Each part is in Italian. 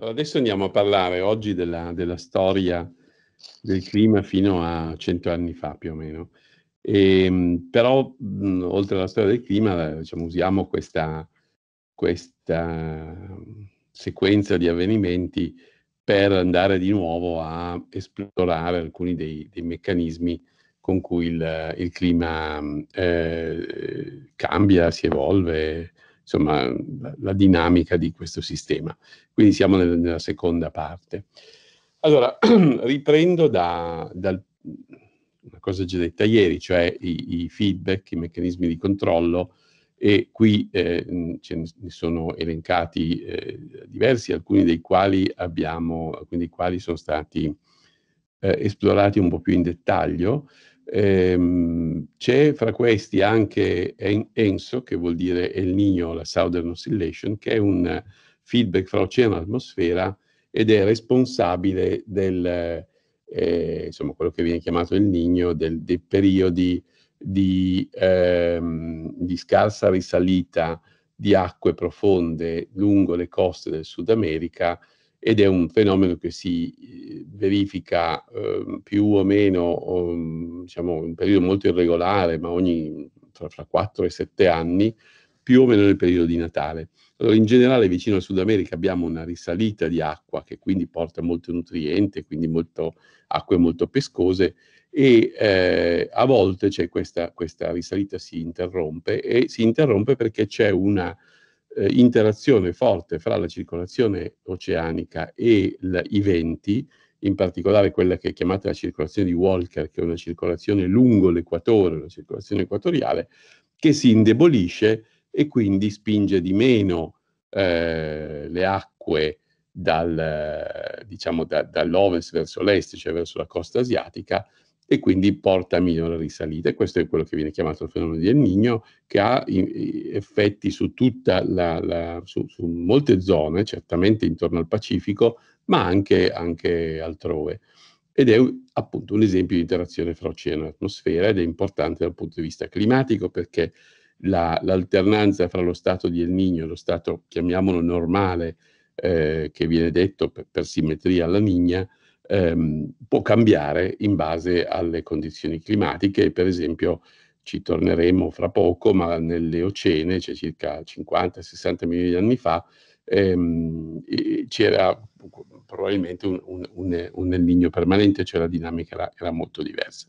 Adesso andiamo a parlare oggi della, della storia del clima fino a cento anni fa più o meno. E, ehm, però mh, oltre alla storia del clima diciamo, usiamo questa, questa sequenza di avvenimenti per andare di nuovo a esplorare alcuni dei, dei meccanismi con cui il, il clima eh, cambia, si evolve, insomma, la, la, dinamica di questo sistema. Quindi siamo nel, nella seconda parte. Allora, riprendo da, dal, una cosa già detta ieri, cioè i, i, feedback, i meccanismi di controllo, e qui eh, ce ne sono elencati eh, diversi, alcuni dei quali abbiamo, alcuni dei quali sono stati eh, esplorati un po' più in dettaglio. Ehm, c'è fra questi anche ENSO, che vuol dire El Niño, la Southern Oscillation, che è un feedback fra oceano e atmosfera ed è responsabile del, eh, insomma, quello che viene chiamato il Niño, del, dei periodi di, ehm, di scarsa risalita di acque profonde lungo le coste del Sud America ed è un fenomeno che si eh, verifica eh, più o meno, um, diciamo, in un periodo molto irregolare, ma ogni fra, fra 4 e 7 anni, più o meno nel periodo di Natale. Allora, in generale, vicino al Sud America abbiamo una risalita di acqua che quindi porta molto nutriente, quindi molto, acque molto pescose, e eh, a volte questa, questa risalita si interrompe e si interrompe perché c'è una eh, interazione forte fra la circolazione oceanica e l- i venti, in particolare quella che è chiamata la circolazione di Walker, che è una circolazione lungo l'equatore, una circolazione equatoriale, che si indebolisce e quindi spinge di meno eh, le acque dal, diciamo, da, dall'ovest verso l'est, cioè verso la costa asiatica, e quindi porta a minore risalita. E questo è quello che viene chiamato il fenomeno di El Niño, che ha effetti su, la, la, su, su molte zone, certamente intorno al Pacifico, ma anche, anche altrove. Ed è appunto un esempio di interazione fra oceano e atmosfera ed è importante dal punto di vista climatico perché la, l'alternanza fra lo stato di El Niño e lo stato, chiamiamolo normale, eh, che viene detto per, per simmetria alla Niña, ehm, può cambiare in base alle condizioni climatiche. Per esempio, ci torneremo fra poco, ma nelle Oceane, cioè circa 50-60 milioni di anni fa, ehm, c'era probabilmente un, un, un, un Niño permanente, cioè la dinamica era, era molto diversa.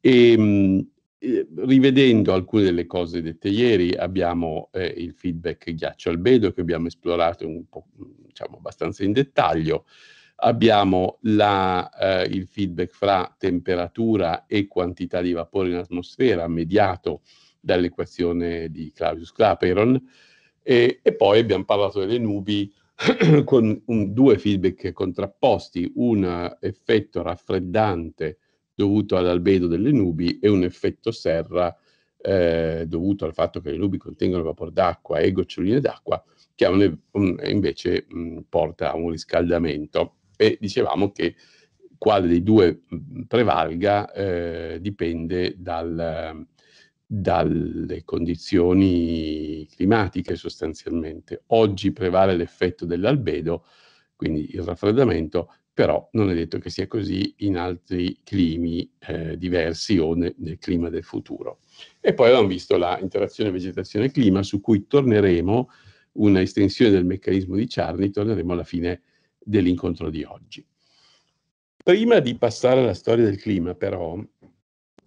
E, ehm, rivedendo alcune delle cose dette ieri, abbiamo eh, il feedback ghiaccio albedo che abbiamo esplorato un po', diciamo, abbastanza in dettaglio, abbiamo la, eh, il feedback fra temperatura e quantità di vapore in atmosfera mediato dall'equazione di Clausius-Clapeyron e, e, poi abbiamo parlato delle nubi con un, due feedback contrapposti, un effetto raffreddante dovuto all'albedo delle nubi e un effetto serra eh, dovuto al fatto che le nubi contengono vapore d'acqua e goccioline d'acqua che invece mh, porta a un riscaldamento e dicevamo che quale dei due prevalga eh, dipende dal, dalle condizioni climatiche sostanzialmente. Oggi prevale l'effetto dell'albedo, quindi il raffreddamento, però non è detto che sia così in altri climi eh, diversi o ne, nel clima del futuro. E poi abbiamo visto la interazione vegetazione-clima, su cui torneremo, una estensione del meccanismo di Charney, torneremo alla fine dell'incontro di oggi. Prima di passare alla storia del clima, però,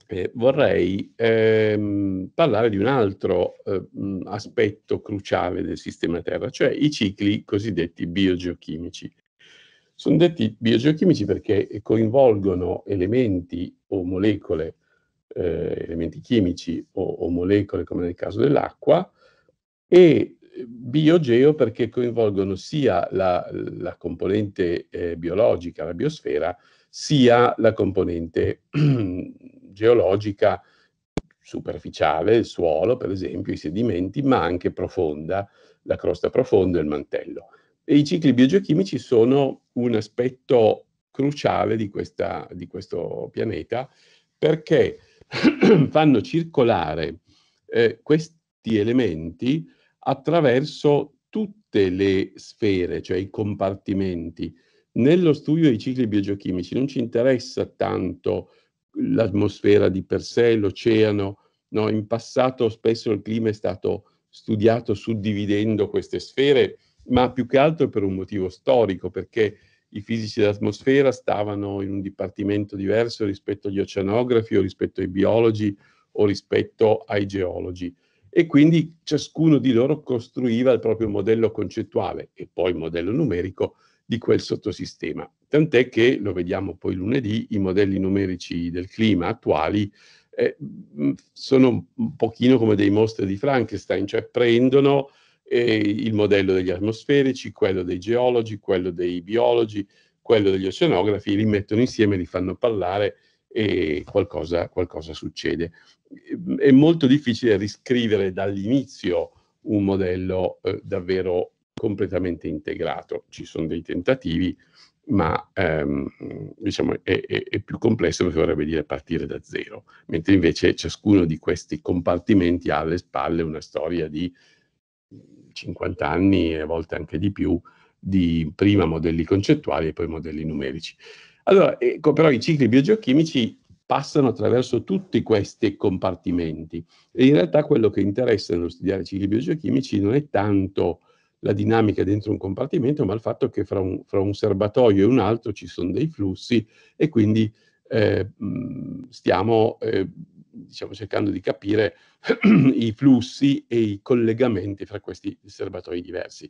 eh, vorrei ehm, parlare di un altro eh, aspetto cruciale del sistema Terra, cioè i cicli cosiddetti biogeochimici. Sono detti biogeochimici perché coinvolgono elementi o molecole, eh, elementi chimici o, o molecole, come nel caso dell'acqua, e biogeo perché coinvolgono sia la, la componente eh, biologica, la biosfera, sia la componente geologica superficiale, il suolo, per esempio, i sedimenti, ma anche profonda, la crosta profonda e il mantello. E i cicli biogeochimici sono un aspetto cruciale di, questa, di questo pianeta perché fanno circolare eh, questi elementi attraverso tutte le sfere, cioè i compartimenti. Nello studio dei cicli biogeochimici non ci interessa tanto l'atmosfera di per sé, l'oceano, no? in passato spesso il clima è stato studiato suddividendo queste sfere, ma più che altro per un motivo storico, perché i fisici dell'atmosfera stavano in un dipartimento diverso rispetto agli oceanografi o rispetto ai biologi o rispetto ai geologi e quindi ciascuno di loro costruiva il proprio modello concettuale e poi il modello numerico di quel sottosistema. Tant'è che, lo vediamo poi lunedì, i modelli numerici del clima attuali eh, sono un pochino come dei mostri di Frankenstein, cioè prendono eh, il modello degli atmosferici, quello dei geologi, quello dei biologi, quello degli oceanografi, li mettono insieme, li fanno parlare e qualcosa, qualcosa succede. È molto difficile riscrivere dall'inizio un modello eh, davvero completamente integrato. Ci sono dei tentativi, ma ehm, diciamo, è, è, è, più complesso perché vorrebbe dire partire da zero, mentre invece ciascuno di questi compartimenti ha alle spalle una storia di 50 anni e a volte anche di più di prima modelli concettuali e poi modelli numerici. Allora, ecco, però i cicli biogeochimici passano attraverso tutti questi compartimenti e in realtà quello che interessa nello studiare i cicli biogeochimici non è tanto la dinamica dentro un compartimento, ma il fatto che fra un, fra un serbatoio e un altro ci sono dei flussi e quindi eh, stiamo eh, diciamo, cercando di capire i flussi e i collegamenti fra questi serbatoi diversi.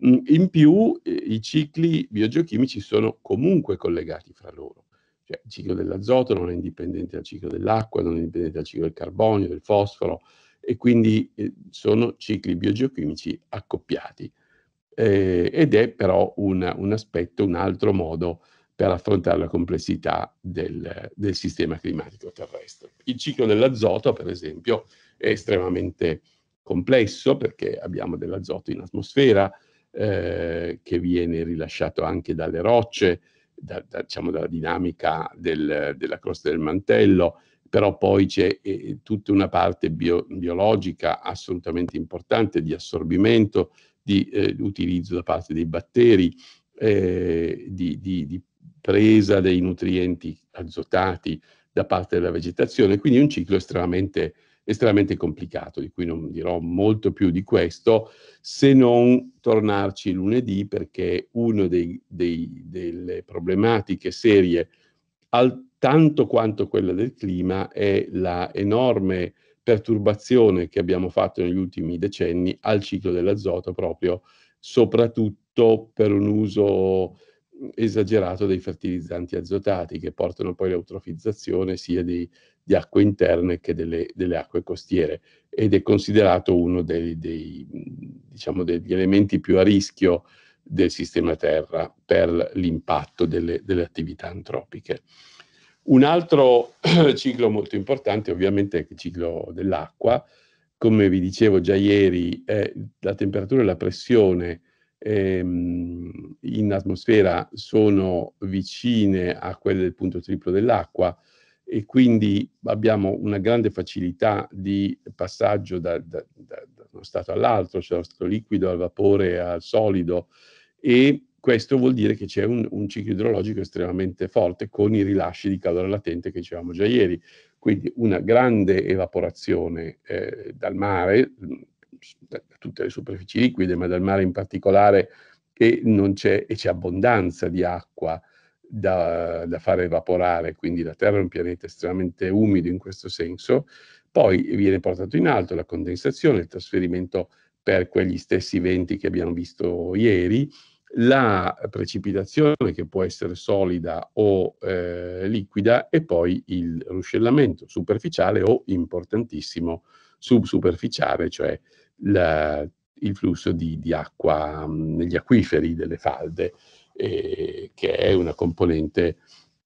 In più eh, i cicli biogeochimici sono comunque collegati fra loro. Cioè, il ciclo dell'azoto non è indipendente dal ciclo dell'acqua, non è indipendente dal ciclo del carbonio, del fosforo, e quindi eh, sono cicli biogeochimici accoppiati. Eh, ed è però una, un aspetto, un altro modo per affrontare la complessità del, del, sistema climatico terrestre. Il ciclo dell'azoto, per esempio, è estremamente complesso perché abbiamo dell'azoto in atmosfera, eh, che viene rilasciato anche dalle rocce, da, da, diciamo, dalla dinamica del, della crosta del mantello, però poi c'è eh, tutta una parte bio, biologica assolutamente importante di assorbimento, di eh, utilizzo da parte dei batteri, eh, di, di, di, presa dei nutrienti azotati da parte della vegetazione, quindi un ciclo estremamente estremamente complicato, di cui non dirò molto più di questo, se non tornarci lunedì perché una delle problematiche serie, al, tanto quanto quella del clima, è la enorme perturbazione che abbiamo fatto negli ultimi decenni al ciclo dell'azoto proprio, soprattutto per un uso esagerato dei fertilizzanti azotati che portano poi all'eutrofizzazione sia di, di acque interne che delle, delle, acque costiere ed è considerato uno dei, dei, diciamo, degli elementi più a rischio del sistema Terra per l'impatto delle, delle attività antropiche. Un altro ciclo molto importante ovviamente è il ciclo dell'acqua. Come vi dicevo già ieri, eh, la temperatura e la pressione ehm, in atmosfera sono vicine a quelle del punto triplo dell'acqua e quindi abbiamo una grande facilità di passaggio da, da, da, da uno stato all'altro, cioè dallo stato liquido al vapore al solido e questo vuol dire che c'è un, un, ciclo idrologico estremamente forte con i rilasci di calore latente che dicevamo già ieri. Quindi una grande evaporazione eh, dal mare, da tutte le superfici liquide, ma dal mare in particolare, e, c'è, e c'è abbondanza di acqua da, da, fare evaporare, quindi la Terra è un pianeta estremamente umido in questo senso, poi viene portato in alto la condensazione, il trasferimento per quegli stessi venti che abbiamo visto ieri, la precipitazione che può essere solida o eh, liquida e poi il ruscellamento superficiale o importantissimo subsuperficiale, cioè la, il flusso di, di acqua mh, negli acquiferi delle falde, eh, che è una componente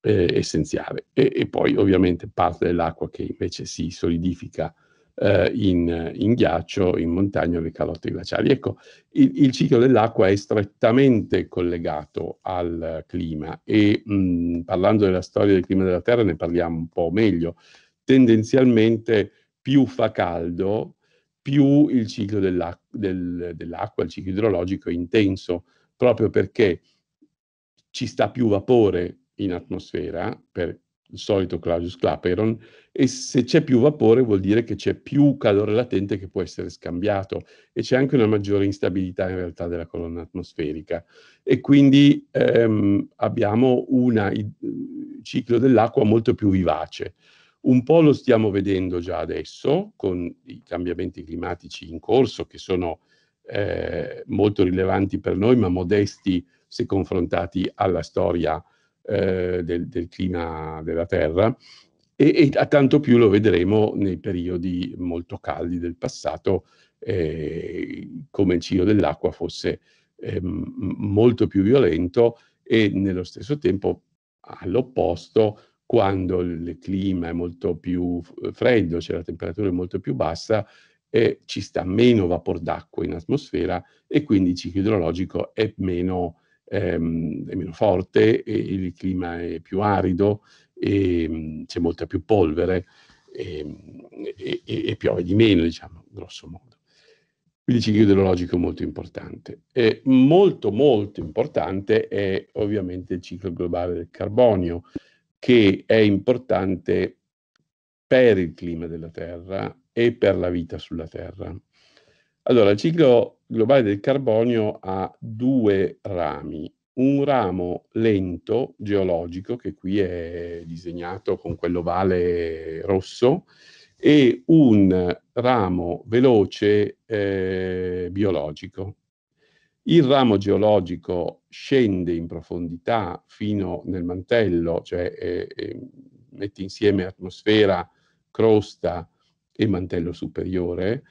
eh, essenziale. E, e, poi ovviamente parte dell'acqua che invece si solidifica eh, in, in, ghiaccio, in montagna le calotte glaciali. Ecco, il, il ciclo dell'acqua è strettamente collegato al clima e mh, parlando della storia del clima della Terra ne parliamo un po' meglio. Tendenzialmente più fa caldo, più il ciclo dell'ac del dell'acqua, il ciclo idrologico è intenso, proprio perché ci sta più vapore in atmosfera per il solito Clausius-Clapeyron e se c'è più vapore vuol dire che c'è più calore latente che può essere scambiato e c'è anche una maggiore instabilità in realtà della colonna atmosferica e quindi ehm, abbiamo un ciclo dell'acqua molto più vivace. Un po' lo stiamo vedendo già adesso con i cambiamenti climatici in corso che sono eh, molto rilevanti per noi ma modesti se confrontati alla storia eh, del, del, clima della Terra. E, e, a tanto più lo vedremo nei periodi molto caldi del passato, eh, come il ciclo dell'acqua fosse eh, molto più violento e nello stesso tempo all'opposto quando il clima è molto più freddo, c'è la temperatura molto più bassa, eh, ci sta meno vapor d'acqua in atmosfera e quindi il ciclo idrologico è meno ehm, è meno forte il clima è più arido e mh, c'è molta più polvere ehm, e, e, e, piove di meno, diciamo, grosso modo. Quindi il ciclo idrologico è molto importante. E molto, molto importante è ovviamente il ciclo globale del carbonio, che è importante per il clima della Terra e per la vita sulla Terra. Allora, il ciclo globale del carbonio ha due rami. Un ramo lento, geologico, che qui è disegnato con quell'ovale rosso, e un ramo veloce eh, biologico. Il ramo geologico scende in profondità fino nel mantello, cioè eh, eh, mette insieme atmosfera, crosta e mantello superiore,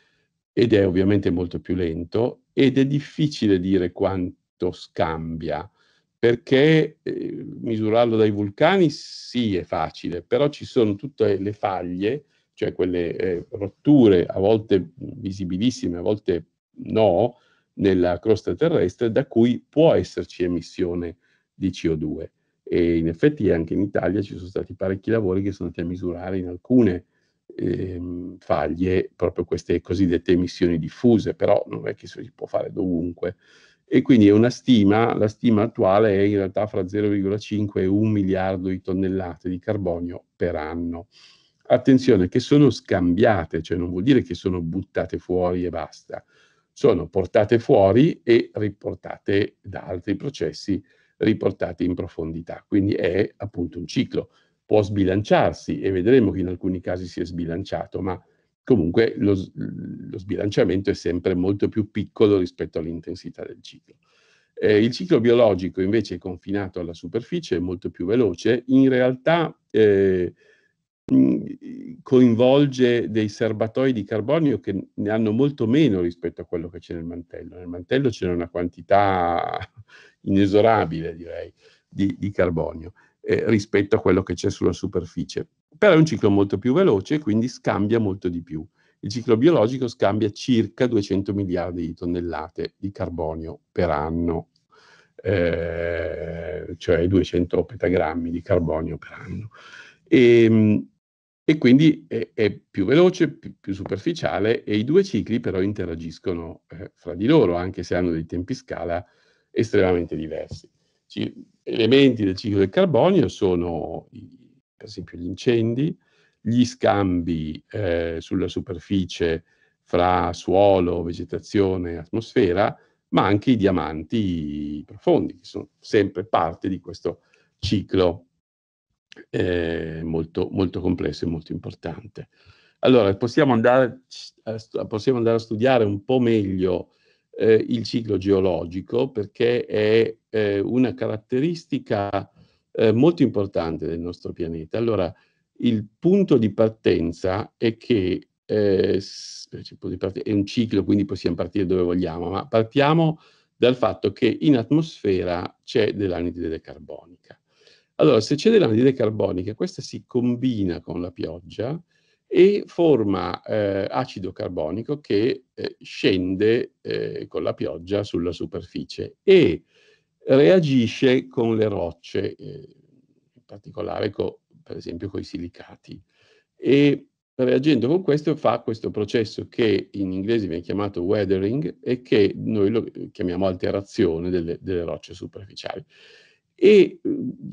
ed è ovviamente molto più lento ed è difficile dire quanto scambia, perché eh, misurarlo dai vulcani sì è facile, però ci sono tutte le faglie, cioè quelle eh, rotture a volte visibilissime, a volte no, nella crosta terrestre, da cui può esserci emissione di CO2. E in effetti anche in Italia ci sono stati parecchi lavori che sono andati a misurare in alcune ehm, faglie proprio queste cosiddette emissioni diffuse, però non è che si può fare dovunque. E quindi è una stima, la stima attuale è in realtà fra 0,5 e 1 miliardo di tonnellate di carbonio per anno. Attenzione che sono scambiate, cioè non vuol dire che sono buttate fuori e basta, sono portate fuori e riportate da altri processi, riportate in profondità. Quindi è appunto un ciclo può sbilanciarsi e vedremo che in alcuni casi si è sbilanciato, ma comunque lo, lo sbilanciamento è sempre molto più piccolo rispetto all'intensità del ciclo. Eh, il ciclo biologico invece è confinato alla superficie, è molto più veloce, in realtà eh, coinvolge dei serbatoi di carbonio che ne hanno molto meno rispetto a quello che c'è nel mantello. Nel mantello c'è una quantità inesorabile, direi, di, di carbonio eh, rispetto a quello che c'è sulla superficie. Però è un ciclo molto più veloce e quindi scambia molto di più. Il ciclo biologico scambia circa 200 miliardi di tonnellate di carbonio per anno, eh, cioè 200 petagrammi di carbonio per anno. E, ehm, e quindi è, è, più veloce, più, più, superficiale e i due cicli però interagiscono eh, fra di loro, anche se hanno dei tempi scala estremamente diversi elementi del ciclo del carbonio sono, per esempio, gli incendi, gli scambi eh, sulla superficie fra suolo, vegetazione e atmosfera, ma anche i diamanti profondi, che sono sempre parte di questo ciclo eh, molto, molto complesso e molto importante. Allora, possiamo andare, possiamo andare a studiare un po' meglio eh, il ciclo geologico perché è eh, una caratteristica eh, molto importante del nostro pianeta. Allora, il punto di partenza è che eh, è un ciclo, quindi possiamo partire dove vogliamo, ma partiamo dal fatto che in atmosfera c'è dell'anidride carbonica. Allora, se c'è dell'anidride carbonica, questa si combina con la pioggia e forma eh, acido carbonico che eh, scende eh, con la pioggia sulla superficie e reagisce con le rocce, eh, in particolare co, per esempio con i silicati. E reagendo con questo fa questo processo che in inglese viene chiamato weathering e che noi lo chiamiamo alterazione delle, delle rocce superficiali e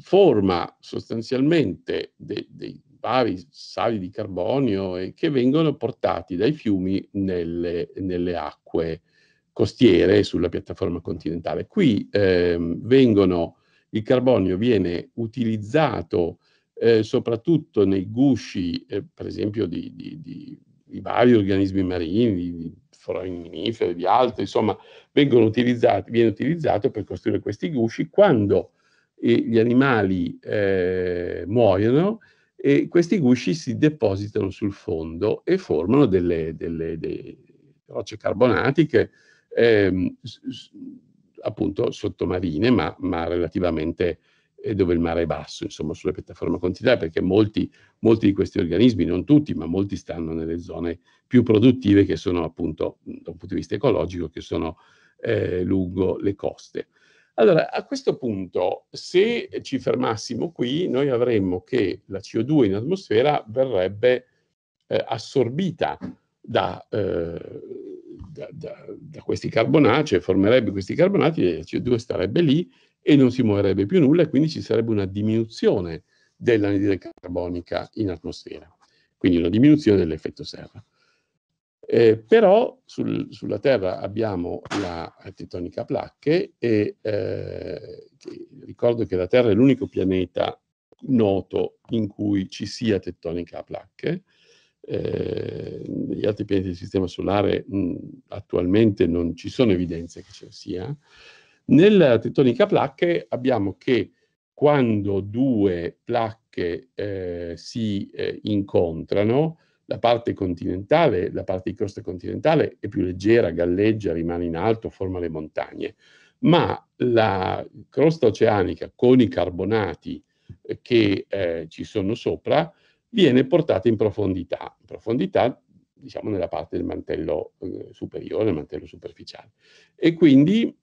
forma sostanzialmente dei, dei vari sali di carbonio e che vengono portati dai fiumi nelle, nelle acque costiere sulla piattaforma continentale. Qui eh, vengono, il carbonio viene utilizzato eh, soprattutto nei gusci, eh, per esempio, di, di, di, di, vari organismi marini, di foraminiferi, di altri, insomma, vengono utilizzati, viene utilizzato per costruire questi gusci quando eh, gli animali eh, muoiono e questi gusci si depositano sul fondo e formano delle, delle, delle rocce carbonatiche ehm, appunto sottomarine, ma, ma relativamente eh, dove il mare è basso, insomma, sulla piattaforma continentale, perché molti, molti, di questi organismi, non tutti, ma molti stanno nelle zone più produttive che sono appunto, da un punto di vista ecologico, che sono eh, lungo le coste. Allora, a questo punto, se ci fermassimo qui, noi avremmo che la CO2 in atmosfera verrebbe eh, assorbita da, eh, da, da, da, questi carbonati, cioè formerebbe questi carbonati e la CO2 starebbe lì e non si muoverebbe più nulla e quindi ci sarebbe una diminuzione dell'anidride carbonica in atmosfera, quindi una diminuzione dell'effetto serra. Eh, però sul, sulla Terra abbiamo la tettonica placche e eh, ricordo che la Terra è l'unico pianeta noto in cui ci sia tettonica a placche. Eh, negli altri pianeti del Sistema Solare mh, attualmente non ci sono evidenze che ce ne sia. Nella tettonica a placche abbiamo che quando due placche eh, si eh, incontrano, la parte continentale, la parte di crosta continentale è più leggera, galleggia, rimane in alto, forma le montagne, ma la crosta oceanica con i carbonati eh, che eh, ci sono sopra viene portata in profondità, in profondità diciamo nella parte del mantello eh, superiore, nel mantello superficiale. E quindi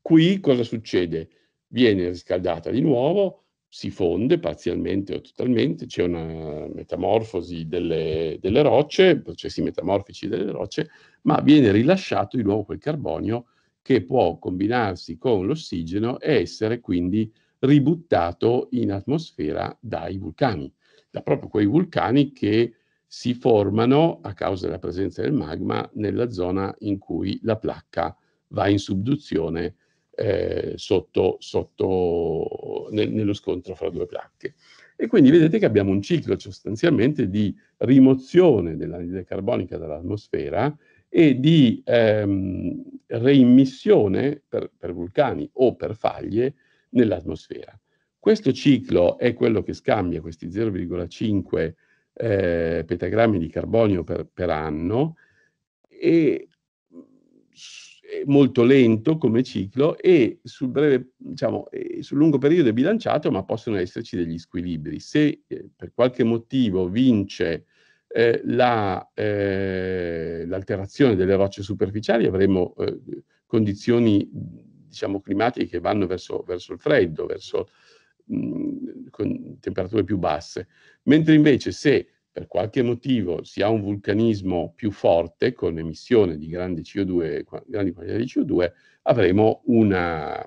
qui cosa succede? Viene riscaldata di nuovo, si fonde parzialmente o totalmente, c'è una metamorfosi delle, delle, rocce, processi metamorfici delle rocce, ma viene rilasciato di nuovo quel carbonio che può combinarsi con l'ossigeno e essere quindi ributtato in atmosfera dai vulcani, da proprio quei vulcani che si formano a causa della presenza del magma nella zona in cui la placca va in subduzione eh, sotto, sotto nel, nello scontro fra due placche. E quindi vedete che abbiamo un ciclo sostanzialmente di rimozione dell'anidride carbonica dall'atmosfera e di ehm, reimmissione per, per, vulcani o per faglie nell'atmosfera. Questo ciclo è quello che scambia questi 0,5 eh, petagrammi di carbonio per, per anno e molto lento come ciclo e sul breve, diciamo, sul lungo periodo è bilanciato, ma possono esserci degli squilibri. Se eh, per qualche motivo vince eh, la, eh, l'alterazione delle rocce superficiali, avremo eh, condizioni, diciamo, climatiche che vanno verso, verso il freddo, verso mh, con temperature più basse. Mentre invece se per qualche motivo si ha un vulcanismo più forte con emissione di grandi, CO2, grandi quantità di CO2, avremo una,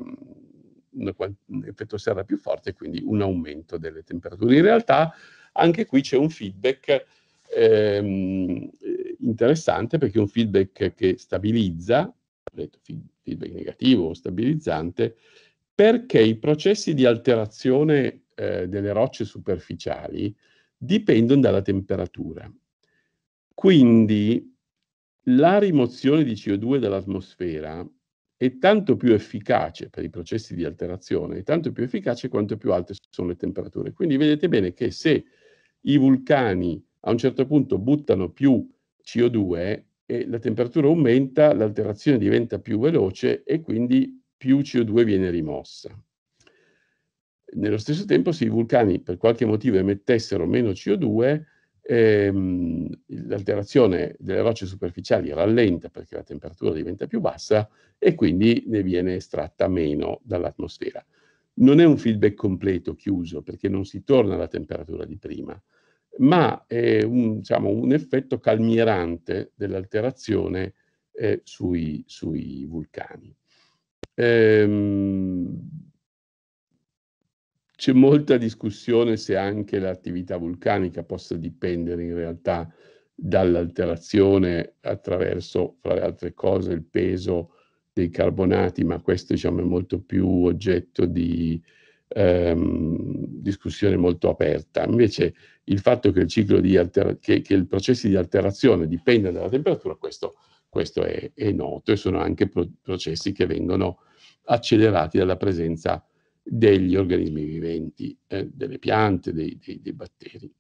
una, un effetto serra più forte quindi un aumento delle temperature. In realtà anche qui c'è un feedback ehm, interessante perché è un feedback che stabilizza, detto feedback negativo o stabilizzante, perché i processi di alterazione eh, delle rocce superficiali dipendono dalla temperatura. Quindi la rimozione di CO2 dall'atmosfera è tanto più efficace per i processi di alterazione, è tanto più efficace quanto più alte sono le temperature. Quindi vedete bene che se i vulcani a un certo punto buttano più CO2 e la temperatura aumenta, l'alterazione diventa più veloce e quindi più CO2 viene rimossa nello stesso tempo se i vulcani per qualche motivo emettessero meno CO2, ehm, l'alterazione delle rocce superficiali rallenta perché la temperatura diventa più bassa e quindi ne viene estratta meno dall'atmosfera. Non è un feedback completo, chiuso, perché non si torna alla temperatura di prima. ma è un, diciamo, un effetto calmierante dell'alterazione eh, sui, sui, vulcani. Ehm, c'è molta discussione se anche l'attività vulcanica possa dipendere in realtà dall'alterazione attraverso, fra le altre cose, il peso dei carbonati, ma questo diciamo, è molto più oggetto di ehm, discussione molto aperta. Invece il fatto che il ciclo di altera- che, che i processi di alterazione dipendano dalla temperatura, questo, questo è, è, noto e sono anche pro- processi che vengono accelerati dalla presenza degli organismi viventi, eh, delle piante, dei, dei, dei batteri.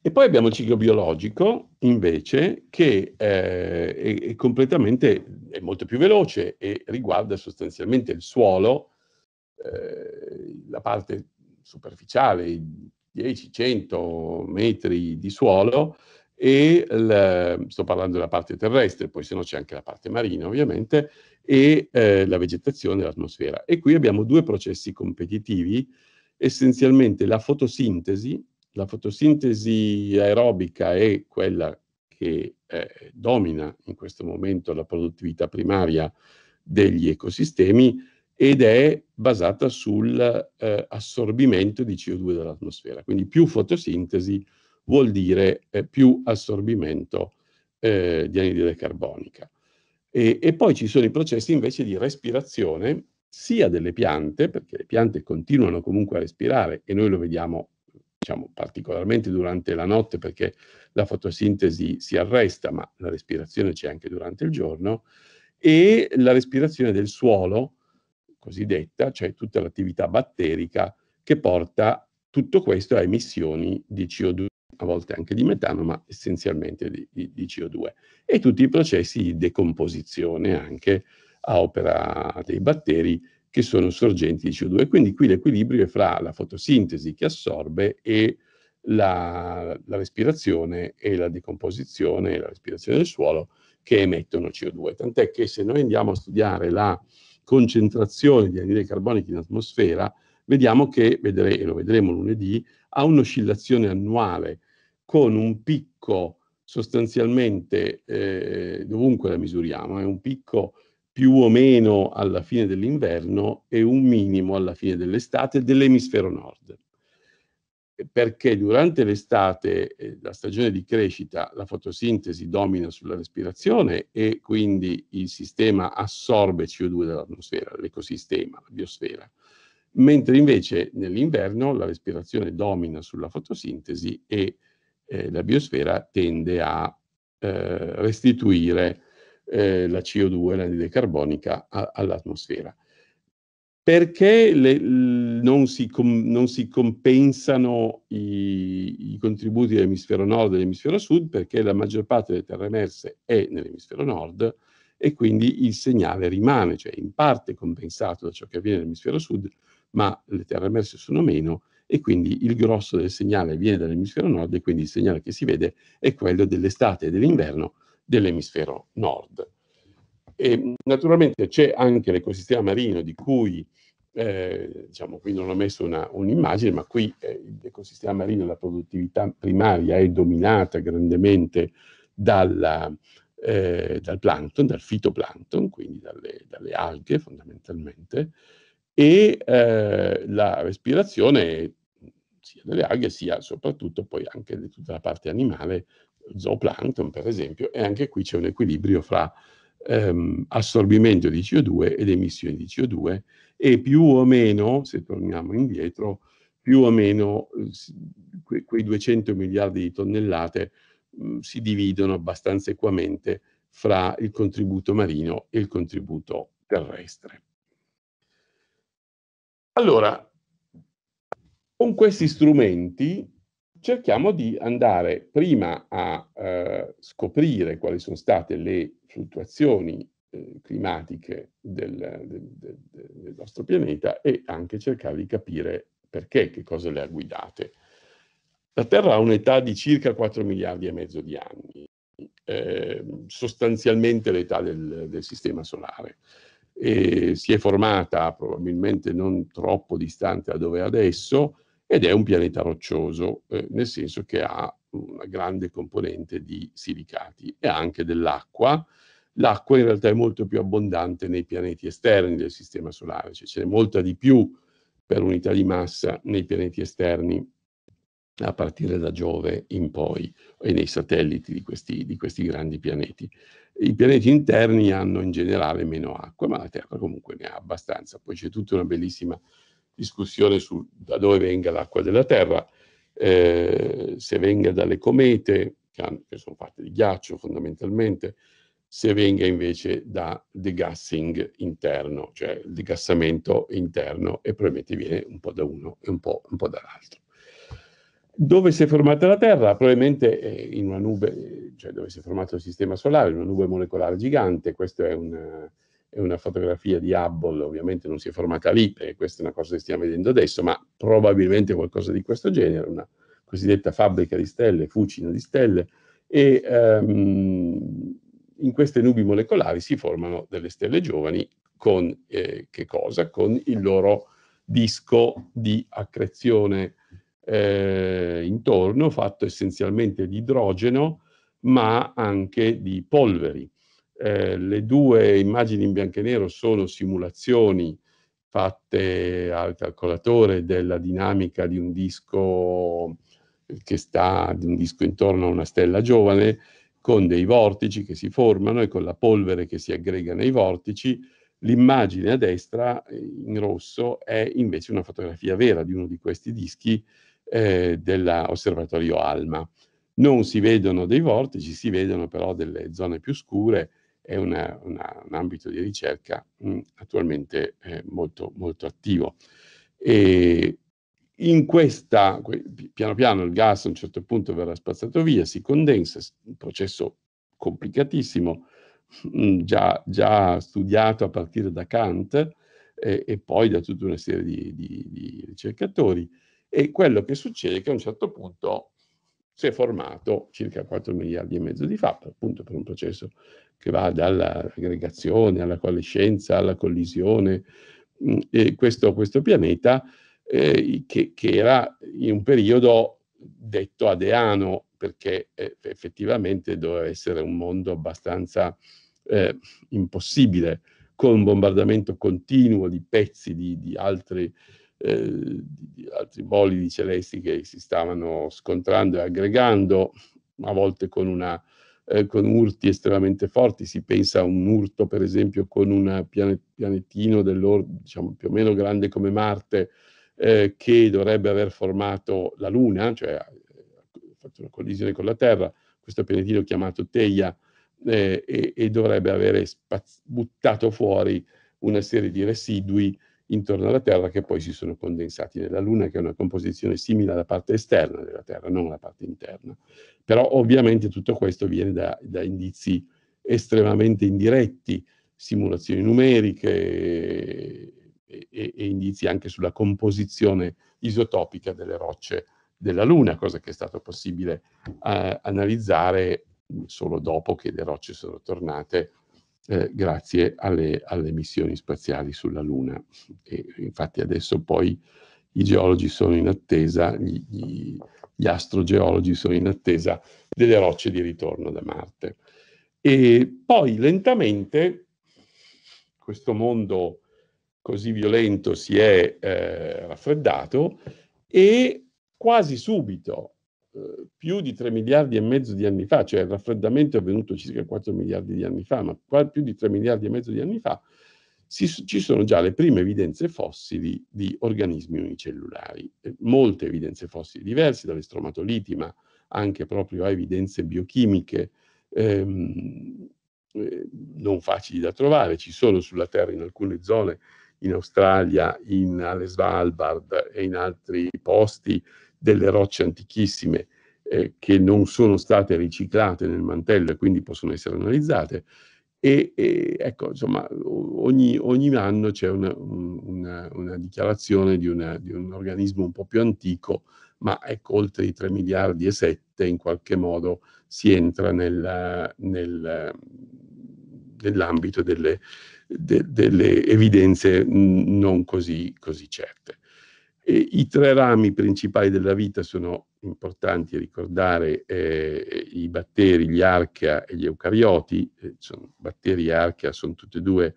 E poi abbiamo il ciclo biologico, invece, che eh, è, è, completamente, è molto più veloce e riguarda sostanzialmente il suolo, eh, la parte superficiale, 10-100 metri di suolo, e il, sto parlando della parte terrestre, poi se no c'è anche la parte marina ovviamente, e eh, la vegetazione dell'atmosfera. E qui abbiamo due processi competitivi, essenzialmente la fotosintesi, la fotosintesi aerobica è quella che eh, domina in questo momento la produttività primaria degli ecosistemi ed è basata sull'assorbimento eh, di CO2 dall'atmosfera. Quindi più fotosintesi vuol dire eh, più assorbimento eh, di anidride carbonica. E, e poi ci sono i processi invece di respirazione sia delle piante, perché le piante continuano comunque a respirare e noi lo vediamo diciamo, particolarmente durante la notte perché la fotosintesi si arresta, ma la respirazione c'è anche durante il giorno, e la respirazione del suolo, cosiddetta, cioè tutta l'attività batterica che porta tutto questo a emissioni di CO2, a volte anche di metano, ma essenzialmente di, di, di CO2. E tutti i processi di decomposizione anche a opera dei batteri che sono sorgenti di CO2. Quindi qui l'equilibrio è fra la fotosintesi che assorbe e la, la respirazione e la decomposizione e la respirazione del suolo che emettono CO2. Tant'è che se noi andiamo a studiare la concentrazione di anidride carbonica in atmosfera, vediamo che, e lo vedremo lunedì, ha un'oscillazione annuale con un picco sostanzialmente eh, dovunque la misuriamo, è un picco più o meno alla fine dell'inverno e un minimo alla fine dell'estate dell'emisfero nord. Perché durante l'estate, eh, la stagione di crescita, la fotosintesi domina sulla respirazione e quindi il sistema assorbe CO2 dall'atmosfera, l'ecosistema, la biosfera. Mentre invece nell'inverno la respirazione domina sulla fotosintesi e eh, la biosfera tende a eh, restituire eh, la CO2, l'anidride carbonica, a, all'atmosfera. Perché le, non, si com, non, si compensano i, i contributi dell'emisfero nord e dell'emisfero sud? Perché la maggior parte delle terre emerse è nell'emisfero nord e quindi il segnale rimane, cioè in parte compensato da ciò che avviene nell'emisfero sud, ma le terre emerse sono meno e quindi il grosso del segnale viene dall'emisfero nord e quindi il segnale che si vede è quello dell'estate e dell'inverno dell'emisfero nord. E, naturalmente c'è anche l'ecosistema marino di cui, eh, diciamo, qui non ho messo una, un'immagine, ma qui eh, l'ecosistema marino, la produttività primaria è dominata grandemente dalla, eh, dal plankton, dal fitoplankton, quindi dalle, dalle alghe fondamentalmente, e eh, la respirazione sia delle alghe sia soprattutto poi anche di tutta la parte animale zooplankton per esempio, e anche qui c'è un equilibrio fra ehm, assorbimento di CO2 ed emissioni di CO2 e più o meno, se torniamo indietro, più o meno que- quei 200 miliardi di tonnellate mh, mm, si dividono abbastanza equamente fra il contributo marino e il contributo terrestre. Allora, con questi strumenti cerchiamo di andare prima a eh, scoprire quali sono state le fluttuazioni eh, climatiche del, del, del, del, nostro pianeta e anche cercare di capire perché, che cosa le ha guidate. La Terra ha un'età di circa 4 miliardi e mezzo di anni, eh, sostanzialmente l'età del, sistema solare. E si è formata probabilmente non troppo distante da dove è adesso, ed è un pianeta roccioso, eh, nel senso che ha una grande componente di silicati e anche dell'acqua. L'acqua in realtà è molto più abbondante nei pianeti esterni del Sistema Solare, cioè ce n'è molta di più per unità di massa nei pianeti esterni a partire da Giove in poi e nei satelliti di questi, di questi grandi pianeti. I pianeti interni hanno in generale meno acqua, ma la Terra comunque ne ha abbastanza. Poi c'è tutta una bellissima discussione su da dove venga l'acqua della Terra, eh, se venga dalle comete, che, hanno, che, sono fatte di ghiaccio fondamentalmente, se venga invece da degassing interno, cioè il degassamento interno e probabilmente viene un po' da uno e un po', un po dall'altro. Dove si è formata la Terra? Probabilmente in una nube, cioè dove si è formato il sistema solare, in una nube molecolare gigante. Questa è, un, è una fotografia di Hubble, ovviamente non si è formata lì, perché questa è una cosa che stiamo vedendo adesso, ma probabilmente qualcosa di questo genere, una cosiddetta fabbrica di stelle, fucino di stelle, e um, in queste nubi molecolari si formano delle stelle giovani con eh? Con il loro disco di accrezione eh, intorno, fatto essenzialmente di idrogeno, ma anche di polveri. Eh, le due immagini in bianco e nero sono simulazioni fatte al calcolatore della dinamica di un disco che sta di un disco intorno a una stella giovane con dei vortici che si formano e con la polvere che si aggrega nei vortici. L'immagine a destra in rosso è invece una fotografia vera di uno di questi dischi eh, dell'osservatorio ALMA. Non si vedono dei vortici, si vedono però delle zone più scure, è una, una, un ambito di ricerca mh, attualmente eh, molto, molto attivo. E in questa, piano piano il gas a un certo punto verrà spazzato via, si condensa, un processo complicatissimo, mm, già, già studiato a partire da Kant eh, e poi da tutta una serie di, di, di ricercatori. E quello che succede è che a un certo punto si è formato circa 4 miliardi e mezzo di fa, appunto per un processo che va dall'aggregazione alla coalescenza, alla collisione, mm, e questo, questo pianeta eh, che, che, era in un periodo detto adeano, perché eh, effettivamente doveva essere un mondo abbastanza eh, impossibile, con un bombardamento continuo di pezzi di, di altri eh, di altri bolidi celesti che si stavano scontrando e aggregando, a volte con, una, eh, con urti estremamente forti. Si pensa a un urto, per esempio, con un pianet pianetino diciamo, più o meno grande come Marte, eh, che dovrebbe aver formato la Luna, cioè ha fatto una collisione con la Terra, questo pianetino chiamato Teia, eh, e, e, dovrebbe avere buttato fuori una serie di residui intorno alla Terra che poi si sono condensati nella Luna, che è una composizione simile alla parte esterna della Terra, non alla parte interna. Però ovviamente tutto questo viene da, da indizi estremamente indiretti, simulazioni numeriche e, e, e, indizi anche sulla composizione isotopica delle rocce della Luna, cosa che è stato possibile uh, analizzare solo dopo che le rocce sono tornate eh, grazie alle, alle, missioni spaziali sulla Luna. E infatti adesso poi i geologi sono in attesa, gli, gli, gli astrogeologi sono in attesa delle rocce di ritorno da Marte. E poi lentamente questo mondo così violento si è eh, raffreddato e quasi subito più di 3 miliardi e mezzo di anni fa, cioè il raffreddamento è avvenuto circa 4 miliardi di anni fa, ma più di 3 miliardi e mezzo di anni fa, si, ci sono già le prime evidenze fossili di organismi unicellulari, eh, molte evidenze fossili diverse, dalle stromatoliti, ma anche proprio a evidenze biochimiche ehm, eh, non facili da trovare, ci sono sulla Terra in alcune zone, in Australia, in, alle Svalbard e in altri posti, delle rocce antichissime eh, che non sono state riciclate nel mantello e quindi possono essere analizzate. E, e ecco, insomma, ogni, ogni anno c'è una, una, una, dichiarazione di, una, di, un organismo un po' più antico, ma ecco, oltre i 3 miliardi e 7 in qualche modo si entra nel, nel, nell'ambito delle, de, delle, evidenze non così, così certe. E I tre rami principali della vita sono importanti ricordare eh, i batteri, gli archea e gli eucarioti. Eh, sono, batteri e archea sono tutti e due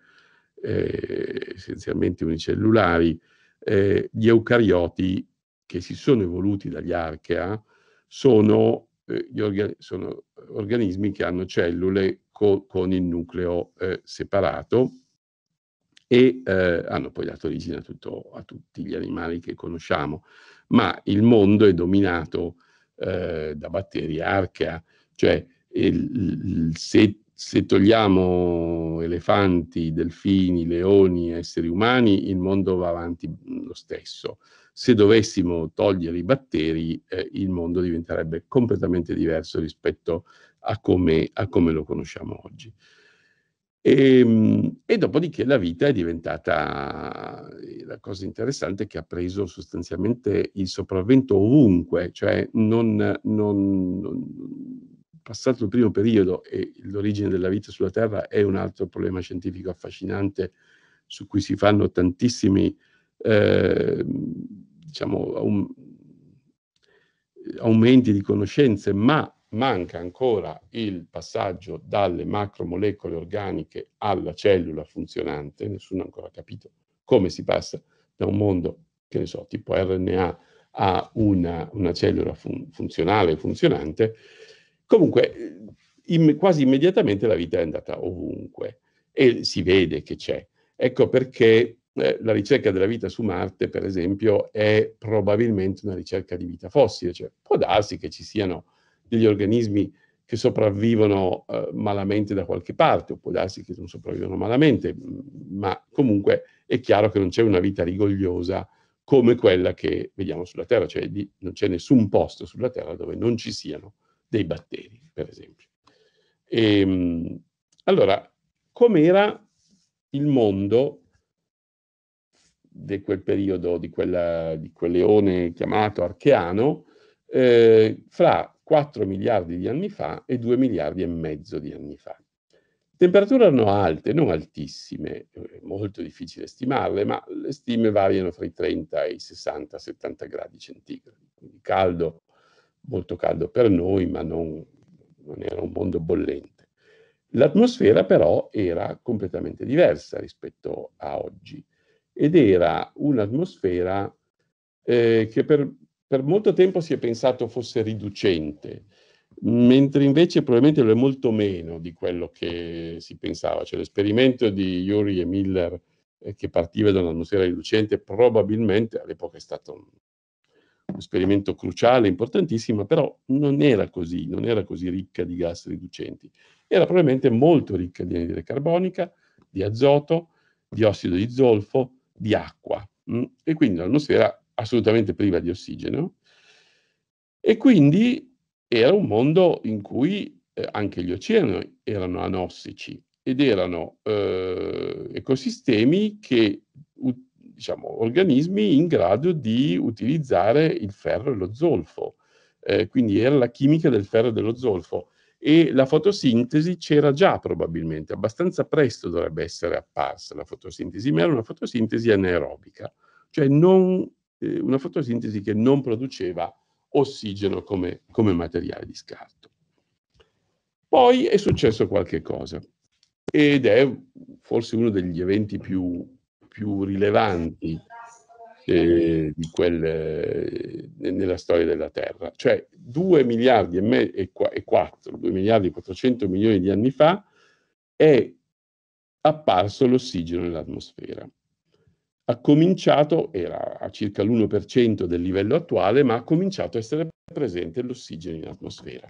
eh, essenzialmente unicellulari. Eh, gli eucarioti che si sono evoluti dagli archea sono, eh, orga sono organismi che hanno cellule co con il nucleo eh, separato e eh, hanno poi dato origine a, tutto, a, tutti gli animali che conosciamo, ma il mondo è dominato eh, da batteri archea, cioè il, il, se, se, togliamo elefanti, delfini, leoni, esseri umani, il mondo va avanti lo stesso. Se dovessimo togliere i batteri, eh, il mondo diventerebbe completamente diverso rispetto a come, a come lo conosciamo oggi. E, ehm, e, dopodiché la vita è diventata eh, la cosa interessante che ha preso sostanzialmente il sopravvento ovunque, cioè non, non, non, passato il primo periodo e l'origine della vita sulla Terra è un altro problema scientifico affascinante su cui si fanno tantissimi eh, diciamo, um, aumenti di conoscenze, ma manca ancora il passaggio dalle macromolecole organiche alla cellula funzionante, nessuno ha ancora capito come si passa da un mondo, che ne so, tipo RNA a una, una cellula fun funzionale, funzionante. Comunque, in, quasi immediatamente la vita è andata ovunque e si vede che c'è. Ecco perché eh, la ricerca della vita su Marte, per esempio, è probabilmente una ricerca di vita fossile, cioè può darsi che ci siano degli organismi che sopravvivono eh, malamente da qualche parte, o può darsi che non sopravvivono malamente, ma comunque è chiaro che non c'è una vita rigogliosa come quella che vediamo sulla Terra, cioè di, non c'è nessun posto sulla Terra dove non ci siano dei batteri, per esempio. E, ehm, allora, com'era il mondo di quel periodo, di, quella, di quel leone chiamato archeano, eh, fra 4 miliardi di anni fa e 2 miliardi e mezzo di anni fa. Temperature erano alte, non altissime, è molto difficile stimarle, ma le stime variano fra i 30 e i 60-70 gradi centigradi. Quindi caldo, molto caldo per noi, ma non, non era un mondo bollente. L'atmosfera però era completamente diversa rispetto a oggi ed era un'atmosfera eh, che per per molto tempo si è pensato fosse riducente, mentre invece probabilmente lo è molto meno di quello che si pensava. Cioè l'esperimento di Yuri e Miller eh, che partiva da un'atmosfera riducente probabilmente all'epoca è stato un, un esperimento cruciale, importantissimo, però non era così, non era così ricca di gas riducenti. Era probabilmente molto ricca di anidride carbonica, di azoto, di ossido di zolfo, di acqua. Mm? E quindi l'atmosfera assolutamente priva di ossigeno e quindi era un mondo in cui eh, anche gli oceani erano anossici ed erano eh, ecosistemi che, diciamo, organismi in grado di utilizzare il ferro e lo zolfo. Eh, quindi era la chimica del ferro e dello zolfo e la fotosintesi c'era già probabilmente, abbastanza presto dovrebbe essere apparsa la fotosintesi, ma era una fotosintesi anaerobica, cioè non eh, una fotosintesi che non produceva ossigeno come, come materiale di scarto. Poi è successo qualche cosa ed è forse uno degli eventi più, più rilevanti eh, quel, eh, nella storia della Terra. Cioè 2 miliardi e, me- e, e 4, 2 miliardi e 400 milioni di anni fa è apparso l'ossigeno nell'atmosfera ha cominciato, era a circa l'1% del livello attuale, ma ha cominciato a essere presente l'ossigeno in atmosfera.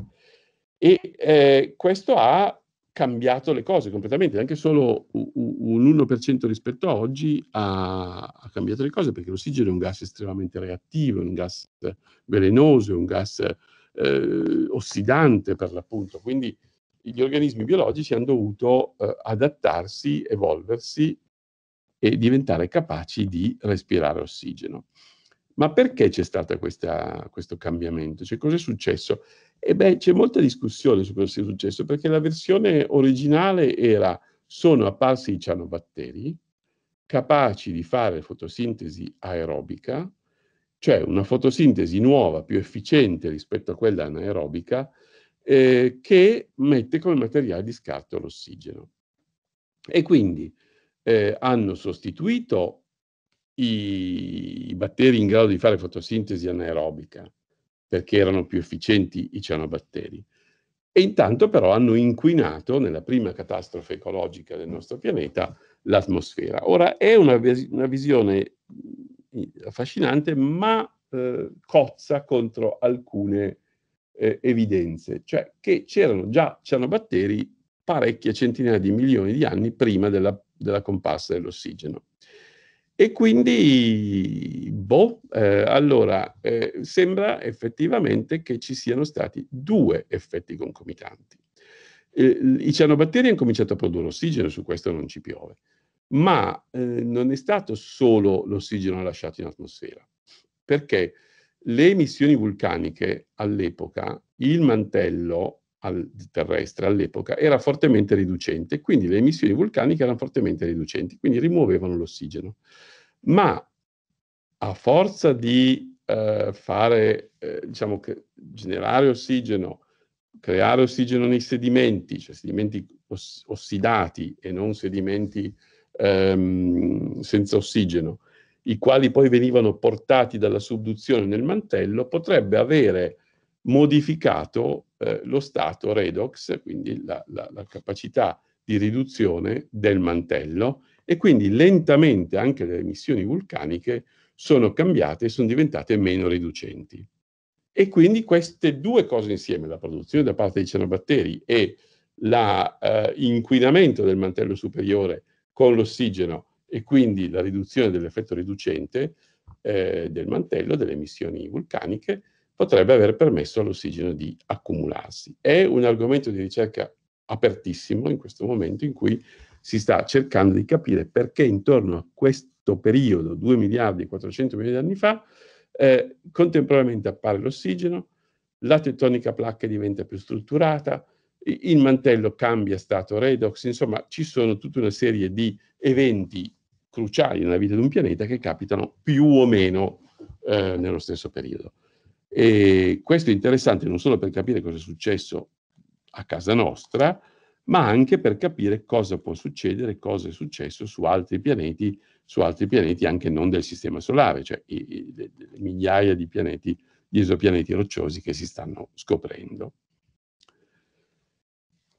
E eh, questo ha cambiato le cose completamente, anche solo un 1% rispetto a oggi ha, ha, cambiato le cose perché l'ossigeno è un gas estremamente reattivo, è un gas velenoso, è un gas eh, ossidante per l'appunto, quindi gli organismi biologici hanno dovuto eh, adattarsi, evolversi e diventare capaci di respirare ossigeno. Ma perché c'è stato questo cambiamento? Cioè, cosa è successo? E beh, c'è molta discussione su cosa sia successo, perché la versione originale era sono apparsi i cianobatteri capaci di fare fotosintesi aerobica cioè una fotosintesi nuova, più efficiente rispetto a quella anaerobica, eh, che mette come materiale di scarto l'ossigeno. E quindi eh, hanno sostituito i, i, batteri in grado di fare fotosintesi anaerobica, perché erano più efficienti i cianobatteri. E intanto però hanno inquinato, nella prima catastrofe ecologica del nostro pianeta, l'atmosfera. Ora è una, una visione affascinante, ma eh, cozza contro alcune eh, evidenze, cioè che c'erano già cianobatteri parecchie centinaia di milioni di anni prima della, della comparsa dell'ossigeno. E quindi, boh, eh, allora, eh, sembra effettivamente che ci siano stati due effetti concomitanti. Eh, I cianobatteri hanno cominciato a produrre ossigeno, su questo non ci piove, ma eh, non è stato solo l'ossigeno lasciato in atmosfera, perché le emissioni vulcaniche all'epoca, il mantello al, terrestre all'epoca era fortemente riducente, quindi le emissioni vulcaniche erano fortemente riducenti, quindi rimuovevano l'ossigeno. Ma a forza di eh, fare, eh, diciamo, che generare ossigeno, creare ossigeno nei sedimenti, cioè sedimenti oss ossidati e non sedimenti ehm, senza ossigeno, i quali poi venivano portati dalla subduzione nel mantello, potrebbe avere modificato eh, lo stato redox, quindi la, la, la capacità di riduzione del mantello e quindi lentamente anche le emissioni vulcaniche sono cambiate e sono diventate meno riducenti. E quindi queste due cose insieme, la produzione da parte dei cianobatteri e l'inquinamento eh, del mantello superiore con l'ossigeno e quindi la riduzione dell'effetto riducente eh, del mantello, delle emissioni vulcaniche, potrebbe aver permesso all'ossigeno di accumularsi. È un argomento di ricerca apertissimo in questo momento in cui si sta cercando di capire perché intorno a questo periodo, 2 miliardi e 400 milioni di anni fa, eh, contemporaneamente appare l'ossigeno, la tettonica placca diventa più strutturata, il mantello cambia stato redox, insomma ci sono tutta una serie di eventi cruciali nella vita di un pianeta che capitano più o meno eh, nello stesso periodo. E questo è interessante non solo per capire cosa è successo a casa nostra, ma anche per capire cosa può succedere, cosa è successo su altri pianeti, su altri pianeti anche non del Sistema Solare, cioè i, i, le, le migliaia di pianeti, di esopianeti rocciosi che si stanno scoprendo.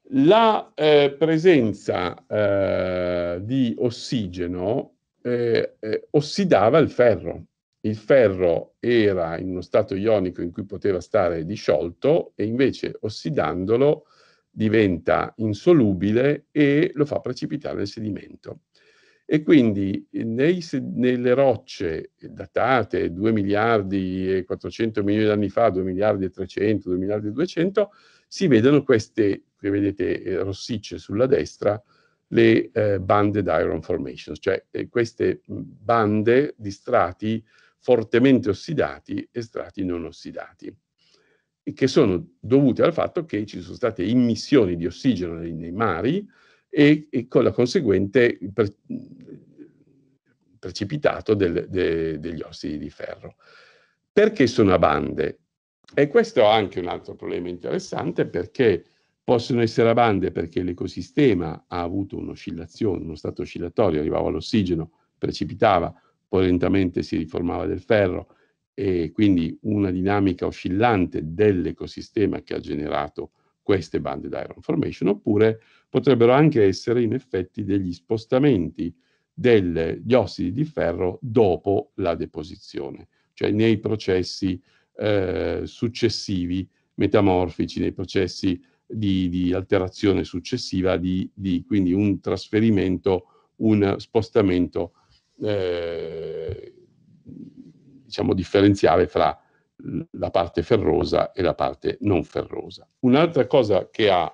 La eh, presenza eh, di ossigeno eh, eh, ossidava il ferro. Il ferro era in uno stato ionico in cui poteva stare disciolto e invece ossidandolo diventa insolubile e lo fa precipitare nel sedimento. E quindi nei, nelle rocce datate 2 miliardi e 400 milioni di anni fa, 2 miliardi e 300, 2 miliardi e 200, si vedono queste, che vedete eh, rossicce sulla destra, le eh, bande d'iron formation, cioè eh, queste bande di strati fortemente ossidati e strati non ossidati, che sono dovute al fatto che ci sono state immissioni di ossigeno nei, nei mari e, e, con la conseguente per, precipitato del, de, degli ossidi di ferro. Perché sono a bande? E questo è anche un altro problema interessante perché possono essere a bande perché l'ecosistema ha avuto un'oscillazione, uno stato oscillatorio, arrivava l'ossigeno, precipitava, poi lentamente si riformava del ferro e quindi una dinamica oscillante dell'ecosistema che ha generato queste bande d'iron formation, oppure potrebbero anche essere in effetti degli spostamenti degli ossidi di ferro dopo la deposizione, cioè nei processi eh, successivi metamorfici, nei processi di, di alterazione successiva, di, di, quindi un trasferimento, un spostamento eh, diciamo differenziale fra la parte ferrosa e la parte non ferrosa. Un'altra cosa che ha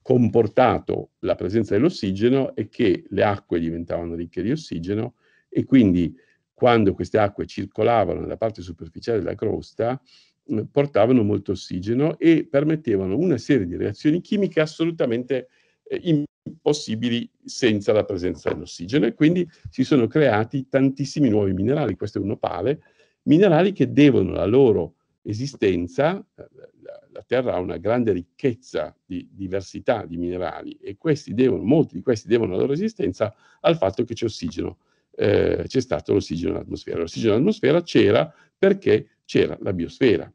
comportato la presenza dell'ossigeno è che le acque diventavano ricche di ossigeno e quindi quando queste acque circolavano nella parte superficiale della crosta, eh, portavano molto ossigeno e permettevano una serie di reazioni chimiche assolutamente eh, impossibili senza la presenza dell'ossigeno e quindi si sono creati tantissimi nuovi minerali. Questo è un opale minerali che devono la loro esistenza, la, la Terra ha una grande ricchezza di diversità di minerali e devono, molti di questi devono la loro esistenza al fatto che c'è ossigeno, eh, c'è stato l'ossigeno nell'atmosfera. L'ossigeno nell'atmosfera c'era perché c'era la biosfera.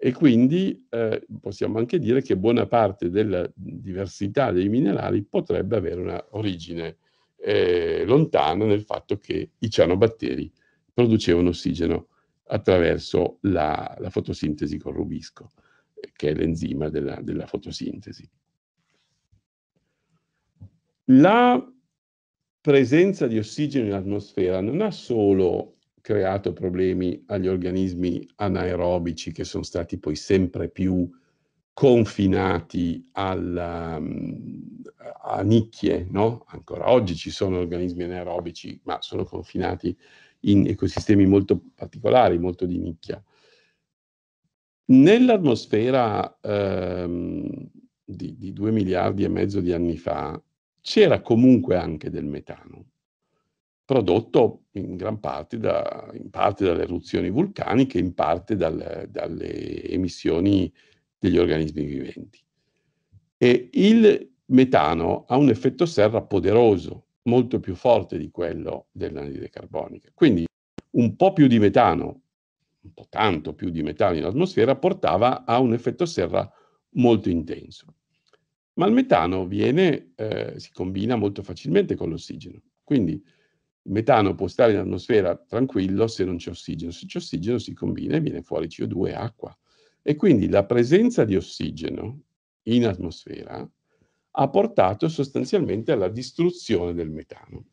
E quindi eh, possiamo anche dire che buona parte della diversità dei minerali potrebbe avere una origine eh, lontana nel fatto che i cianobatteri producevano ossigeno attraverso la, la fotosintesi con rubisco, che è l'enzima della, della fotosintesi. La presenza di ossigeno in atmosfera non ha solo creato problemi agli organismi anaerobici che sono stati poi sempre più confinati alla, a nicchie, no? Ancora oggi ci sono organismi anaerobici, ma sono confinati in ecosistemi molto particolari, molto di nicchia. Nell'atmosfera ehm, di, di 2 miliardi e mezzo di anni fa c'era comunque anche del metano prodotto in gran parte, da, in parte dalle eruzioni vulcaniche, in parte dal, dalle emissioni degli organismi viventi. E il metano ha un effetto serra poderoso, molto più forte di quello dell'anidride carbonica. Quindi un po' più di metano, un po' tanto più di metano in atmosfera, portava a un effetto serra molto intenso. Ma il metano viene, eh, si combina molto facilmente con l'ossigeno. Quindi metano può stare in atmosfera tranquillo se non c'è ossigeno. Se c'è ossigeno si combina e viene fuori CO2 e acqua. E quindi la presenza di ossigeno in atmosfera ha portato sostanzialmente alla distruzione del metano.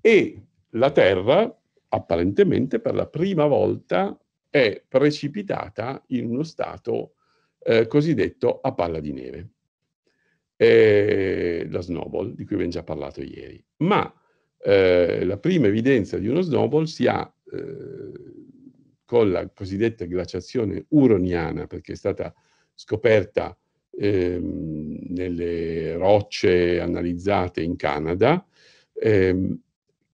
E la Terra, apparentemente per la prima volta, è precipitata in uno stato eh, cosiddetto a palla di neve, eh, la snowball, di cui abbiamo già parlato ieri. Ma eh, la prima evidenza di uno snowball si ha eh, con la cosiddetta glaciazione uroniana, perché è stata scoperta ehm, nelle rocce analizzate in Canada, ehm,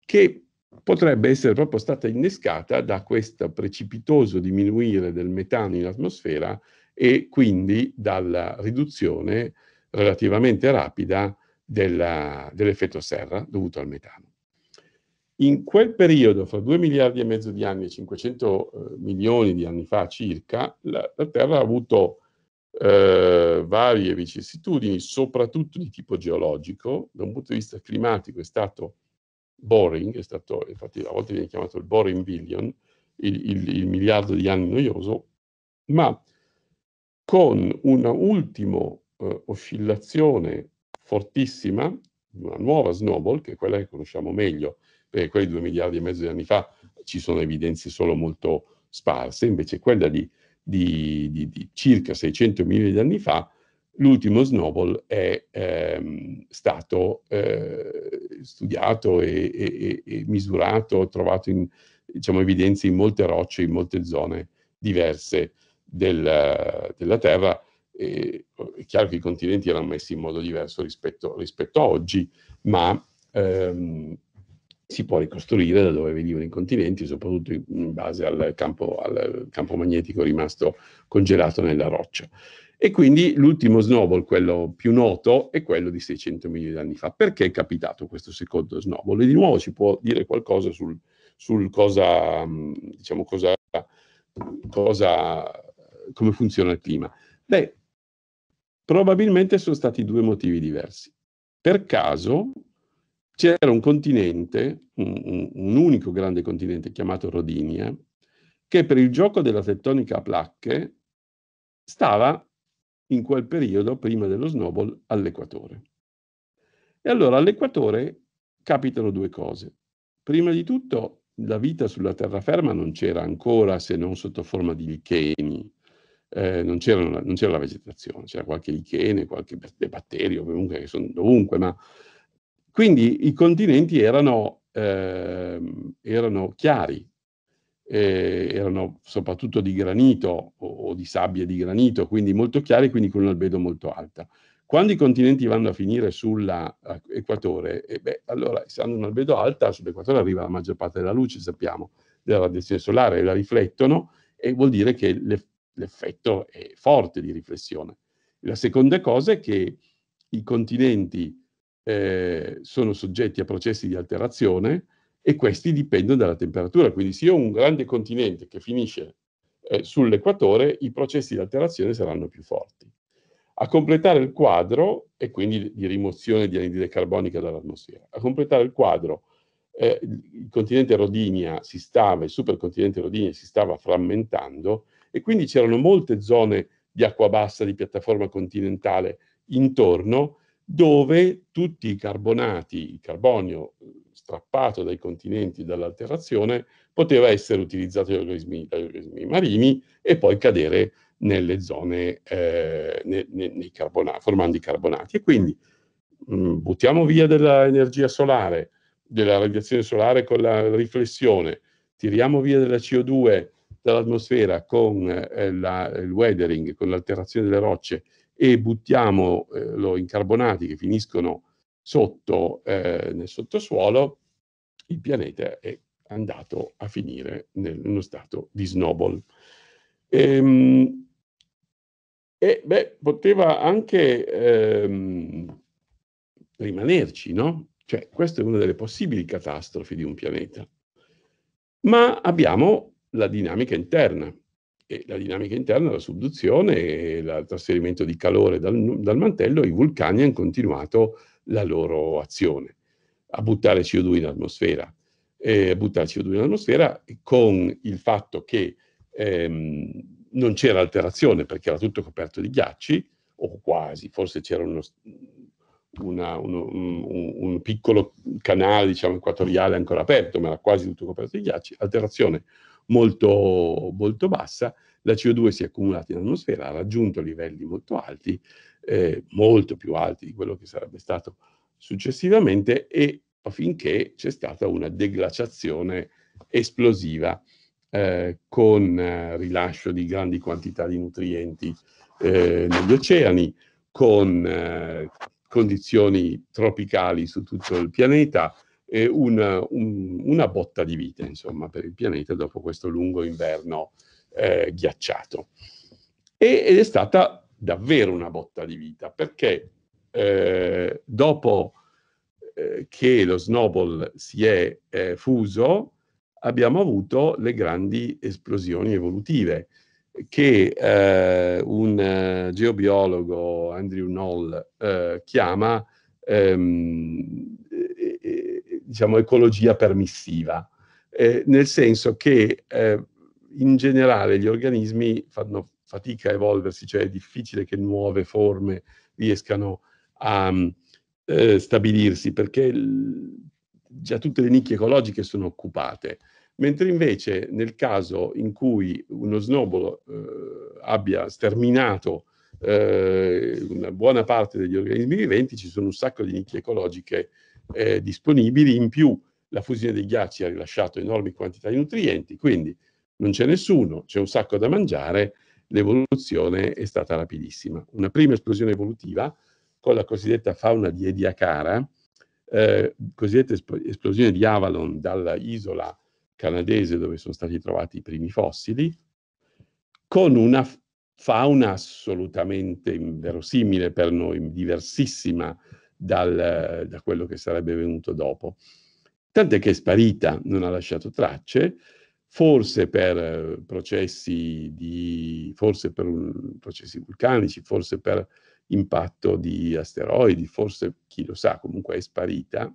che potrebbe essere proprio stata innescata da questo precipitoso diminuire del metano in atmosfera e quindi dalla riduzione relativamente rapida dell'effetto serra dovuto al metano. In quel periodo, fra 2 miliardi e mezzo di anni e 500 eh, milioni di anni fa circa, la, la Terra ha avuto eh, varie vicissitudini, soprattutto di tipo geologico. Da un punto di vista climatico è stato boring, è stato, infatti a volte viene chiamato il boring billion, il, il, il miliardo di anni noioso, ma con una ultima eh, oscillazione fortissima, una nuova snowball, che è quella che conosciamo meglio, perché quelli due miliardi e mezzo di anni fa ci sono evidenze solo molto sparse, invece quella di, di, di, di circa 600 milioni di anni fa, l'ultimo snowball è ehm, stato eh, studiato e, e, e, misurato, trovato in, diciamo, evidenze in molte rocce, in molte zone diverse del, della Terra. E, è chiaro che i continenti erano messi in modo diverso rispetto, rispetto a oggi, ma ehm, si può ricostruire da dove venivano i continenti, soprattutto in base al campo, al campo magnetico rimasto congelato nella roccia. E quindi l'ultimo snowball, quello più noto, è quello di 600 milioni di anni fa. Perché è capitato questo secondo snowball? E di nuovo ci può dire qualcosa sul, sul cosa, diciamo, cosa, cosa, come funziona il clima? Beh, probabilmente sono stati due motivi diversi. Per caso, c'era un continente, un, un, unico grande continente chiamato Rodinia, che per il gioco della tettonica a placche stava in quel periodo, prima dello snowball, all'equatore. E allora all'equatore capitano due cose. Prima di tutto, la vita sulla terraferma non c'era ancora se non sotto forma di licheni, eh, non, non, c'era la vegetazione, c'era qualche lichene, qualche batterio comunque che sono dovunque, ma quindi i continenti erano, eh, erano chiari, eh, erano soprattutto di granito o, o, di sabbia di granito, quindi molto chiari, quindi con un'albedo molto alta. Quando i continenti vanno a finire sull'equatore, eh, beh, allora se hanno un'albedo alta, sull'equatore arriva la maggior parte della luce, sappiamo, della radiazione solare, la riflettono e vuol dire che l'effetto è forte di riflessione. La seconda cosa è che i continenti eh, sono soggetti a processi di alterazione e questi dipendono dalla temperatura. Quindi se io ho un grande continente che finisce eh, sull'equatore, i processi di alterazione saranno più forti. A completare il quadro, e quindi di rimozione di anidride carbonica dall'atmosfera, a completare il quadro, eh, il continente Rodinia si stava, il supercontinente Rodinia si stava frammentando e quindi c'erano molte zone di acqua bassa, di piattaforma continentale intorno, dove tutti i carbonati, il carbonio strappato dai continenti dall'alterazione, poteva essere utilizzato dagli organismi, dagli organismi marini e poi cadere nelle zone, eh, nei, nei carbonati, formando i carbonati. E quindi mh, mm, buttiamo via dell'energia solare, della radiazione solare con la riflessione, tiriamo via della CO2 dall'atmosfera con eh, la, il weathering, con l'alterazione delle rocce e buttiamolo eh, in carbonati che finiscono sotto eh, nel sottosuolo, il pianeta è andato a finire nel, nello stato di snowball. Ehm, e beh, poteva anche ehm, rimanerci, no? Cioè, questa è una delle possibili catastrofi di un pianeta. Ma abbiamo la dinamica interna. La dinamica interna, la subduzione il trasferimento di calore dal, dal mantello, i vulcani hanno continuato la loro azione a buttare CO2 in atmosfera. Eh, buttare CO2 in atmosfera con il fatto che ehm, non c'era alterazione perché era tutto coperto di ghiacci, o quasi, forse c'era uno, una, uno, un, un, piccolo canale diciamo, equatoriale ancora aperto, ma era quasi tutto coperto di ghiacci, alterazione molto, molto bassa, la CO2 si è accumulata in atmosfera, ha raggiunto livelli molto alti, eh, molto più alti di quello che sarebbe stato successivamente, e affinché c'è stata una deglaciazione esplosiva eh, con eh, rilascio di grandi quantità di nutrienti eh, negli oceani, con eh, condizioni tropicali su tutto il pianeta e una, un, una botta di vita, insomma, per il pianeta dopo questo lungo inverno eh, ghiacciato. E, ed è stata davvero una botta di vita, perché eh, dopo eh, che lo snowball si è eh, fuso, abbiamo avuto le grandi esplosioni evolutive che eh, un uh, geobiologo, Andrew Knoll, uh, chiama ehm, eh, diciamo, ecologia permissiva, eh, nel senso che eh, in generale gli organismi fanno fatica a evolversi, cioè è difficile che nuove forme riescano a stabilirsi perché già tutte le nicchie ecologiche sono occupate. Mentre invece nel caso in cui uno snowball eh, abbia sterminato eh, una buona parte degli organismi viventi, ci sono un sacco di nicchie ecologiche eh, disponibili, in più la fusione dei ghiacci ha rilasciato enormi quantità di nutrienti, quindi non c'è nessuno, c'è un sacco da mangiare, l'evoluzione è stata rapidissima. Una prima esplosione evolutiva con la cosiddetta fauna di Ediacara, eh, cosiddetta esplosione di Avalon dalla isola canadese dove sono stati trovati i primi fossili, con una fauna assolutamente inverosimile per noi, diversissima dal, da quello che sarebbe venuto dopo. Tant'è che è sparita, non ha lasciato tracce, forse per processi, di, forse per un, processi vulcanici, forse per impatto di asteroidi, forse chi lo sa, comunque è sparita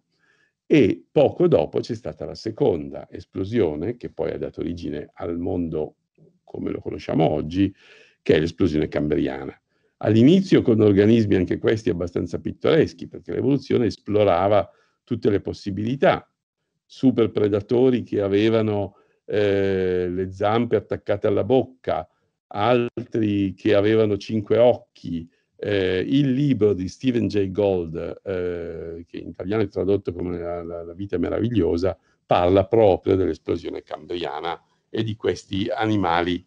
e poco dopo c'è stata la seconda esplosione che poi ha dato origine al mondo come lo conosciamo oggi, che è l'esplosione cambriana. All'inizio con organismi anche questi abbastanza pittoreschi, perché l'evoluzione esplorava tutte le possibilità. Super predatori che avevano eh, le zampe attaccate alla bocca, altri che avevano cinque occhi, eh, il libro di Stephen Jay Gold, eh, che in italiano è tradotto come la, la, la, vita meravigliosa, parla proprio dell'esplosione cambriana e di questi animali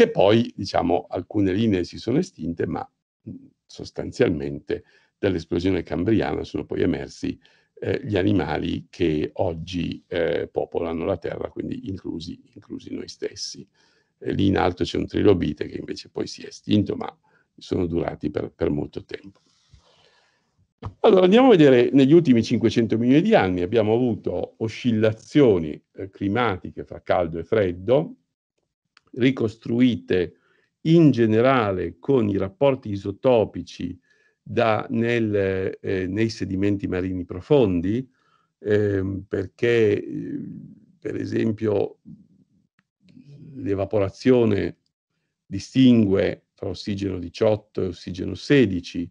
che poi, diciamo, alcune linee si sono estinte, ma sostanzialmente dall'esplosione cambriana sono poi emersi eh, gli animali che oggi eh, popolano la Terra, quindi inclusi, inclusi noi stessi. lì in alto c'è un trilobite che invece poi si è estinto, ma sono durati per, per molto tempo. Allora, andiamo a vedere, negli ultimi 500 milioni di anni abbiamo avuto oscillazioni eh, climatiche fra caldo e freddo, ricostruite in generale con i rapporti isotopici da, nel, eh, nei sedimenti marini profondi, ehm, perché per esempio l'evaporazione distingue tra ossigeno 18 e ossigeno 16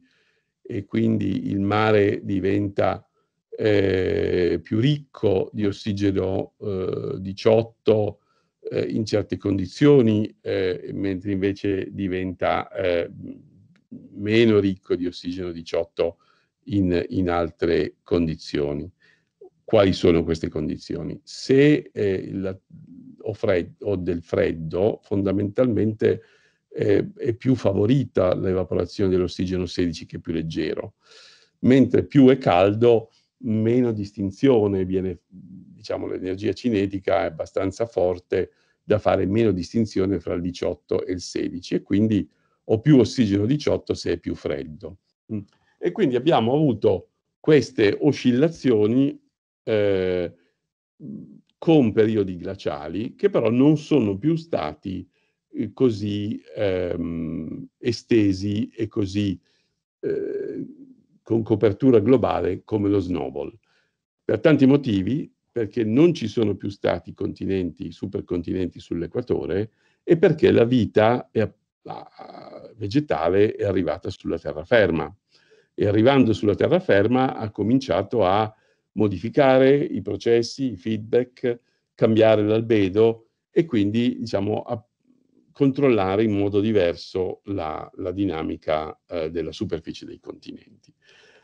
e quindi il mare diventa eh, più ricco di ossigeno eh, 18 eh, in certe condizioni, eh, mentre invece diventa eh, meno ricco di ossigeno 18 in, in, altre condizioni. Quali sono queste condizioni? Se eh, la, o, freddo, o del freddo, fondamentalmente eh, è più favorita l'evaporazione dell'ossigeno 16 che è più leggero, mentre più è caldo, meno distinzione viene, diciamo, l'energia cinetica è abbastanza forte da fare meno distinzione fra il 18 e il 16 e quindi ho più ossigeno 18 se è più freddo. Mm. E quindi abbiamo avuto queste oscillazioni eh, con periodi glaciali che però non sono più stati eh, così ehm, estesi e così eh, con copertura globale come lo snowball. Per tanti motivi, perché non ci sono più stati continenti, supercontinenti sull'equatore e perché la vita è, la, vegetale è arrivata sulla terraferma. E arrivando sulla terraferma ha cominciato a modificare i processi, i feedback, cambiare l'albedo e quindi diciamo, a controllare in modo diverso la, la dinamica eh, della superficie dei continenti.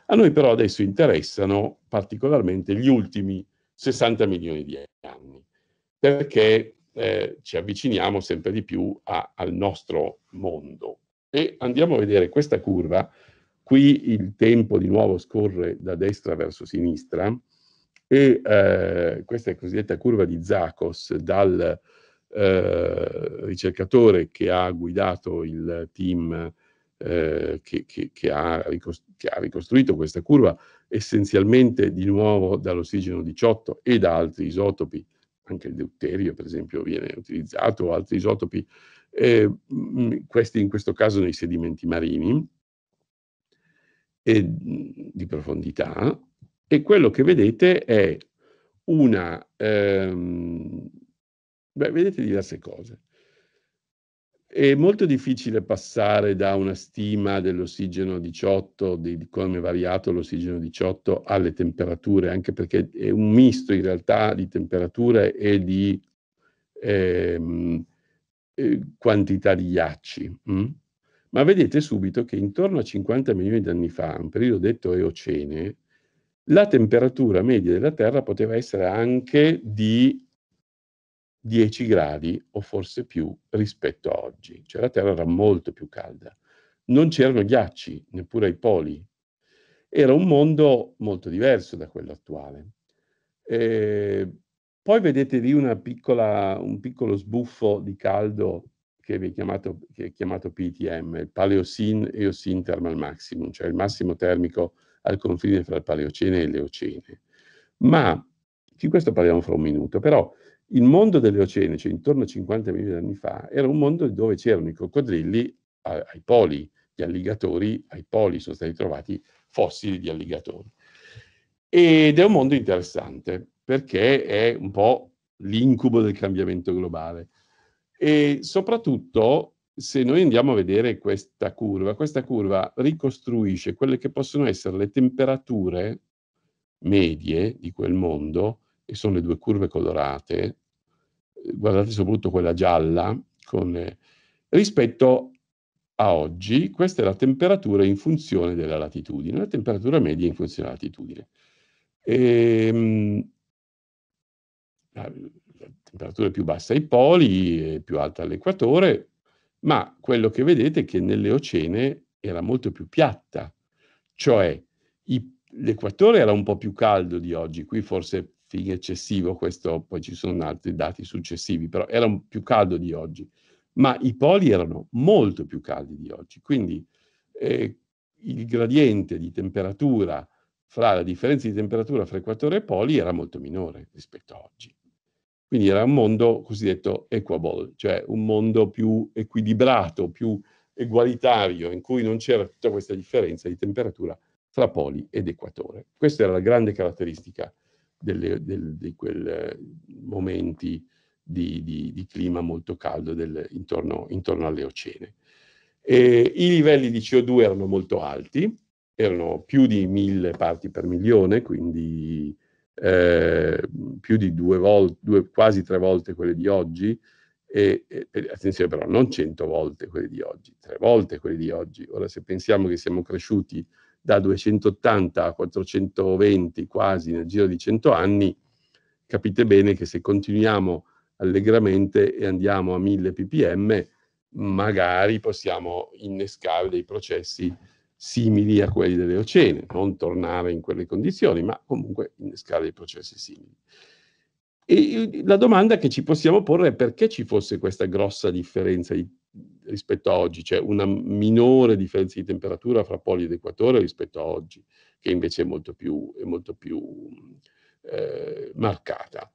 A noi però adesso interessano particolarmente gli ultimi 60 milioni di anni, perché eh, ci avviciniamo sempre di più a, al nostro mondo. E andiamo a vedere questa curva. Qui il tempo di nuovo scorre da destra verso sinistra e eh, questa è la cosiddetta curva di Zakos dal eh, ricercatore che ha guidato il team eh, che, che, che, ha che, ha ricostruito questa curva essenzialmente di nuovo dall'ossigeno 18 e da altri isotopi, anche il deuterio per esempio viene utilizzato, o altri isotopi, eh, questi in questo caso nei sedimenti marini e di profondità, e quello che vedete è una ehm, Beh, vedete diverse cose. È molto difficile passare da una stima dell'ossigeno 18, di, di come è variato l'ossigeno 18, alle temperature, anche perché è un misto in realtà di temperature e di ehm, eh, quantità di ghiacci. Hm? Ma vedete subito che intorno a 50 milioni di anni fa, un periodo detto Eocene, la temperatura media della Terra poteva essere anche di 10 gradi o forse più rispetto a oggi, cioè la Terra era molto più calda. Non c'erano ghiacci, neppure ai poli. Era un mondo molto diverso da quello attuale. E poi vedete lì piccola, un piccolo sbuffo di caldo che, è chiamato, che è chiamato PTM, il Paleocene Eocene Thermal Maximum, cioè il massimo termico al confine fra il Paleocene e l'Eocene. Ma, di questo parliamo fra un minuto, però il mondo delle oceane, cioè intorno a 50 milioni di anni fa, era un mondo dove c'erano i coccodrilli ai poli, gli alligatori ai poli, sono stati trovati fossili di alligatori. Ed è un mondo interessante perché è un po' l'incubo del cambiamento globale. E soprattutto, se noi andiamo a vedere questa curva, questa curva ricostruisce quelle che possono essere le temperature medie di quel mondo e sono le due curve colorate, guardate soprattutto quella gialla, con, eh, rispetto a oggi, questa è la temperatura in funzione della latitudine, la temperatura media in funzione della latitudine. E, ehm, la, la temperatura più bassa ai poli, più alta all'equatore, ma quello che vedete è che nelle oceane era molto più piatta, cioè i l'equatore era un po' più caldo di oggi, qui forse fin eccessivo, questo poi ci sono altri dati successivi, però era più caldo di oggi, ma i poli erano molto più caldi di oggi, quindi eh, il gradiente di temperatura fra la differenza di temperatura fra equatore e poli era molto minore rispetto a oggi. Quindi era un mondo cosiddetto equable, cioè un mondo più equilibrato, più egualitario, in cui non c'era tutta questa differenza di temperatura fra poli ed equatore. Questa era la grande caratteristica delle, del, di quei eh, momenti di, di, di, clima molto caldo del, intorno, intorno, alle oceane. E I livelli di CO2 erano molto alti, erano più di mille parti per milione, quindi eh, più di due volte, due, quasi tre volte quelle di oggi, e, e, attenzione però, non cento volte quelle di oggi, tre volte quelle di oggi. Ora se pensiamo che siamo cresciuti da 280 a 420 quasi nel giro di 100 anni, capite bene che se continuiamo allegramente e andiamo a 1000 ppm, magari possiamo innescare dei processi simili a quelli delle oceane, non tornare in quelle condizioni, ma comunque innescare dei processi simili. E la domanda che ci possiamo porre è perché ci fosse questa grossa differenza di, rispetto a oggi, cioè una minore differenza di temperatura fra poli ed equatore rispetto a oggi, che invece è molto più, è molto più eh, marcata.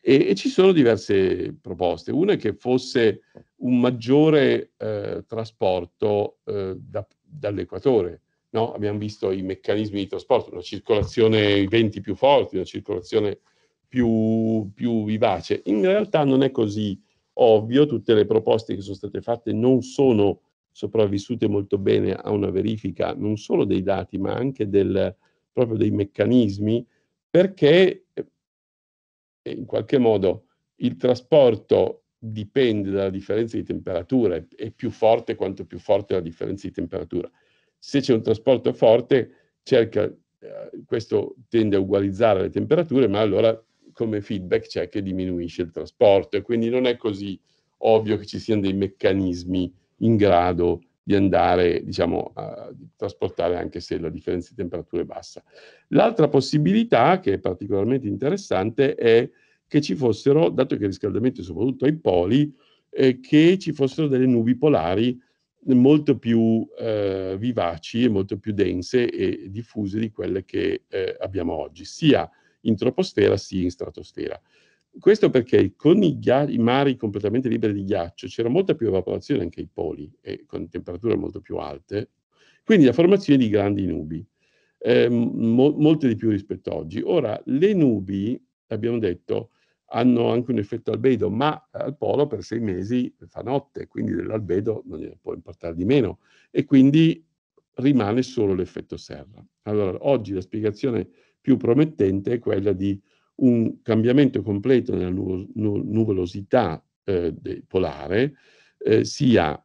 E, e, ci sono diverse proposte. Una è che fosse un maggiore eh, trasporto eh, da, dall'equatore. No? Abbiamo visto i meccanismi di trasporto, una circolazione, i venti più forti, una circolazione più, più vivace. In realtà non è così ovvio, tutte le proposte che sono state fatte non sono sopravvissute molto bene a una verifica non solo dei dati, ma anche del, proprio dei meccanismi, perché eh, in qualche modo il trasporto dipende dalla differenza di temperatura, è più forte quanto più forte la differenza di temperatura. Se c'è un trasporto forte, cerca, eh, questo tende a ugualizzare le temperature, ma allora come feedback c'è che diminuisce il trasporto e quindi non è così ovvio che ci siano dei meccanismi in grado di andare, diciamo, a trasportare anche se la differenza di temperatura è bassa. L'altra possibilità, che è particolarmente interessante, è che ci fossero, dato che il riscaldamento è soprattutto ai poli, eh, che ci fossero delle nubi polari molto più eh, vivaci e molto più dense e diffuse di quelle che eh, abbiamo oggi, sia in troposfera sia in stratosfera. Questo perché con i, i, mari completamente liberi di ghiaccio c'era molta più evaporazione anche ai poli e con temperature molto più alte, quindi la formazione di grandi nubi, eh, mo molte di più rispetto a oggi. Ora, le nubi, abbiamo detto, hanno anche un effetto albedo, ma al polo per sei mesi fa notte, quindi dell'albedo non ne può importare di meno e quindi rimane solo l'effetto serra. Allora, oggi la spiegazione più promettente è quella di un cambiamento completo nella nu nu nuvolosità eh, polare, eh, sia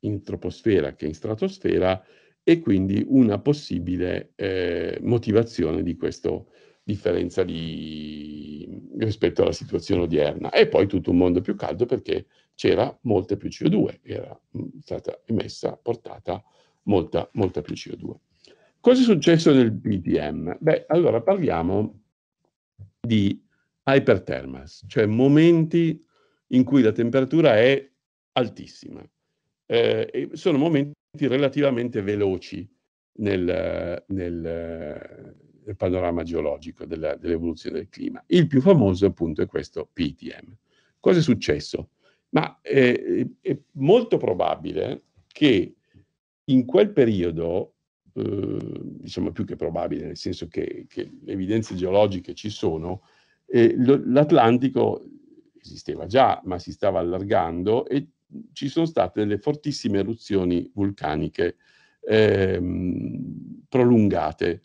in troposfera che in stratosfera, e quindi una possibile eh, motivazione di questa differenza di, rispetto alla situazione odierna. E poi tutto un mondo più caldo perché c'era molta più CO2, era mm, stata emessa, portata molta, molta più CO2. Cosa è successo nel BDM? Beh, allora parliamo di hyperthermas, cioè momenti in cui la temperatura è altissima. Eh, sono momenti relativamente veloci nel, nel, nel panorama geologico della, dell'evoluzione del clima. Il più famoso appunto è questo PTM. Cosa è successo? Ma eh, è molto probabile che in quel periodo eh, diciamo più che probabile, nel senso che, che le evidenze geologiche ci sono, eh, l'Atlantico esisteva già, ma si stava allargando e ci sono state delle fortissime eruzioni vulcaniche ehm, prolungate,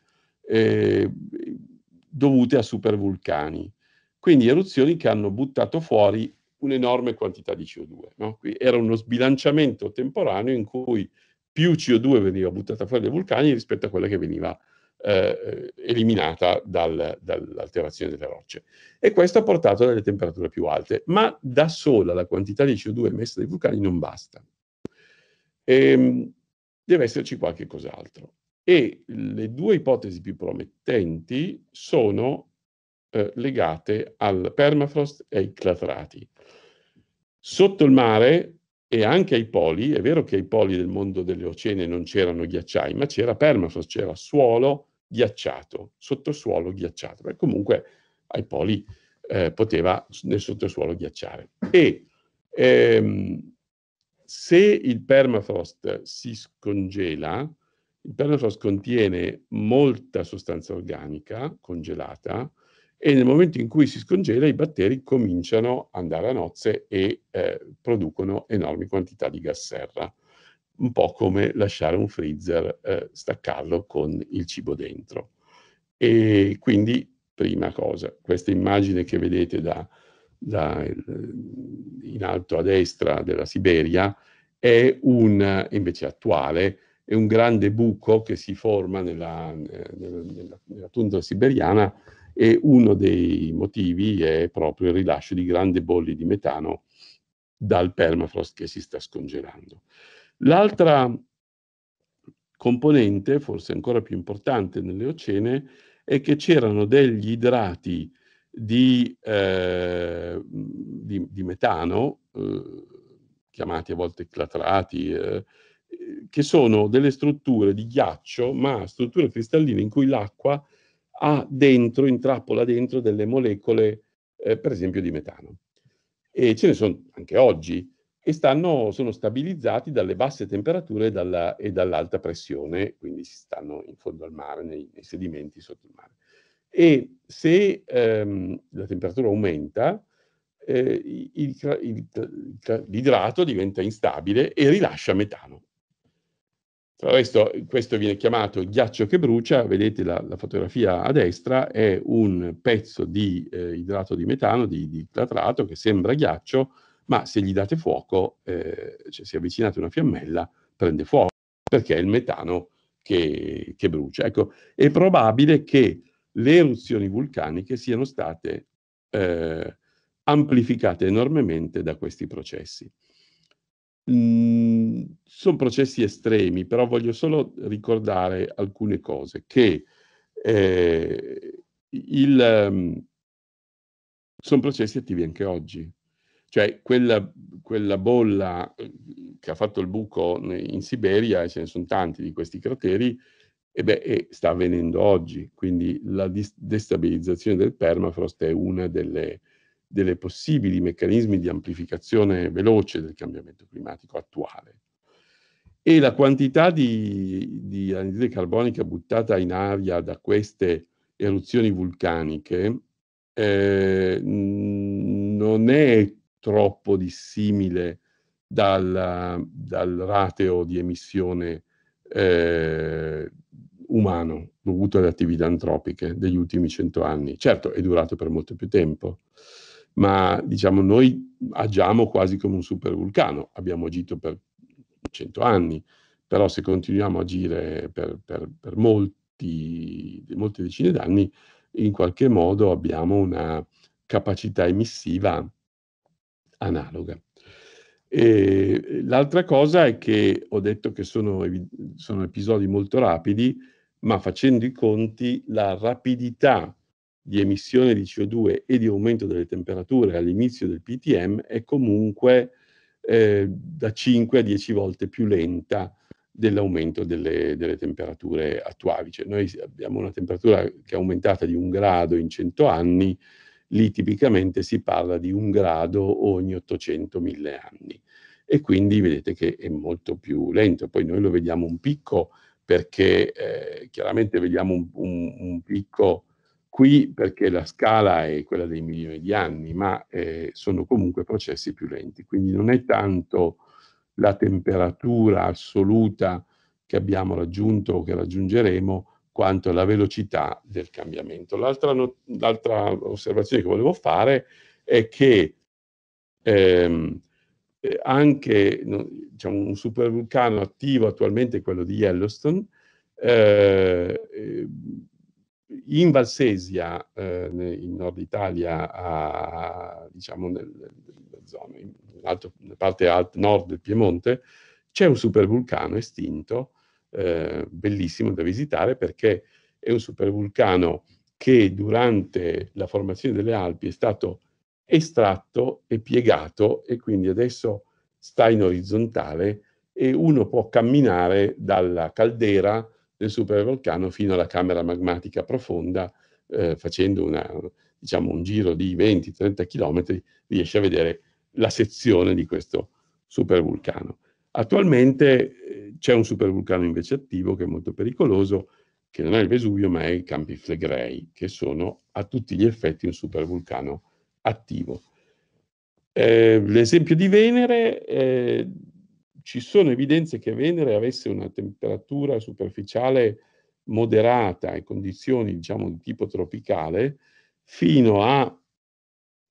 eh, dovute a supervulcani. Quindi eruzioni che hanno buttato fuori un'enorme quantità di CO2. No? era uno sbilanciamento temporaneo in cui più CO2 veniva buttata fuori dai vulcani rispetto a quella che veniva eh, eliminata dal, dall'alterazione delle rocce. E questo ha portato a delle temperature più alte, ma da sola la quantità di CO2 emessa dai vulcani non basta. E, ehm, deve esserci qualche cos'altro. e le due ipotesi più promettenti sono eh, legate al permafrost e ai clatrati. Sotto il mare e anche ai poli, è vero che ai poli del mondo delle oceane non c'erano ghiacciai, ma c'era permafrost, c'era suolo ghiacciato, sottosuolo ghiacciato, Beh, comunque ai poli eh, poteva nel sottosuolo ghiacciare. E ehm, se il permafrost si scongela, il permafrost contiene molta sostanza organica congelata e nel momento in cui si scongela i batteri cominciano ad andare a nozze e eh, producono enormi quantità di gas serra, un po' come lasciare un freezer, eh, staccarlo con il cibo dentro. E quindi, prima cosa, questa immagine che vedete da, da, in alto a destra della Siberia è un, invece attuale, è un grande buco che si forma nella, nella, nella tundra siberiana e uno dei motivi è proprio il rilascio di grandi bolli di metano dal permafrost che si sta scongelando. L'altra componente, forse ancora più importante nelle oceane, è che c'erano degli idrati di, eh, di, di metano, eh, chiamati a volte clatrati, eh, che sono delle strutture di ghiaccio, ma strutture cristalline in cui l'acqua ha dentro, intrappola dentro delle molecole, eh, per esempio di metano. E ce ne sono anche oggi, e stanno, sono stabilizzati dalle basse temperature e, dalla, e, dall'alta pressione, quindi si stanno in fondo al mare, nei, nei sedimenti sotto il mare. E se ehm, la temperatura aumenta, eh, il, il, l'idrato diventa instabile e rilascia metano. Questo, questo, viene chiamato ghiaccio che brucia, vedete la, la fotografia a destra, è un pezzo di eh, idrato di metano, di, di clatrato, che sembra ghiaccio, ma se gli date fuoco, eh, cioè se avvicinate una fiammella, prende fuoco, perché è il metano che, che brucia. Ecco, è probabile che le eruzioni vulcaniche siano state eh, amplificate enormemente da questi processi. Mm, sono processi estremi, però voglio solo ricordare alcune cose, che eh, um, sono processi attivi anche oggi. Cioè quella, quella, bolla che ha fatto il buco in Siberia, e ce ne sono tanti di questi crateri, e beh, e sta avvenendo oggi. Quindi la destabilizzazione del permafrost è una delle, delle possibili meccanismi di amplificazione veloce del cambiamento climatico attuale. E la quantità di, di anidride carbonica buttata in aria da queste eruzioni vulcaniche eh, non è troppo dissimile dal, dal rateo di emissione eh, umano dovuto alle attività antropiche degli ultimi cento anni. Certo, è durato per molto più tempo, ma diciamo noi agiamo quasi come un supervulcano, abbiamo agito per cento anni, però se continuiamo a agire per, per, per molti, molte decine d'anni, in qualche modo abbiamo una capacità emissiva analoga. E l'altra cosa è che ho detto che sono, sono episodi molto rapidi, ma facendo i conti, la rapidità di emissione di CO2 e di aumento delle temperature all'inizio del PTM è comunque eh, da 5 a 10 volte più lenta dell'aumento delle, delle, temperature attuali. Cioè noi abbiamo una temperatura che è aumentata di un grado in 100 anni, lì tipicamente si parla di un grado ogni 800.000 anni e quindi vedete che è molto più lento. Poi noi lo vediamo un picco perché eh, chiaramente vediamo un, un, un, picco qui perché la scala è quella dei milioni di anni, ma eh, sono comunque processi più lenti. Quindi non è tanto la temperatura assoluta che abbiamo raggiunto o che raggiungeremo, quanto la velocità del cambiamento. L'altra, no, l'altra osservazione che volevo fare è che ehm, eh, anche diciamo, un supervulcano attivo attualmente quello di Yellowstone, eh, ehm, in Valsesia, eh, in Nord Italia, a, diciamo nel, nella zona, in alto, nella parte alt nord del Piemonte, c'è un supervulcano estinto eh, bellissimo da visitare perché è un supervulcano che durante la formazione delle Alpi è stato estratto e piegato e quindi adesso sta in orizzontale e uno può camminare dalla caldera del supervolcano fino alla camera magmatica profonda eh, facendo una, diciamo, un giro di 20-30 km riesce a vedere la sezione di questo supervulcano. Attualmente eh, c'è un supervulcano invece attivo che è molto pericoloso, che non è il Vesuvio ma è i Campi Flegrei, che sono a tutti gli effetti un supervulcano attivo. Eh, l'esempio di Venere, eh, ci sono evidenze che Venere avesse una temperatura superficiale moderata e condizioni diciamo di tipo tropicale fino a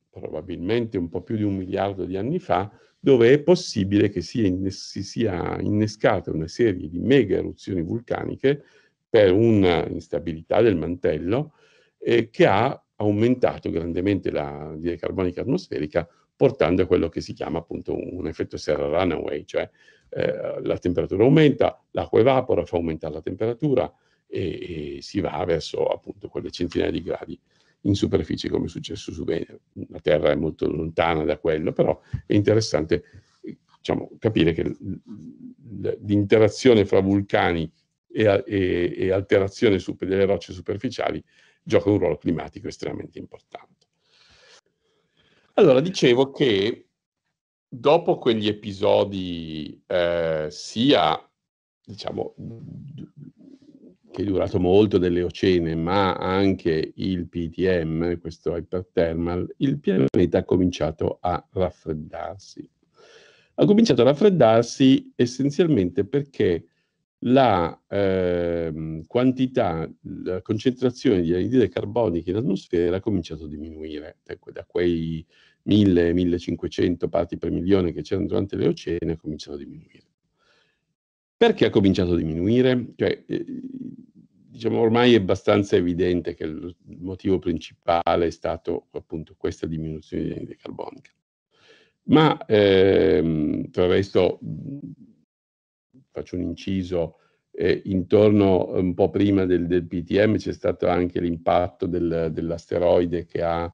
probabilmente un po' più di un miliardo di anni fa, dove è possibile che sia innes- si sia innescata una serie di mega eruzioni vulcaniche per un'instabilità del mantello eh, che ha aumentato grandemente la anidride carbonica atmosferica, portando a quello che si chiama appunto un, effetto serra runaway, cioè eh, la temperatura aumenta, l'acqua evapora, fa aumentare la temperatura e, e si va verso appunto quelle centinaia di gradi in superficie come è successo su Venere. La Terra è molto lontana da quello, però è interessante diciamo, capire che l'interazione fra vulcani e, e, e alterazione delle rocce superficiali gioca un ruolo climatico estremamente importante. Allora, dicevo che dopo quegli episodi eh, sia, diciamo, che è durato molto dell'Eocene, ma anche il PTM, questo hyperthermal, il pianeta ha cominciato a raffreddarsi. Ha cominciato a raffreddarsi essenzialmente perché la eh, quantità, la concentrazione di anidride carbonica in atmosfera ha cominciato a diminuire da quei 1000-1500 parti per milione che c'erano durante l'Eocene, ha cominciato a diminuire. Perché ha cominciato a diminuire? Cioè, eh, diciamo, ormai è abbastanza evidente che il motivo principale è stato appunto questa diminuzione di anidride carbonica. Ma ehm, tra il resto, faccio un inciso, eh, intorno un po' prima del, del PTM c'è stato anche l'impatto del, dell'asteroide che ha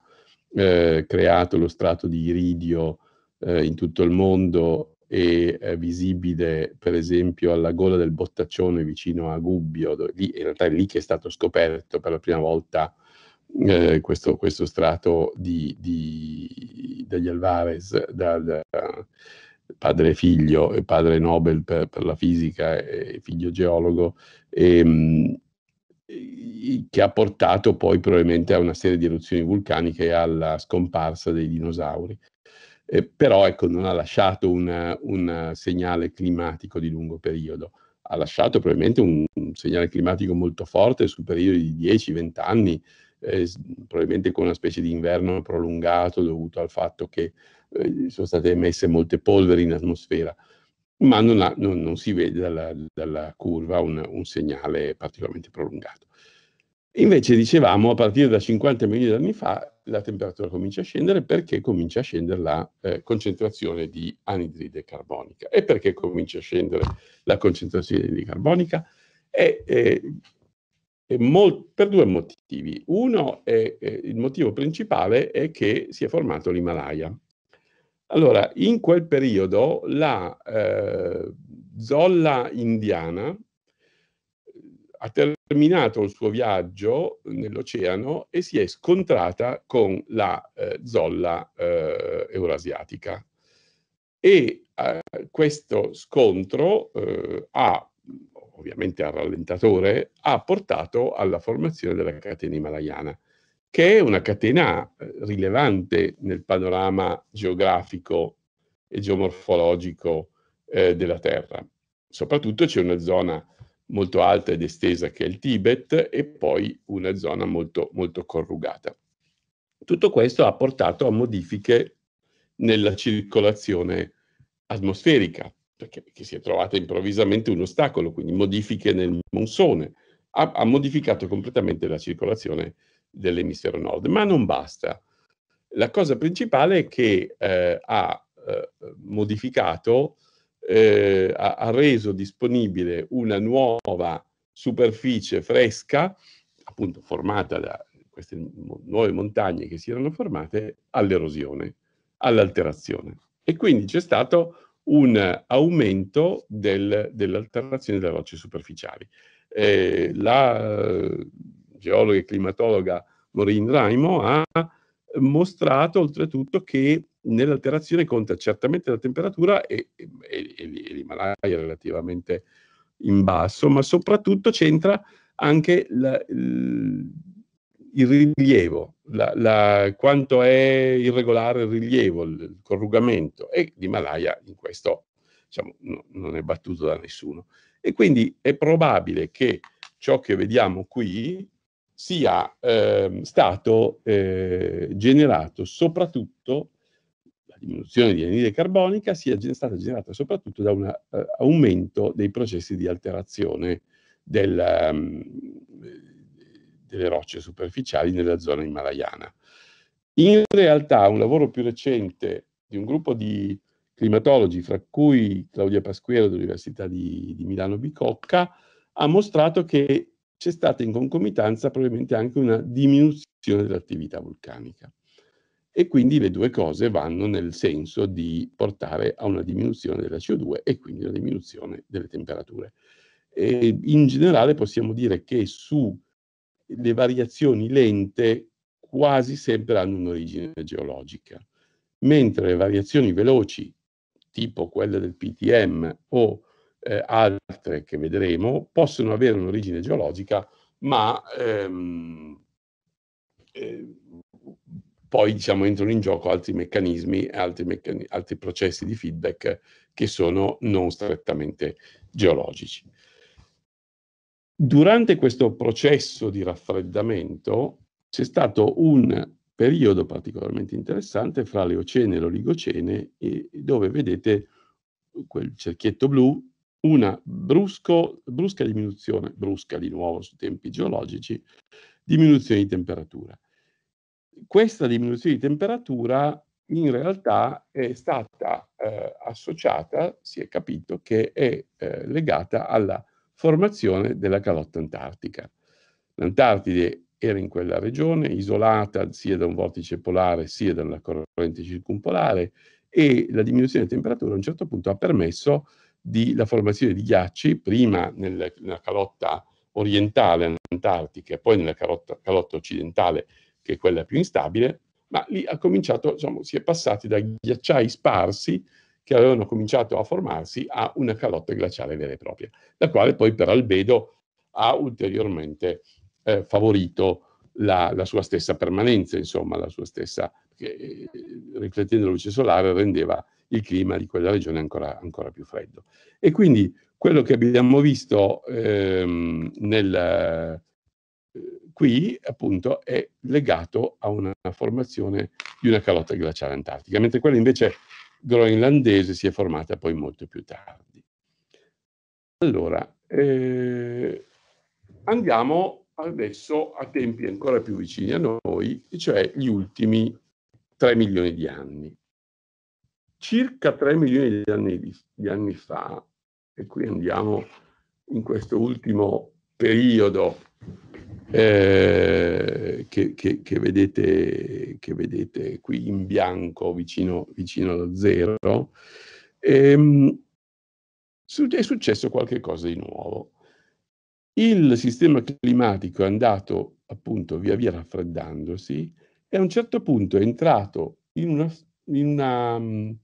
eh, creato lo strato di iridio eh, in tutto il mondo e è visibile per esempio alla gola del Bottaccione vicino a Gubbio, dove, lì, in realtà è lì che è stato scoperto per la prima volta eh, questo, questo, strato di, di, degli Alvarez, da, da, padre e figlio, padre Nobel per, per la fisica e figlio geologo, e, ehm, che ha portato poi probabilmente a una serie di eruzioni vulcaniche e alla scomparsa dei dinosauri. Eh, però ecco, non ha lasciato un segnale climatico di lungo periodo, ha lasciato probabilmente un, un segnale climatico molto forte su periodi di 10-20 anni, eh, probabilmente con una specie di inverno prolungato dovuto al fatto che eh, sono state emesse molte polveri in atmosfera, ma non, ha, non, non si vede dalla, dalla curva un, un segnale particolarmente prolungato. Invece dicevamo, a partire da 50 milioni di anni fa, la temperatura comincia a scendere perché comincia a scendere la eh, concentrazione di anidride carbonica. E perché comincia a scendere la concentrazione di anidride carbonica? È, è, è molt, per due motivi. Uno, è, il motivo principale è che si è formato l'Himalaya. Allora, in quel periodo la eh, zolla indiana ha terminato il suo viaggio nell'oceano e si è scontrata con la eh, zolla eh, eurasiatica. E eh, questo scontro eh, ha, ovviamente al rallentatore, ha portato alla formazione della catena himalayana, che è una catena eh, rilevante nel panorama geografico e geomorfologico eh, della Terra. Soprattutto c'è una zona molto alta ed estesa che è il Tibet e poi una zona molto, molto corrugata. Tutto questo ha portato a modifiche nella circolazione atmosferica, perché, si è trovata improvvisamente un ostacolo, quindi modifiche nel monsone. Ha, ha modificato completamente la circolazione dell'emisfero nord, ma non basta. La cosa principale è che eh, ha eh, modificato eh, ha, ha reso disponibile una nuova superficie fresca, appunto formata da queste nuove montagne che si erano formate, all'erosione, all'alterazione. E quindi c'è stato un aumento del, dell'alterazione delle rocce superficiali. Eh, la geologa e climatologa Maureen Raimo ha mostrato oltretutto che nell'alterazione conta certamente la temperatura e, e, e l'Himalaya relativamente in basso, ma soprattutto c'entra anche la, il, il, rilievo, la, la, quanto è irregolare il rilievo, il, il corrugamento e l'Himalaya in questo diciamo, no, non è battuto da nessuno. E quindi è probabile che ciò che vediamo qui sia eh, stato eh, generato soprattutto, la diminuzione di anidride carbonica sia stata generata soprattutto da un uh, aumento dei processi di alterazione del, um, delle rocce superficiali nella zona himalayana. In realtà un lavoro più recente di un gruppo di climatologi, fra cui Claudia Pasquero dell'Università di, di Milano Bicocca, ha mostrato che c'è stata in concomitanza probabilmente anche una diminuzione dell'attività vulcanica. E quindi le due cose vanno nel senso di portare a una diminuzione della CO2 e quindi una diminuzione delle temperature. E in generale possiamo dire che sulle variazioni lente quasi sempre hanno un'origine geologica, mentre le variazioni veloci, tipo quelle del PTM o eh, altre che vedremo, possono avere un'origine geologica, ma ehm, eh, poi diciamo, entrano in gioco altri meccanismi, altri, meccani- altri processi di feedback che sono non strettamente geologici. Durante questo processo di raffreddamento c'è stato un periodo particolarmente interessante fra l'Eocene e l'Oligocene, dove vedete quel cerchietto blu una brusco, brusca diminuzione, brusca di nuovo su tempi geologici, diminuzione di temperatura. Questa diminuzione di temperatura in realtà è stata eh, associata, si è capito, che è eh, legata alla formazione della calotta antartica. L'Antartide era in quella regione, isolata sia da un vortice polare sia da una corrente circumpolare e la diminuzione di temperatura a un certo punto ha permesso di la formazione di ghiacci, prima nel, nella calotta orientale antartica e poi nella calotta, calotta, occidentale, che è quella più instabile, ma lì ha cominciato, diciamo, si è passati da ghiacciai sparsi che avevano cominciato a formarsi a una calotta glaciale vera e propria, la quale poi per albedo ha ulteriormente eh, favorito la, la, sua stessa permanenza, insomma, la sua stessa, che eh, riflettendo la luce solare rendeva il clima di quella regione ancora, ancora più freddo. E quindi quello che abbiamo visto ehm, nel, eh, qui appunto è legato a una formazione di una calotta glaciale antartica, mentre quella invece groenlandese si è formata poi molto più tardi. Allora, eh, andiamo adesso a tempi ancora più vicini a noi, cioè gli ultimi 3 milioni di anni circa 3 milioni di anni, di anni fa, e qui andiamo in questo ultimo periodo eh, che, che, che, vedete, che, vedete, qui in bianco vicino, vicino allo zero, ehm, è successo qualche cosa di nuovo. Il sistema climatico è andato appunto via via raffreddandosi e a un certo punto è entrato in una, in una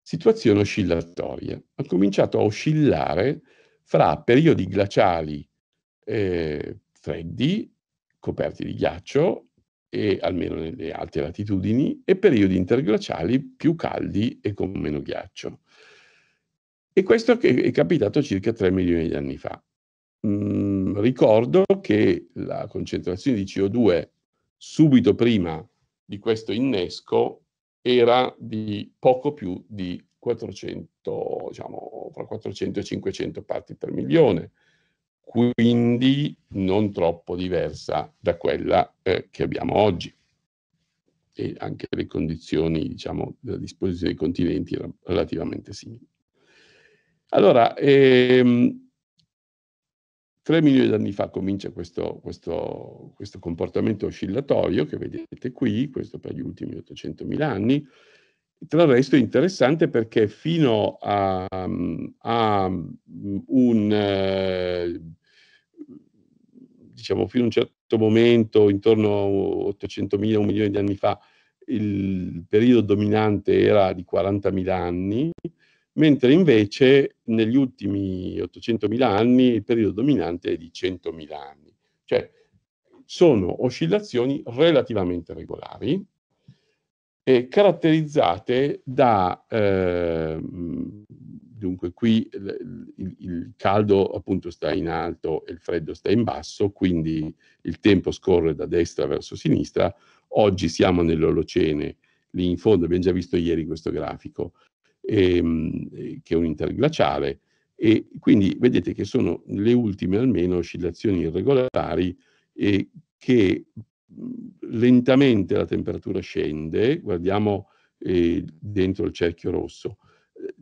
situazione oscillatoria. Ha cominciato a oscillare fra periodi glaciali eh, freddi, coperti di ghiaccio, e almeno nelle alte latitudini, e periodi interglaciali più caldi e con meno ghiaccio. E questo è capitato circa 3 milioni di anni fa. Mm, ricordo che la concentrazione di CO2 subito prima di questo innesco era di poco più di 400, diciamo, fra 400 e 500 parti per milione, quindi non troppo diversa da quella eh, che abbiamo oggi. E anche le condizioni, diciamo, della disposizione dei continenti erano relativamente simili. Allora, ehm, 3 milioni di anni fa comincia questo, questo, questo, comportamento oscillatorio che vedete qui, questo per gli ultimi 800.000 anni. Tra l'altro è interessante perché fino a, a un, eh, diciamo, fino a un certo momento, intorno a 800.000, un milione di anni fa, il periodo dominante era di 40.000 anni, mentre invece negli ultimi 800.000 anni il periodo dominante è di 100.000 anni. Cioè sono oscillazioni relativamente regolari, eh, caratterizzate da, eh, dunque qui il, il, il, caldo appunto sta in alto e il freddo sta in basso, quindi il tempo scorre da destra verso sinistra, oggi siamo nell'Olocene, lì in fondo abbiamo già visto ieri questo grafico, ehm, che è un interglaciale, e quindi vedete che sono le ultime almeno oscillazioni irregolari eh, che lentamente la temperatura scende, guardiamo eh, dentro il cerchio rosso, eh,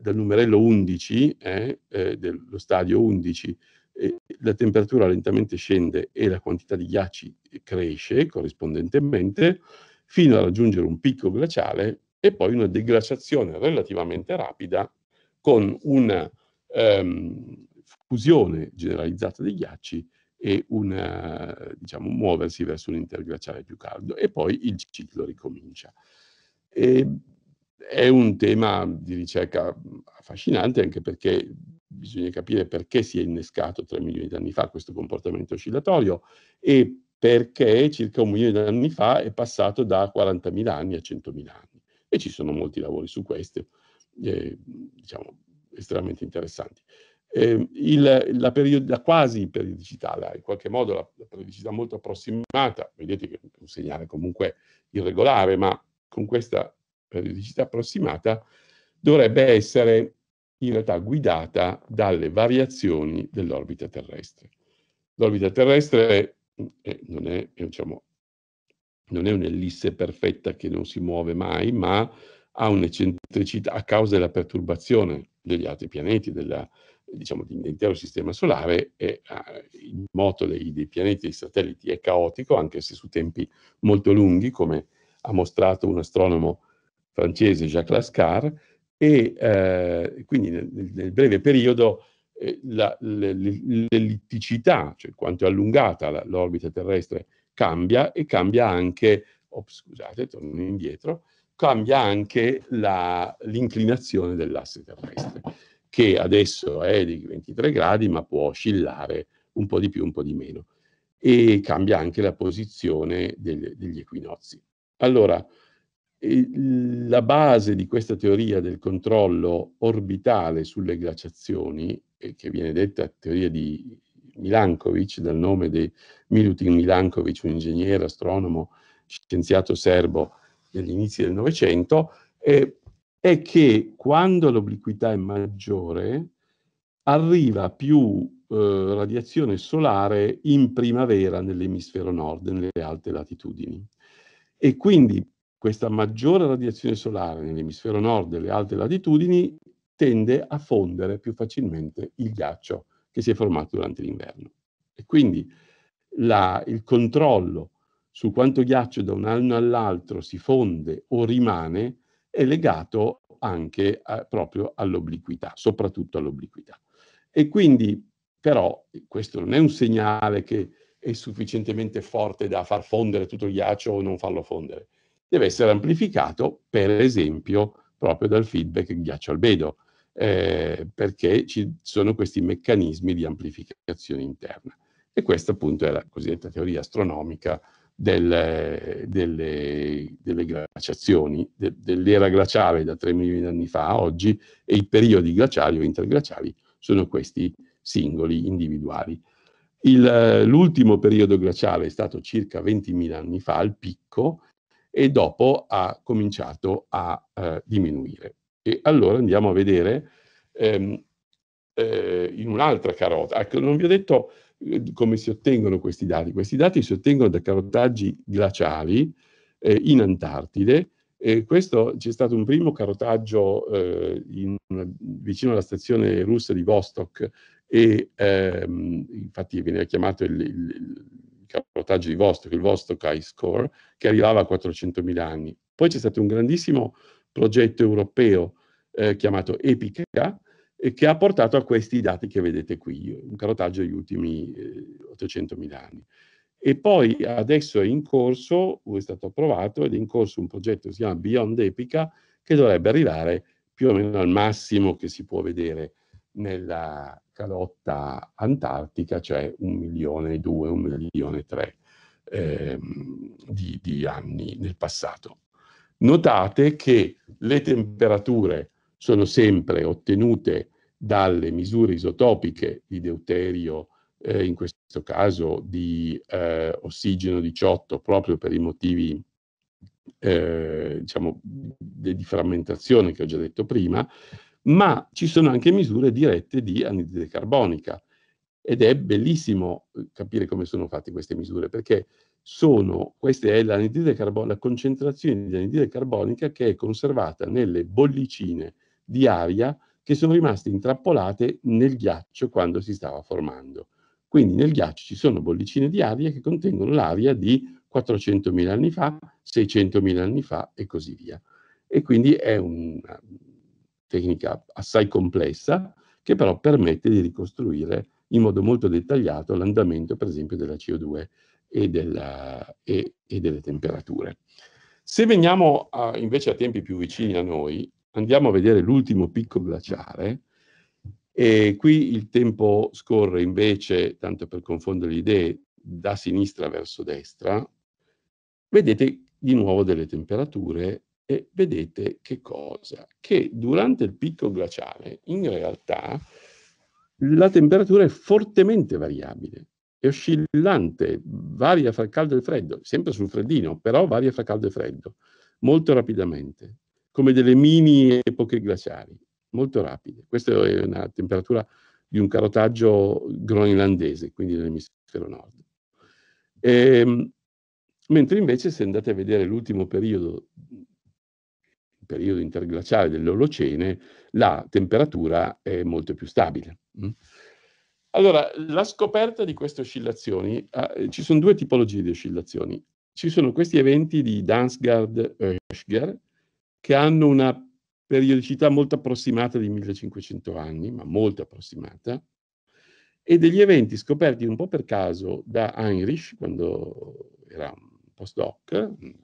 dal numerello 11, eh, eh, dello stadio 11, eh, la temperatura lentamente scende e la quantità di ghiacci cresce corrispondentemente fino a raggiungere un picco glaciale e poi una deglaciazione relativamente rapida con una ehm, fusione generalizzata dei ghiacci e un diciamo, muoversi verso un interglaciale più caldo e poi il ciclo ricomincia. E è un tema di ricerca affascinante anche perché bisogna capire perché si è innescato 3 milioni di anni fa questo comportamento oscillatorio e perché circa un milione di anni fa è passato da 40.000 anni a 100.000 anni. E ci sono molti lavori su questo, eh, diciamo, estremamente interessanti. Eh, il, la, period- la, quasi periodicità, la, in qualche modo la, la, periodicità molto approssimata, vedete che è un segnale comunque irregolare, ma con questa periodicità approssimata dovrebbe essere in realtà guidata dalle variazioni dell'orbita terrestre. L'orbita terrestre eh, non, è, diciamo, non è un'ellisse perfetta che non si muove mai, ma ha un'eccentricità a causa della perturbazione degli altri pianeti, della, diciamo, dell'intero sistema solare e uh, il moto dei, dei pianeti e dei satelliti è caotico, anche se su tempi molto lunghi, come ha mostrato un astronomo francese, Jacques Lascar, e eh, quindi nel, nel, breve periodo eh, la, l'ellitticità, cioè quanto è allungata l'orbita terrestre, cambia e cambia anche, oh, scusate, torno indietro, cambia anche la, l'inclinazione dell'asse terrestre che adesso è di 23 gradi, ma può oscillare un po' di più, un po' di meno. E cambia anche la posizione degli, degli equinozi. Allora, la base di questa teoria del controllo orbitale sulle glaciazioni, che viene detta teoria di Milankovic, dal nome di Milutin Milankovic, un ingegnere, astronomo, scienziato serbo degli inizi del Novecento, eh, è che quando l'obliquità è maggiore arriva più eh, radiazione solare in primavera nell'emisfero nord, nelle alte latitudini. E quindi questa maggiore radiazione solare nell'emisfero nord delle alte latitudini tende a fondere più facilmente il ghiaccio che si è formato durante l'inverno. E quindi la, il controllo su quanto ghiaccio da un anno all'altro si fonde o rimane è legato anche a, proprio all'obliquità, soprattutto all'obliquità. E quindi, però, questo non è un segnale che è sufficientemente forte da far fondere tutto il ghiaccio o non farlo fondere. Deve essere amplificato, per esempio, proprio dal feedback ghiaccio-albedo, eh, perché ci sono questi meccanismi di amplificazione interna. E questa appunto è la cosiddetta teoria astronomica delle, delle, delle glaciazioni, de, dell'era glaciale da 3 milioni di anni fa a oggi e i periodi glaciali o interglaciali sono questi singoli, individuali. L'ultimo periodo glaciale è stato circa 20.000 anni fa, al picco, e dopo ha cominciato a eh, diminuire. E allora andiamo a vedere ehm, eh, in un'altra carota. Ecco, non vi ho detto come si ottengono questi dati? Questi dati si ottengono da carotaggi glaciali eh, in Antartide questo c'è stato un primo carotaggio eh, in, vicino alla stazione russa di Vostok e ehm, infatti viene chiamato il, il, il, carotaggio di Vostok, il Vostok Ice Core, che arrivava a 400.000 anni. Poi c'è stato un grandissimo progetto europeo eh, chiamato EPICA, eh, che ha portato a questi dati che vedete qui, un carotaggio degli ultimi eh, 800.000 anni. E poi adesso è in corso, è stato approvato, ed è in corso un progetto che si chiama Beyond Epica, che dovrebbe arrivare più o meno al massimo che si può vedere nella calotta antartica, cioè un milione e due, un milione e tre ehm, di, di anni nel passato. Notate che le temperature sono sempre ottenute dalle misure isotopiche di deuterio eh, in questo caso di eh, ossigeno 18, proprio per i motivi eh, diciamo, di frammentazione che ho già detto prima, ma ci sono anche misure dirette di anidride carbonica. Ed è bellissimo eh, capire come sono fatte queste misure, perché sono, questa è l'anidride carbonica, la concentrazione di anidride carbonica che è conservata nelle bollicine di aria che sono rimaste intrappolate nel ghiaccio quando si stava formando. Quindi nel ghiaccio ci sono bollicine di aria che contengono l'aria di 400.000 anni fa, 600.000 anni fa e così via. E quindi è una tecnica assai complessa che però permette di ricostruire in modo molto dettagliato l'andamento, per esempio, della CO2 e, della, e, e delle temperature. Se veniamo a, invece a tempi più vicini a noi, andiamo a vedere l'ultimo picco glaciale, e qui il tempo scorre invece, tanto per confondere le idee, da sinistra verso destra. Vedete di nuovo delle temperature e vedete che cosa? Che durante il picco glaciale in realtà la temperatura è fortemente variabile, è oscillante, varia fra caldo e freddo, sempre sul freddino, però varia fra caldo e freddo, molto rapidamente, come delle mini epoche glaciali molto rapide. Questa è una temperatura di un carotaggio groenlandese, quindi nell'emisfero nord. E, ehm, mentre invece se andate a vedere l'ultimo periodo, il periodo interglaciale dell'Olocene, la temperatura è molto più stabile. Allora, la scoperta di queste oscillazioni, eh, ci sono due tipologie di oscillazioni. Ci sono questi eventi di Dansgaard-Oeschger che hanno una periodicità molto approssimata di 1500 anni, ma molto approssimata, e degli eventi scoperti un po' per caso da Heinrich, quando era un postdoc, un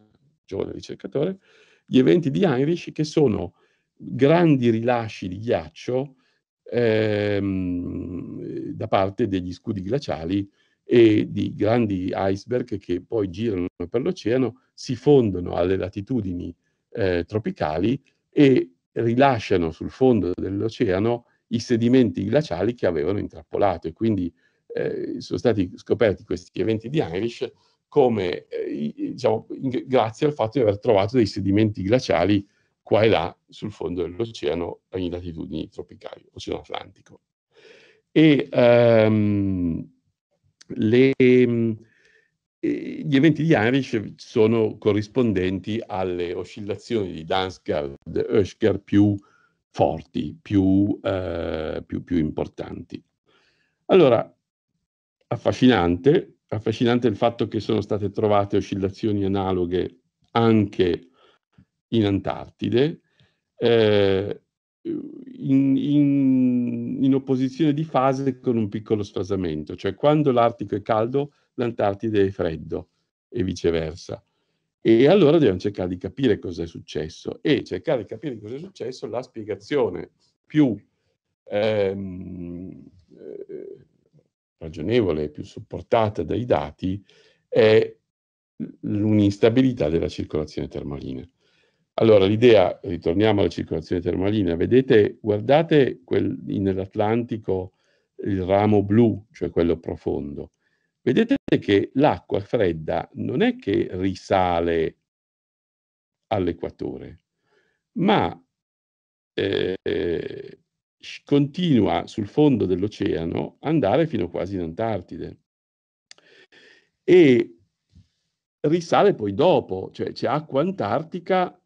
giovane ricercatore, gli eventi di Heinrich che sono grandi rilasci di ghiaccio ehm, da parte degli scudi glaciali e di grandi iceberg che poi girano per l'oceano, si fondono alle latitudini eh, tropicali e rilasciano sul fondo dell'oceano i sedimenti glaciali che avevano intrappolato. E quindi eh, sono stati scoperti questi eventi di Heinrich come, eh, diciamo, grazie al fatto di aver trovato dei sedimenti glaciali qua e là sul fondo dell'oceano in latitudini tropicali, Oceano Atlantico. E um, le, gli eventi di Heinrich sono corrispondenti alle oscillazioni di Dansgaard-Oeschger più forti, più, eh, più, più, importanti. Allora, affascinante, affascinante il fatto che sono state trovate oscillazioni analoghe anche in Antartide, eh, in, in, in opposizione di fase con un piccolo sfasamento, cioè quando l'Artico è caldo l'Antartide è freddo e viceversa. E allora dobbiamo cercare di capire cosa è successo e cercare di capire cosa è successo, la spiegazione più ehm, eh, ragionevole, più supportata dai dati è l'instabilità della circolazione termalina. Allora, l'idea, ritorniamo alla circolazione termalina, vedete, guardate nell'Atlantico il ramo blu, cioè quello profondo, vedete che l'acqua fredda non è che risale all'equatore, ma eh, continua sul fondo dell'oceano andare fino quasi in Antartide. E risale poi dopo, cioè c'è acqua antartica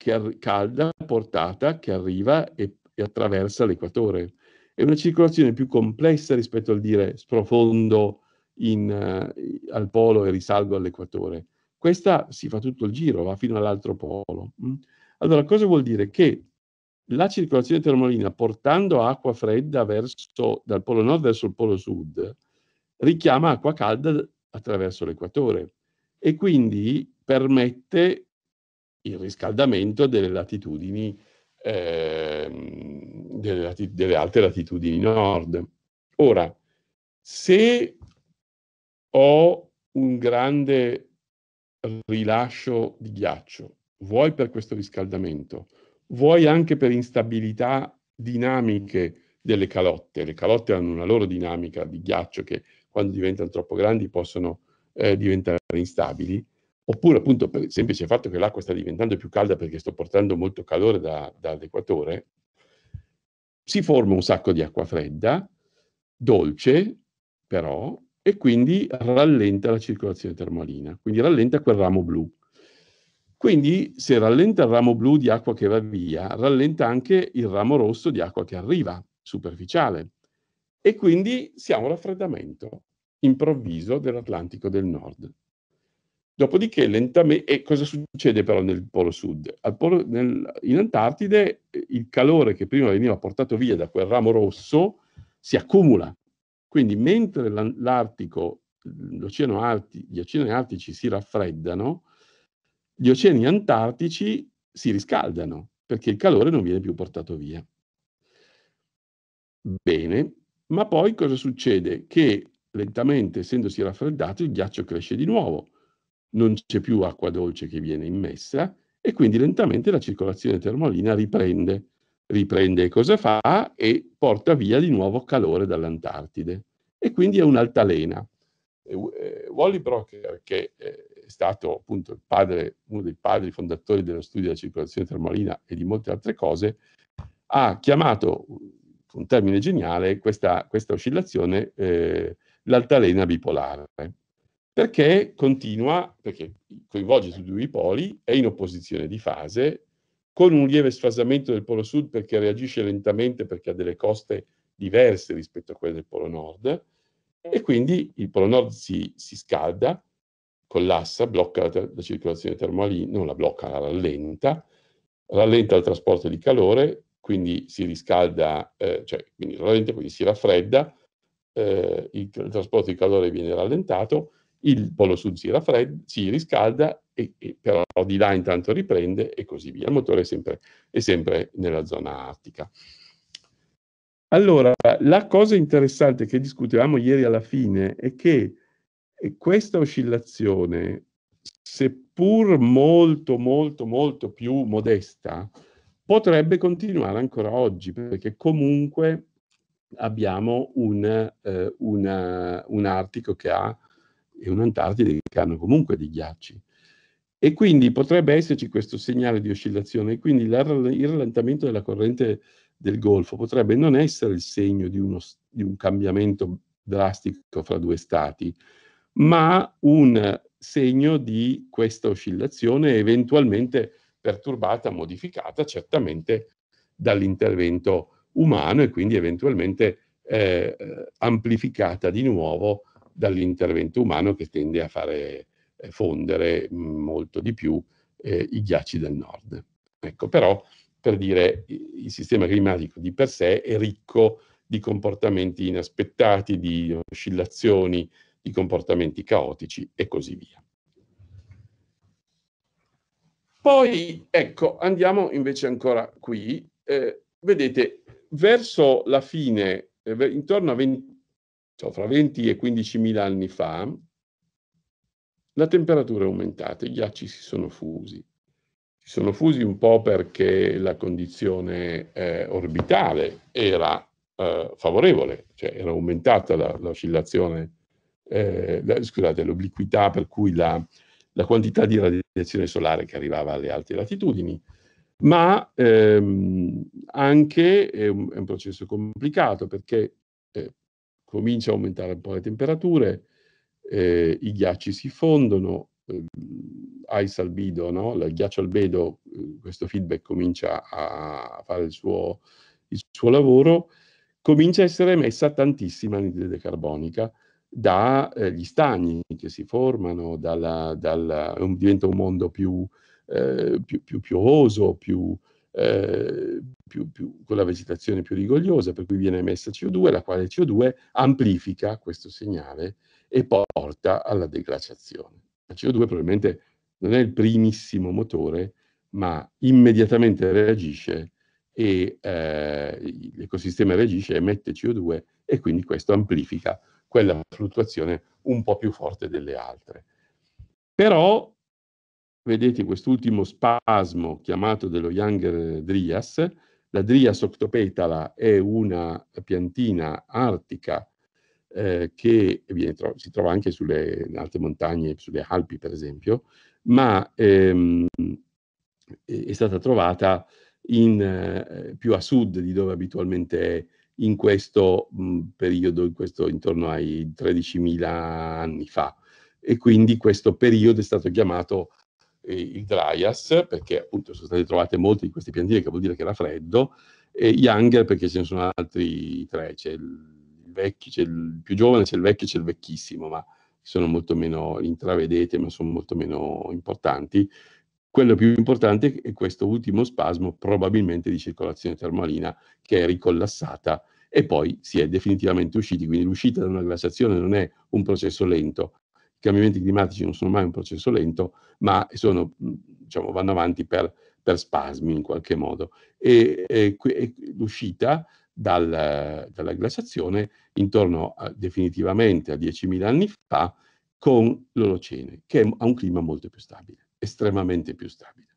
che calda portata che arriva e, e attraversa l'equatore. È una circolazione più complessa rispetto al dire sprofondo in, uh, al polo e risalgo all'equatore. Questa si fa tutto il giro, va fino all'altro polo. Mm? Allora, cosa vuol dire? Che la circolazione termolina portando acqua fredda verso, dal polo nord verso il polo sud richiama acqua calda attraverso l'equatore e quindi permette il riscaldamento delle latitudini, eh, delle, lati- delle alte latitudini nord. Ora, se ho un grande rilascio di ghiaccio, vuoi per questo riscaldamento, vuoi anche per instabilità dinamiche delle calotte. Le calotte hanno una loro dinamica di ghiaccio che quando diventano troppo grandi possono eh, diventare instabili, oppure appunto per il semplice fatto che l'acqua sta diventando più calda perché sto portando molto calore da, dall'equatore, si forma un sacco di acqua fredda, dolce però, e quindi rallenta la circolazione termolina, quindi rallenta quel ramo blu. Quindi se rallenta il ramo blu di acqua che va via, rallenta anche il ramo rosso di acqua che arriva, superficiale. E quindi siamo a raffreddamento improvviso dell'Atlantico del Nord. Dopodiché lentamente, e cosa succede però nel Polo Sud? Polo, nel, in Antartide il calore che prima veniva portato via da quel ramo rosso si accumula. Quindi mentre l'Artico, l'oceano Arti, gli oceani artici si raffreddano, gli oceani antartici si riscaldano perché il calore non viene più portato via. Bene, ma poi cosa succede? Che lentamente, essendosi raffreddato, il ghiaccio cresce di nuovo, non c'è più acqua dolce che viene immessa e quindi lentamente la circolazione termolina riprende. Riprende cosa fa? E porta via di nuovo calore dall'Antartide. E quindi è un'altalena. Eh, Wally Brocker, che eh, stato appunto padre, uno dei padri fondatori dello studio della circolazione termolina e di molte altre cose, ha chiamato, un termine geniale, questa, questa oscillazione eh, l'altalena bipolare, perché continua, perché coinvolge su due poli, è in opposizione di fase, con un lieve sfasamento del polo sud perché reagisce lentamente perché ha delle coste diverse rispetto a quelle del polo nord, e quindi il polo nord si, si scalda, collassa, blocca la, la circolazione termolina, non la blocca, la rallenta, rallenta il trasporto di calore, quindi si riscalda, eh, cioè quindi rallenta, quindi si raffredda, eh, il, il, trasporto di calore viene rallentato, il polo sud si, raffredda, si riscalda, e, e però di là intanto riprende e così via. Il motore è sempre, è sempre nella zona artica. Allora, la cosa interessante che discutevamo ieri alla fine è che e questa oscillazione, seppur molto, molto, molto più modesta, potrebbe continuare ancora oggi, perché comunque abbiamo un, eh, una, un Artico che ha e un'Antartide che hanno comunque dei ghiacci. E quindi potrebbe esserci questo segnale di oscillazione, e quindi il rallentamento della corrente del Golfo potrebbe non essere il segno di, uno, di un cambiamento drastico fra due stati, ma un segno di questa oscillazione eventualmente perturbata, modificata certamente dall'intervento umano e quindi eventualmente eh, amplificata di nuovo dall'intervento umano che tende a fare eh, fondere molto di più eh, i ghiacci del nord. Ecco, però per dire il sistema climatico di per sé è ricco di comportamenti inaspettati, di oscillazioni, di comportamenti caotici e così via. Poi, ecco, andiamo invece ancora qui. Eh, vedete, verso la fine, eh, intorno a 20, cioè fra 20 e 15 mila anni fa, la temperatura è aumentata, i ghiacci si sono fusi. Si sono fusi un po' perché la condizione eh, orbitale era eh, favorevole, cioè era aumentata l'oscillazione eh, la, scusate, l'obliquità per cui la, la, quantità di radiazione solare che arrivava alle alte latitudini, ma ehm, anche è un, è un, processo complicato perché eh, comincia a aumentare un po' le temperature, eh, i ghiacci si fondono, eh, ice albedo, no? il ghiaccio albedo, questo feedback comincia a fare il suo, il suo lavoro, comincia a essere emessa tantissima anidride carbonica dagli eh, stagni che si formano, dalla, dalla, diventa un mondo più, eh, più, più piovoso, più, eh, più, più, con la vegetazione più rigogliosa, per cui viene emessa CO2, la quale CO2 amplifica questo segnale e porta alla deglaciazione. La CO2 probabilmente non è il primissimo motore, ma immediatamente reagisce e eh, l'ecosistema reagisce, emette CO2 e quindi questo amplifica quella fluttuazione un po' più forte delle altre. Però, vedete quest'ultimo spasmo chiamato dello Younger Dryas, la Dryas octopetala è una piantina artica eh, che viene, si trova anche sulle alte montagne, sulle Alpi per esempio, ma ehm, è stata trovata in, eh, più a sud di dove abitualmente è in questo mh, periodo, in questo, intorno ai 13.000 anni fa. E quindi questo periodo è stato chiamato il Dryas, perché appunto sono state trovate molte di queste piantine, che vuol dire che era freddo, e Younger perché ce ne sono altri tre, c'è il vecchio, c'è il più giovane, c'è il vecchio c'è il vecchissimo, ma sono molto meno intravedete, ma sono molto meno importanti. Quello più importante è questo ultimo spasmo, probabilmente di circolazione termalina, che è ricollassata e poi si è definitivamente usciti. Quindi l'uscita da una glaciazione non è un processo lento. I cambiamenti climatici non sono mai un processo lento, ma sono, diciamo, vanno avanti per, per spasmi in qualche modo. E, e, e l'uscita dal, dalla glaciazione intorno a, definitivamente a 10.000 anni fa con l'Olocene, che ha un clima molto più stabile, estremamente più stabile.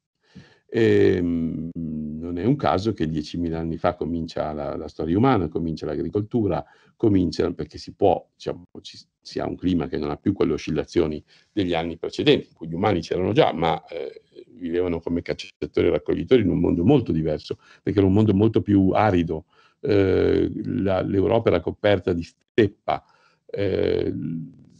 E, ehm, non è un caso che 10.000 anni fa comincia la, la, storia umana, comincia l'agricoltura, comincia perché si può, diciamo, ci, si ha un clima che non ha più quelle oscillazioni degli anni precedenti, in cui gli umani c'erano già, ma eh, vivevano come cacciatori e raccoglitori in un mondo molto diverso, perché era un mondo molto più arido, eh, la, l'Europa era coperta di steppa, eh,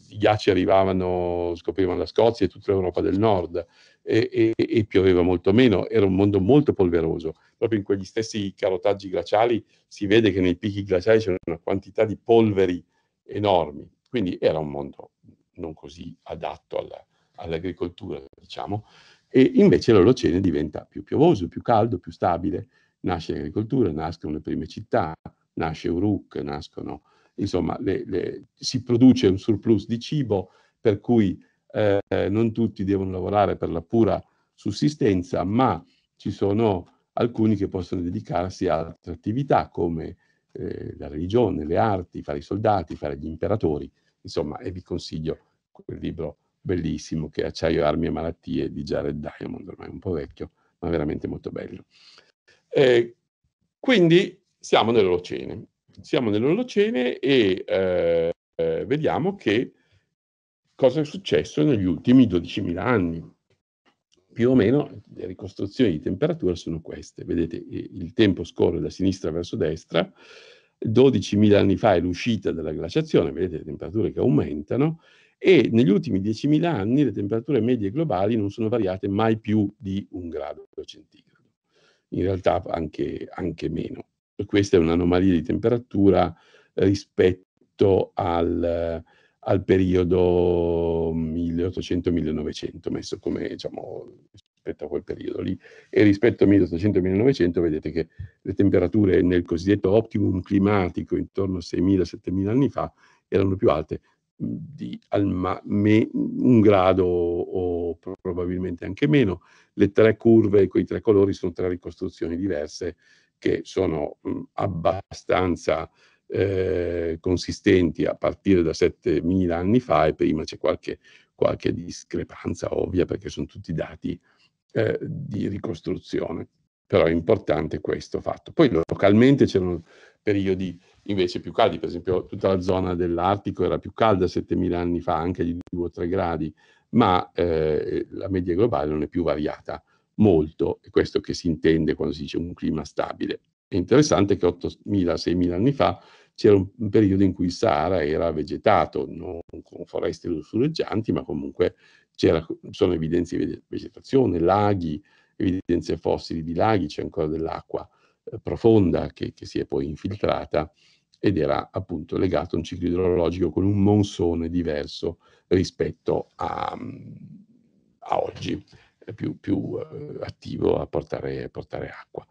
i ghiacci arrivavano, scoprivano la Scozia e tutta l'Europa del nord e, e, e, pioveva molto meno, era un mondo molto polveroso. Proprio in quegli stessi carotaggi glaciali si vede che nei picchi glaciali c'era una quantità di polveri enormi, quindi era un mondo non così adatto alla, all'agricoltura, diciamo, e invece l'Olocene diventa più piovoso, più caldo, più stabile, nasce l'agricoltura, nascono le prime città, nasce Uruk, nascono, insomma, le, le, si produce un surplus di cibo per cui eh, non tutti devono lavorare per la pura sussistenza, ma ci sono alcuni che possono dedicarsi a altre attività come eh, la religione, le arti, fare i soldati, fare gli imperatori, insomma, e vi consiglio quel libro bellissimo che è Acciaio, Armi e Malattie di Jared Diamond, ormai un po' vecchio, ma veramente molto bello. Eh, quindi siamo nell'Olocene. Siamo nell'Olocene e eh, eh, vediamo che cosa è successo negli ultimi 12.000 anni. Più o meno le ricostruzioni di temperatura sono queste. Vedete, il tempo scorre da sinistra verso destra. 12.000 anni fa è l'uscita della glaciazione, vedete le temperature che aumentano, e negli ultimi 10.000 anni le temperature medie globali non sono variate mai più di un grado centigrado in realtà anche, anche meno. Questa è un'anomalia di temperatura rispetto al, al periodo 1800-1900, messo come diciamo rispetto a quel periodo lì. E rispetto al 1800-1900 vedete che le temperature nel cosiddetto optimum climatico intorno a 6.000-7.000 anni fa erano più alte di ma, me, un grado o probabilmente anche meno. Le tre curve con i tre colori sono tre ricostruzioni diverse che sono mh, abbastanza eh, consistenti a partire da 7000 anni fa e prima c'è qualche, qualche discrepanza ovvia perché sono tutti dati eh, di ricostruzione. Però è importante questo fatto. Poi localmente c'erano periodi invece più caldi, per esempio tutta la zona dell'Artico era più calda 7000 anni fa, anche di 2 o 3 gradi, ma eh, la media globale non è più variata molto, è questo che si intende quando si dice un clima stabile. È interessante che 8.000-6.000 anni fa c'era un, periodo in cui il Sahara era vegetato, non con foreste lussureggianti, ma comunque sono evidenze di vegetazione, laghi, evidenze fossili di laghi, c'è ancora dell'acqua eh, profonda che, che si è poi infiltrata ed era appunto legato a un ciclo idrologico con un monsone diverso rispetto a, a oggi, più, più eh, attivo a portare, portare, acqua.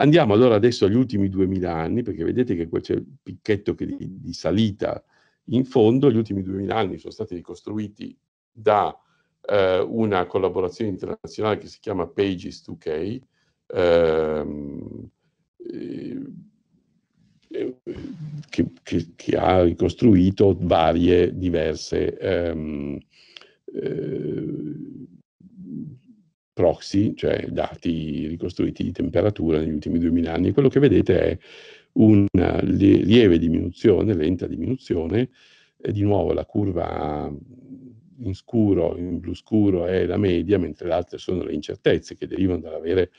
Andiamo allora adesso agli ultimi 2000 anni, perché vedete che c'è il picchetto di, di, salita in fondo, gli ultimi 2000 anni sono stati ricostruiti da eh, una collaborazione internazionale che si chiama Pages 2K, ehm, eh, che, che, che, ha ricostruito varie diverse ehm, eh, proxy, cioè dati ricostruiti di temperatura negli ultimi 2000 anni. Quello che vedete è una lieve diminuzione, lenta diminuzione, e di nuovo la curva in scuro, in blu scuro è la media, mentre le altre sono le incertezze che derivano dall'avere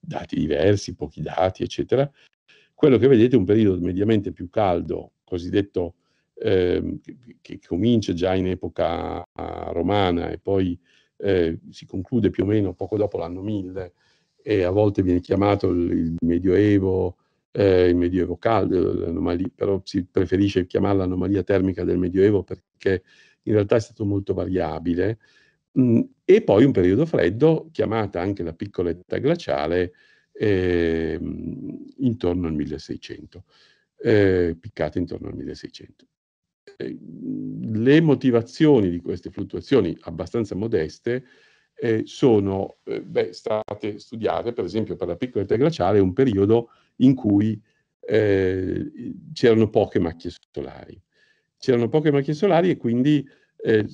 dati diversi, pochi dati, eccetera. Quello che vedete è un periodo mediamente più caldo, cosiddetto, eh, che, che, comincia già in epoca romana e poi eh, si conclude più o meno poco dopo l'anno 1000 e a volte viene chiamato il, Medioevo, eh, il Medioevo caldo, però si preferisce chiamarla anomalia termica del Medioevo perché in realtà è stato molto variabile. Mm, e poi un periodo freddo, chiamata anche la piccoletta glaciale, eh, intorno al 1600, eh, piccate intorno al 1600. Le motivazioni di queste fluttuazioni abbastanza modeste eh, sono eh, beh, state studiate, per esempio per la piccoletta glaciale, un periodo in cui eh, c'erano poche macchie solari. C'erano poche macchie solari e quindi eh,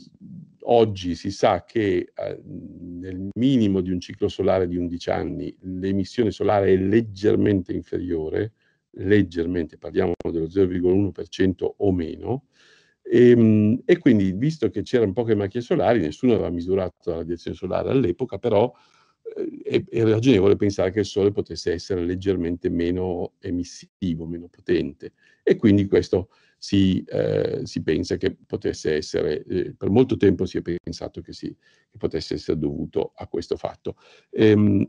oggi si sa che eh, nel minimo di un ciclo solare di 11 anni l'emissione solare è leggermente inferiore, leggermente, parliamo dello 0,1% o meno, e, ehm, e, quindi visto che c'erano poche macchie solari, nessuno aveva misurato la radiazione solare all'epoca, però eh, è, è, ragionevole pensare che il Sole potesse essere leggermente meno emissivo, meno potente. E quindi questo si, eh, si pensa che potesse essere, eh, per molto tempo si è pensato che, si, che potesse essere dovuto a questo fatto. Ehm,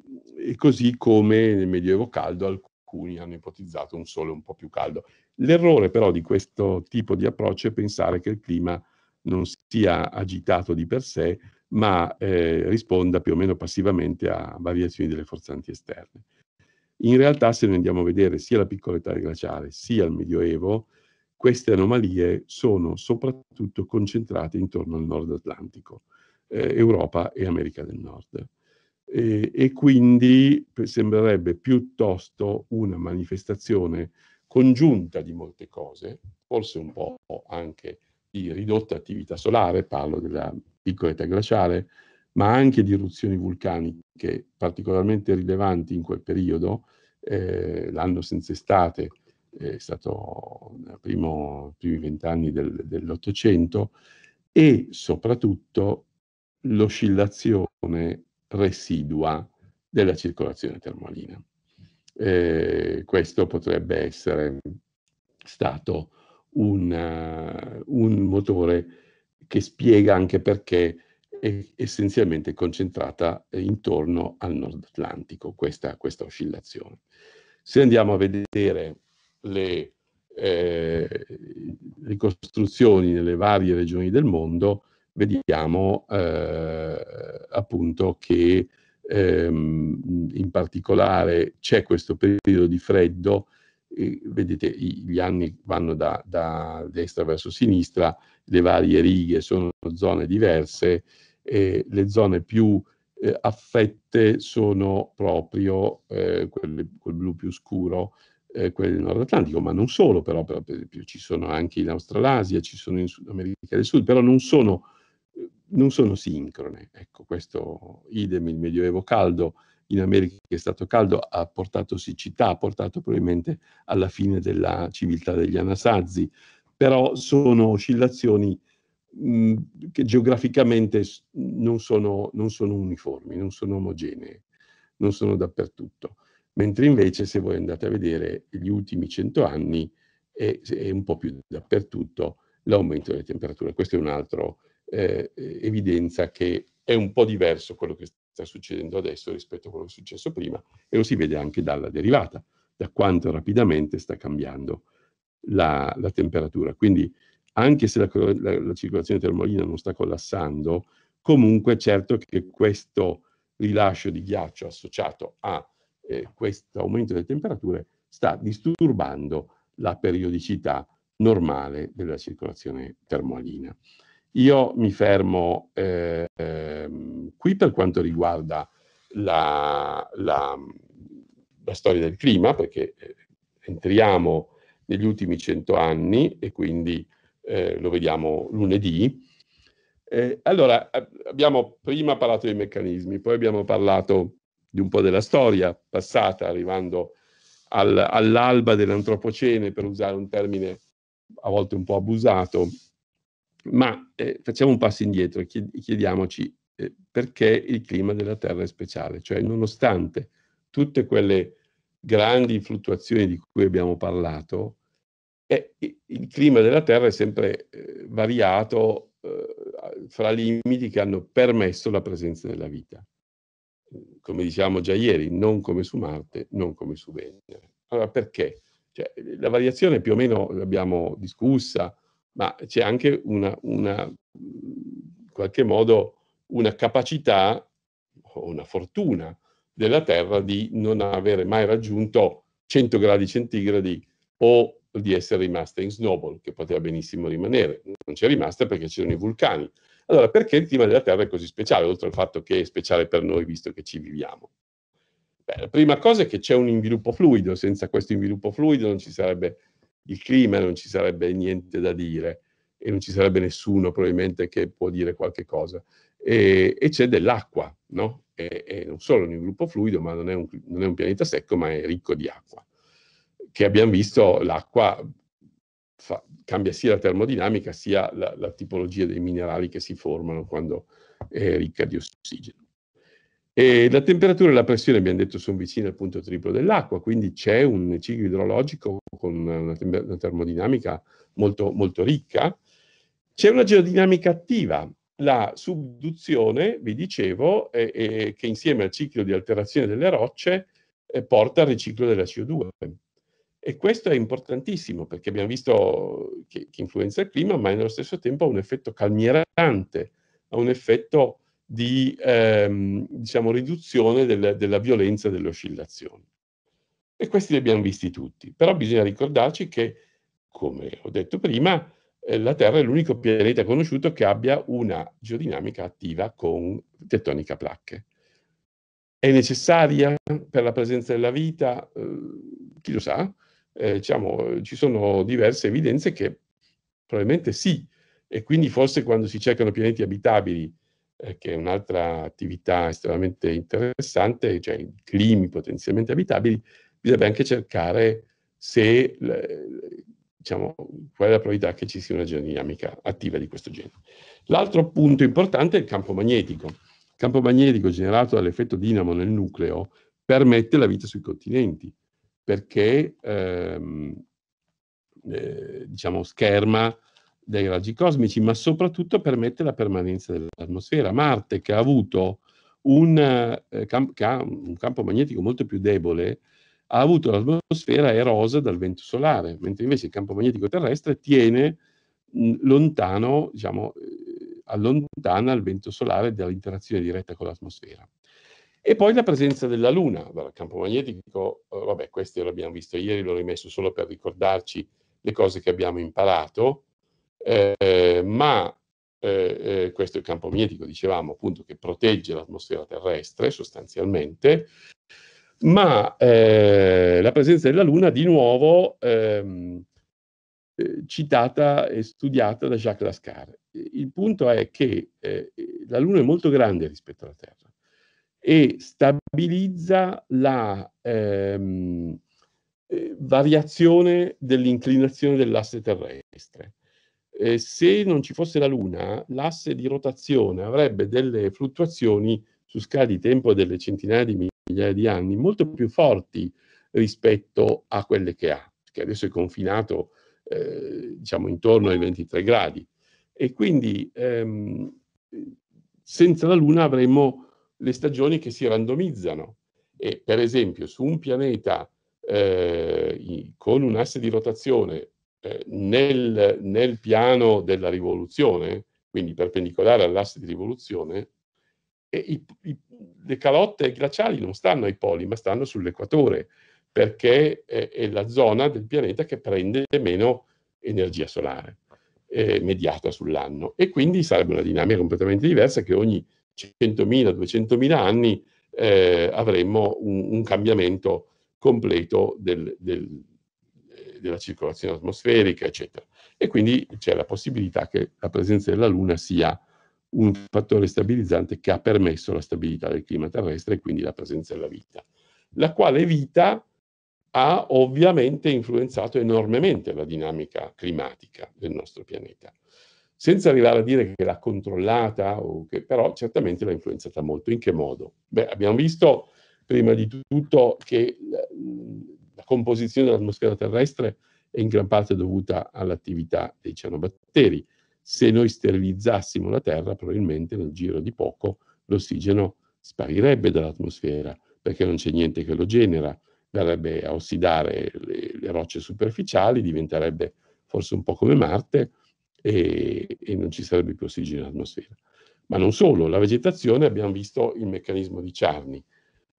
così come nel Medioevo caldo alcuni hanno ipotizzato un sole un po' più caldo. L'errore però di questo tipo di approccio è pensare che il clima non sia agitato di per sé, ma eh, risponda più o meno passivamente a variazioni delle forzanti esterne. In realtà, se noi andiamo a vedere sia la piccola età glaciale sia il Medioevo, queste anomalie sono soprattutto concentrate intorno al nord Atlantico, eh, Europa e America del Nord. E, e quindi sembrerebbe piuttosto una manifestazione congiunta di molte cose, forse un po' anche di ridotta attività solare, parlo della piccola età glaciale, ma anche di eruzioni vulcaniche particolarmente rilevanti in quel periodo, eh, l'anno senza estate, è stato nei primi vent'anni del, dell'Ottocento, e soprattutto l'oscillazione residua della circolazione termalina. Eh, questo potrebbe essere stato un, uh, un, motore che spiega anche perché è essenzialmente concentrata intorno al nord Atlantico, questa, questa oscillazione. Se andiamo a vedere le eh, ricostruzioni nelle varie regioni del mondo, vediamo eh, appunto che ehm, in particolare c'è questo periodo di freddo, eh, vedete gli anni vanno da, da, destra verso sinistra, le varie righe sono zone diverse, e le zone più eh, affette sono proprio eh, quelle, quel blu più scuro, eh, quelle del Nord Atlantico, ma non solo, però, però, per esempio ci sono anche in Australasia, ci sono in Sud America del Sud, però non sono, non sono sincrone. Ecco, questo idem, il Medioevo caldo, in America che è stato caldo, ha portato siccità, ha portato probabilmente alla fine della civiltà degli Anasazi, però sono oscillazioni mh, che geograficamente non sono, non sono uniformi, non sono omogenee, non sono dappertutto mentre invece se voi andate a vedere gli ultimi cento anni e, e un po' più dappertutto l'aumento delle temperature. Questa è un'altra eh, evidenza che è un po' diverso quello che sta succedendo adesso rispetto a quello che è successo prima e lo si vede anche dalla derivata, da quanto rapidamente sta cambiando la, la temperatura. Quindi anche se la, la, la, circolazione termolina non sta collassando, comunque certo che questo rilascio di ghiaccio associato a eh, questo aumento delle temperature sta disturbando la periodicità normale della circolazione termolina. Io mi fermo eh, qui per quanto riguarda la, la, la, storia del clima, perché eh, entriamo negli ultimi cento anni e quindi eh, lo vediamo lunedì. Eh, allora, abbiamo prima parlato dei meccanismi, poi abbiamo parlato di un po' della storia passata, arrivando al, all'alba dell'antropocene, per usare un termine a volte un po' abusato, ma eh, facciamo un passo indietro e chiediamoci eh, perché il clima della Terra è speciale, cioè nonostante tutte quelle grandi fluttuazioni di cui abbiamo parlato, eh, il clima della Terra è sempre eh, variato eh, fra limiti che hanno permesso la presenza della vita. Come diciamo già ieri, non come su Marte, non come su Venere. Allora perché? Cioè, la variazione più o meno l'abbiamo discussa, ma c'è anche una, una, in qualche modo, una capacità o una fortuna della Terra di non avere mai raggiunto 100 gradi centigradi o di essere rimasta in snowball, che poteva benissimo rimanere. Non c'è rimasta perché c'erano i vulcani. Allora, perché il clima della Terra è così speciale, oltre al fatto che è speciale per noi visto che ci viviamo? Beh, la prima cosa è che c'è un inviluppo fluido, senza questo inviluppo fluido non ci sarebbe il clima, non ci sarebbe niente da dire e non ci sarebbe nessuno probabilmente che può dire qualche cosa. E, e c'è dell'acqua, no? E, e, non solo un inviluppo fluido, ma non è, un, non è un pianeta secco, ma è ricco di acqua che abbiamo visto l'acqua fa, cambia sia la termodinamica sia la, la, tipologia dei minerali che si formano quando è ricca di ossigeno. E la temperatura e la pressione, abbiamo detto, sono vicine al punto triplo dell'acqua, quindi c'è un ciclo idrologico con una, una termodinamica molto, molto ricca. C'è una geodinamica attiva, la subduzione, vi dicevo, eh, eh, che insieme al ciclo di alterazione delle rocce eh, porta al riciclo della CO2. E questo è importantissimo perché abbiamo visto che, che influenza il clima, ma nello stesso tempo ha un effetto calmierante, ha un effetto di ehm, diciamo, riduzione del, della violenza delle oscillazioni. E questi li abbiamo visti tutti. Però bisogna ricordarci che, come ho detto prima, eh, la Terra è l'unico pianeta conosciuto che abbia una geodinamica attiva con tettonica placche. È necessaria per la presenza della vita? Eh, chi lo sa? eh, diciamo, ci sono diverse evidenze che probabilmente sì, e quindi forse quando si cercano pianeti abitabili, eh, che è un'altra attività estremamente interessante, cioè climi potenzialmente abitabili, bisogna anche cercare se, diciamo, qual è la probabilità che ci sia una geodinamica attiva di questo genere. L'altro punto importante è il campo magnetico. Il campo magnetico generato dall'effetto dinamo nel nucleo permette la vita sui continenti perché ehm, eh, diciamo, scherma dai raggi cosmici, ma soprattutto permette la permanenza dell'atmosfera. Marte, che ha avuto un, eh, camp- ha un campo magnetico molto più debole, ha avuto l'atmosfera erosa dal vento solare, mentre invece il campo magnetico terrestre tiene mh, lontano, diciamo, eh, allontana il vento solare dall'interazione diretta con l'atmosfera. E poi la presenza della Luna, il campo magnetico, eh, vabbè, questo l'abbiamo visto ieri, l'ho rimesso solo per ricordarci le cose che abbiamo imparato, eh, ma eh, eh, questo è il campo magnetico, dicevamo appunto, che protegge l'atmosfera terrestre sostanzialmente, ma eh, la presenza della Luna di nuovo ehm, eh, citata e studiata da Jacques Lascar. Il punto è che la Luna è molto grande rispetto alla Terra e stabilizza la ehm, eh, variazione dell'inclinazione dell'asse terrestre. Eh, se non ci fosse la Luna, l'asse di rotazione avrebbe delle fluttuazioni su scala di tempo delle centinaia di migliaia di anni molto più forti rispetto a quelle che ha, che adesso è confinato eh, diciamo intorno ai 23 gradi. E quindi ehm, senza la Luna avremmo le stagioni che si randomizzano. E per esempio su un pianeta eh, con un asse di rotazione nel, nel, piano della rivoluzione, quindi perpendicolare all'asse di rivoluzione, i, i, le calotte glaciali non stanno ai poli, ma stanno sull'equatore, perché è, è la zona del pianeta che prende meno energia solare eh, mediata sull'anno. E quindi sarebbe una dinamica completamente diversa che ogni 100.000, 200.000 anni eh, avremmo un, un, cambiamento completo del, del, della circolazione atmosferica, eccetera. E quindi c'è la possibilità che la presenza della Luna sia un fattore stabilizzante che ha permesso la stabilità del clima terrestre e quindi la presenza della vita, la quale vita ha ovviamente influenzato enormemente la dinamica climatica del nostro pianeta. Senza arrivare a dire che l'ha controllata, che, però certamente l'ha influenzata molto. In che modo? Beh, abbiamo visto prima di tutto che composizione dell'atmosfera terrestre è in gran parte dovuta all'attività dei cianobatteri. Se noi sterilizzassimo la Terra, probabilmente nel giro di poco l'ossigeno sparirebbe dall'atmosfera, perché non c'è niente che lo genera verrebbe a ossidare le, le, rocce superficiali, diventerebbe forse un po' come Marte e, e non ci sarebbe più ossigeno nell'atmosfera. Ma non solo, la vegetazione abbiamo visto il meccanismo di Charney,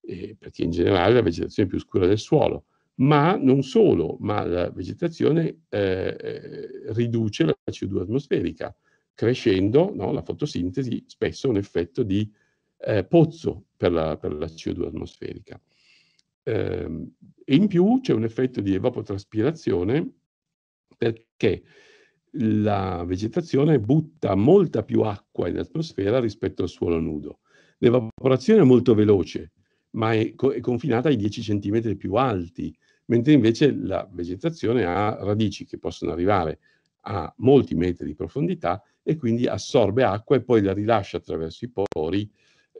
eh, perché in generale la vegetazione è più scura del suolo, ma non solo, ma la vegetazione eh, eh riduce la CO2 atmosferica, crescendo no, la fotosintesi spesso un effetto di eh, pozzo per la, per la CO2 atmosferica. Eh, in più c'è un effetto di evapotraspirazione perché la vegetazione butta molta più acqua in atmosfera rispetto al suolo nudo. L'evaporazione è molto veloce, ma è, co- è confinata ai 10 cm più alti, mentre invece la vegetazione ha radici che possono arrivare a molti metri di profondità e quindi assorbe acqua e poi la rilascia attraverso i pori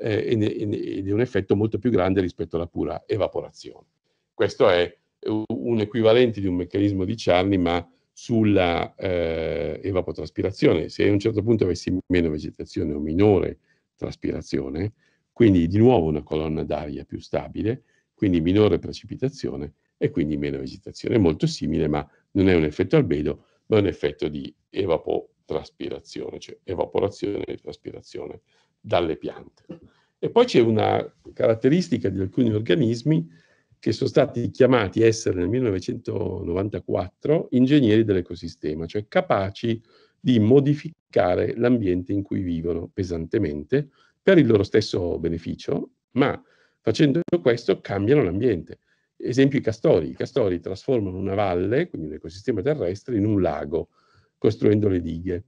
eh, ed è un effetto molto più grande rispetto alla pura evaporazione. Questo è un equivalente di un meccanismo di Charney, ma sulla eh, evapotraspirazione. Se a un certo punto avessi meno vegetazione o minore traspirazione, quindi di nuovo una colonna d'aria più stabile, quindi minore precipitazione e quindi meno vegetazione. È molto simile, ma non è un effetto albedo, ma è un effetto di evapotraspirazione, cioè evaporazione e traspirazione dalle piante. E poi c'è una caratteristica di alcuni organismi che sono stati chiamati a essere nel 1994 ingegneri dell'ecosistema, cioè capaci di modificare l'ambiente in cui vivono pesantemente per il loro stesso beneficio, ma facendo questo cambiano l'ambiente. Esempio i castori. I castori trasformano una valle, quindi un ecosistema terrestre, in un lago, costruendo le dighe,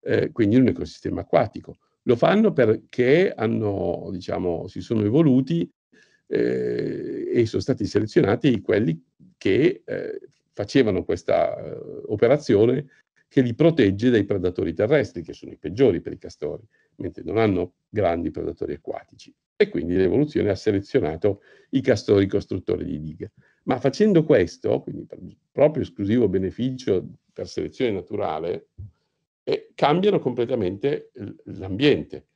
eh, quindi in un ecosistema acquatico. Lo fanno perché hanno, diciamo, si sono evoluti eh, e sono stati selezionati quelli che eh, facevano questa uh, operazione che li protegge dai predatori terrestri, che sono i peggiori per i castori, mentre non hanno grandi predatori acquatici. E quindi l'evoluzione ha selezionato i castori costruttori di dighe. Ma facendo questo, quindi per proprio esclusivo beneficio per selezione naturale, e cambiano completamente l'ambiente,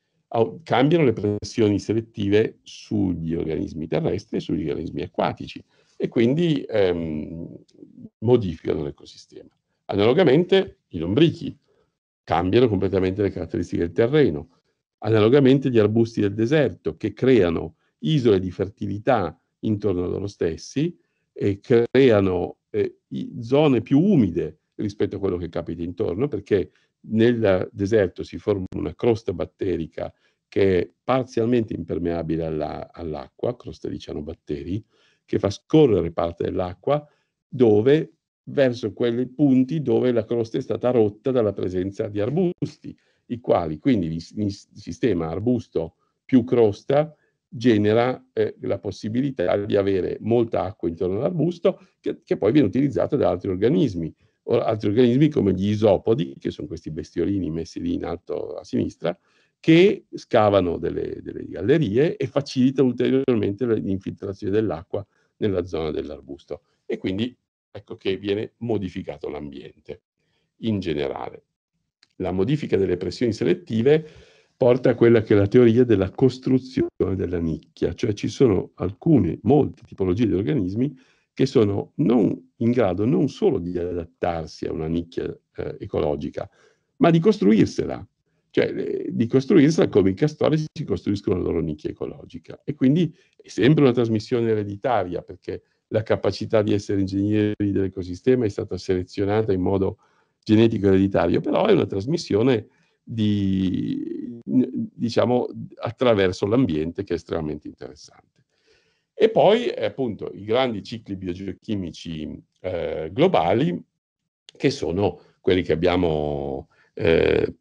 cambiano le pressioni selettive sugli organismi terrestri e sugli organismi acquatici e quindi ehm, modificano l'ecosistema. Analogamente i lombrichi cambiano completamente le caratteristiche del terreno, analogamente gli arbusti del deserto che creano isole di fertilità intorno a loro stessi e creano eh, zone più umide rispetto a quello che capita intorno perché nel deserto si forma una crosta batterica che è parzialmente impermeabile alla, all'acqua, crosta di cianobatteri, che fa scorrere parte dell'acqua dove, verso quei punti dove la crosta è stata rotta dalla presenza di arbusti, i quali quindi il sistema arbusto più crosta genera eh, la possibilità di avere molta acqua intorno all'arbusto che, che poi viene utilizzata da altri organismi o altri organismi come gli isopodi, che sono questi bestiolini messi lì in alto a sinistra, che scavano delle, delle gallerie e facilitano ulteriormente l'infiltrazione dell'acqua nella zona dell'arbusto. E quindi ecco che viene modificato l'ambiente in generale. La modifica delle pressioni selettive porta a quella che è la teoria della costruzione della nicchia, cioè ci sono alcune, molte tipologie di organismi che sono non in grado non solo di adattarsi a una nicchia eh, ecologica, ma di costruirsela, cioè eh, di costruirsela come i castori si costruiscono la loro nicchia ecologica. E quindi è sempre una trasmissione ereditaria, perché la capacità di essere ingegneri dell'ecosistema è stata selezionata in modo genetico ereditario, però è una trasmissione di, diciamo, attraverso l'ambiente che è estremamente interessante. E poi appunto i grandi cicli biogeochimici eh, globali, che sono quelli che abbiamo eh,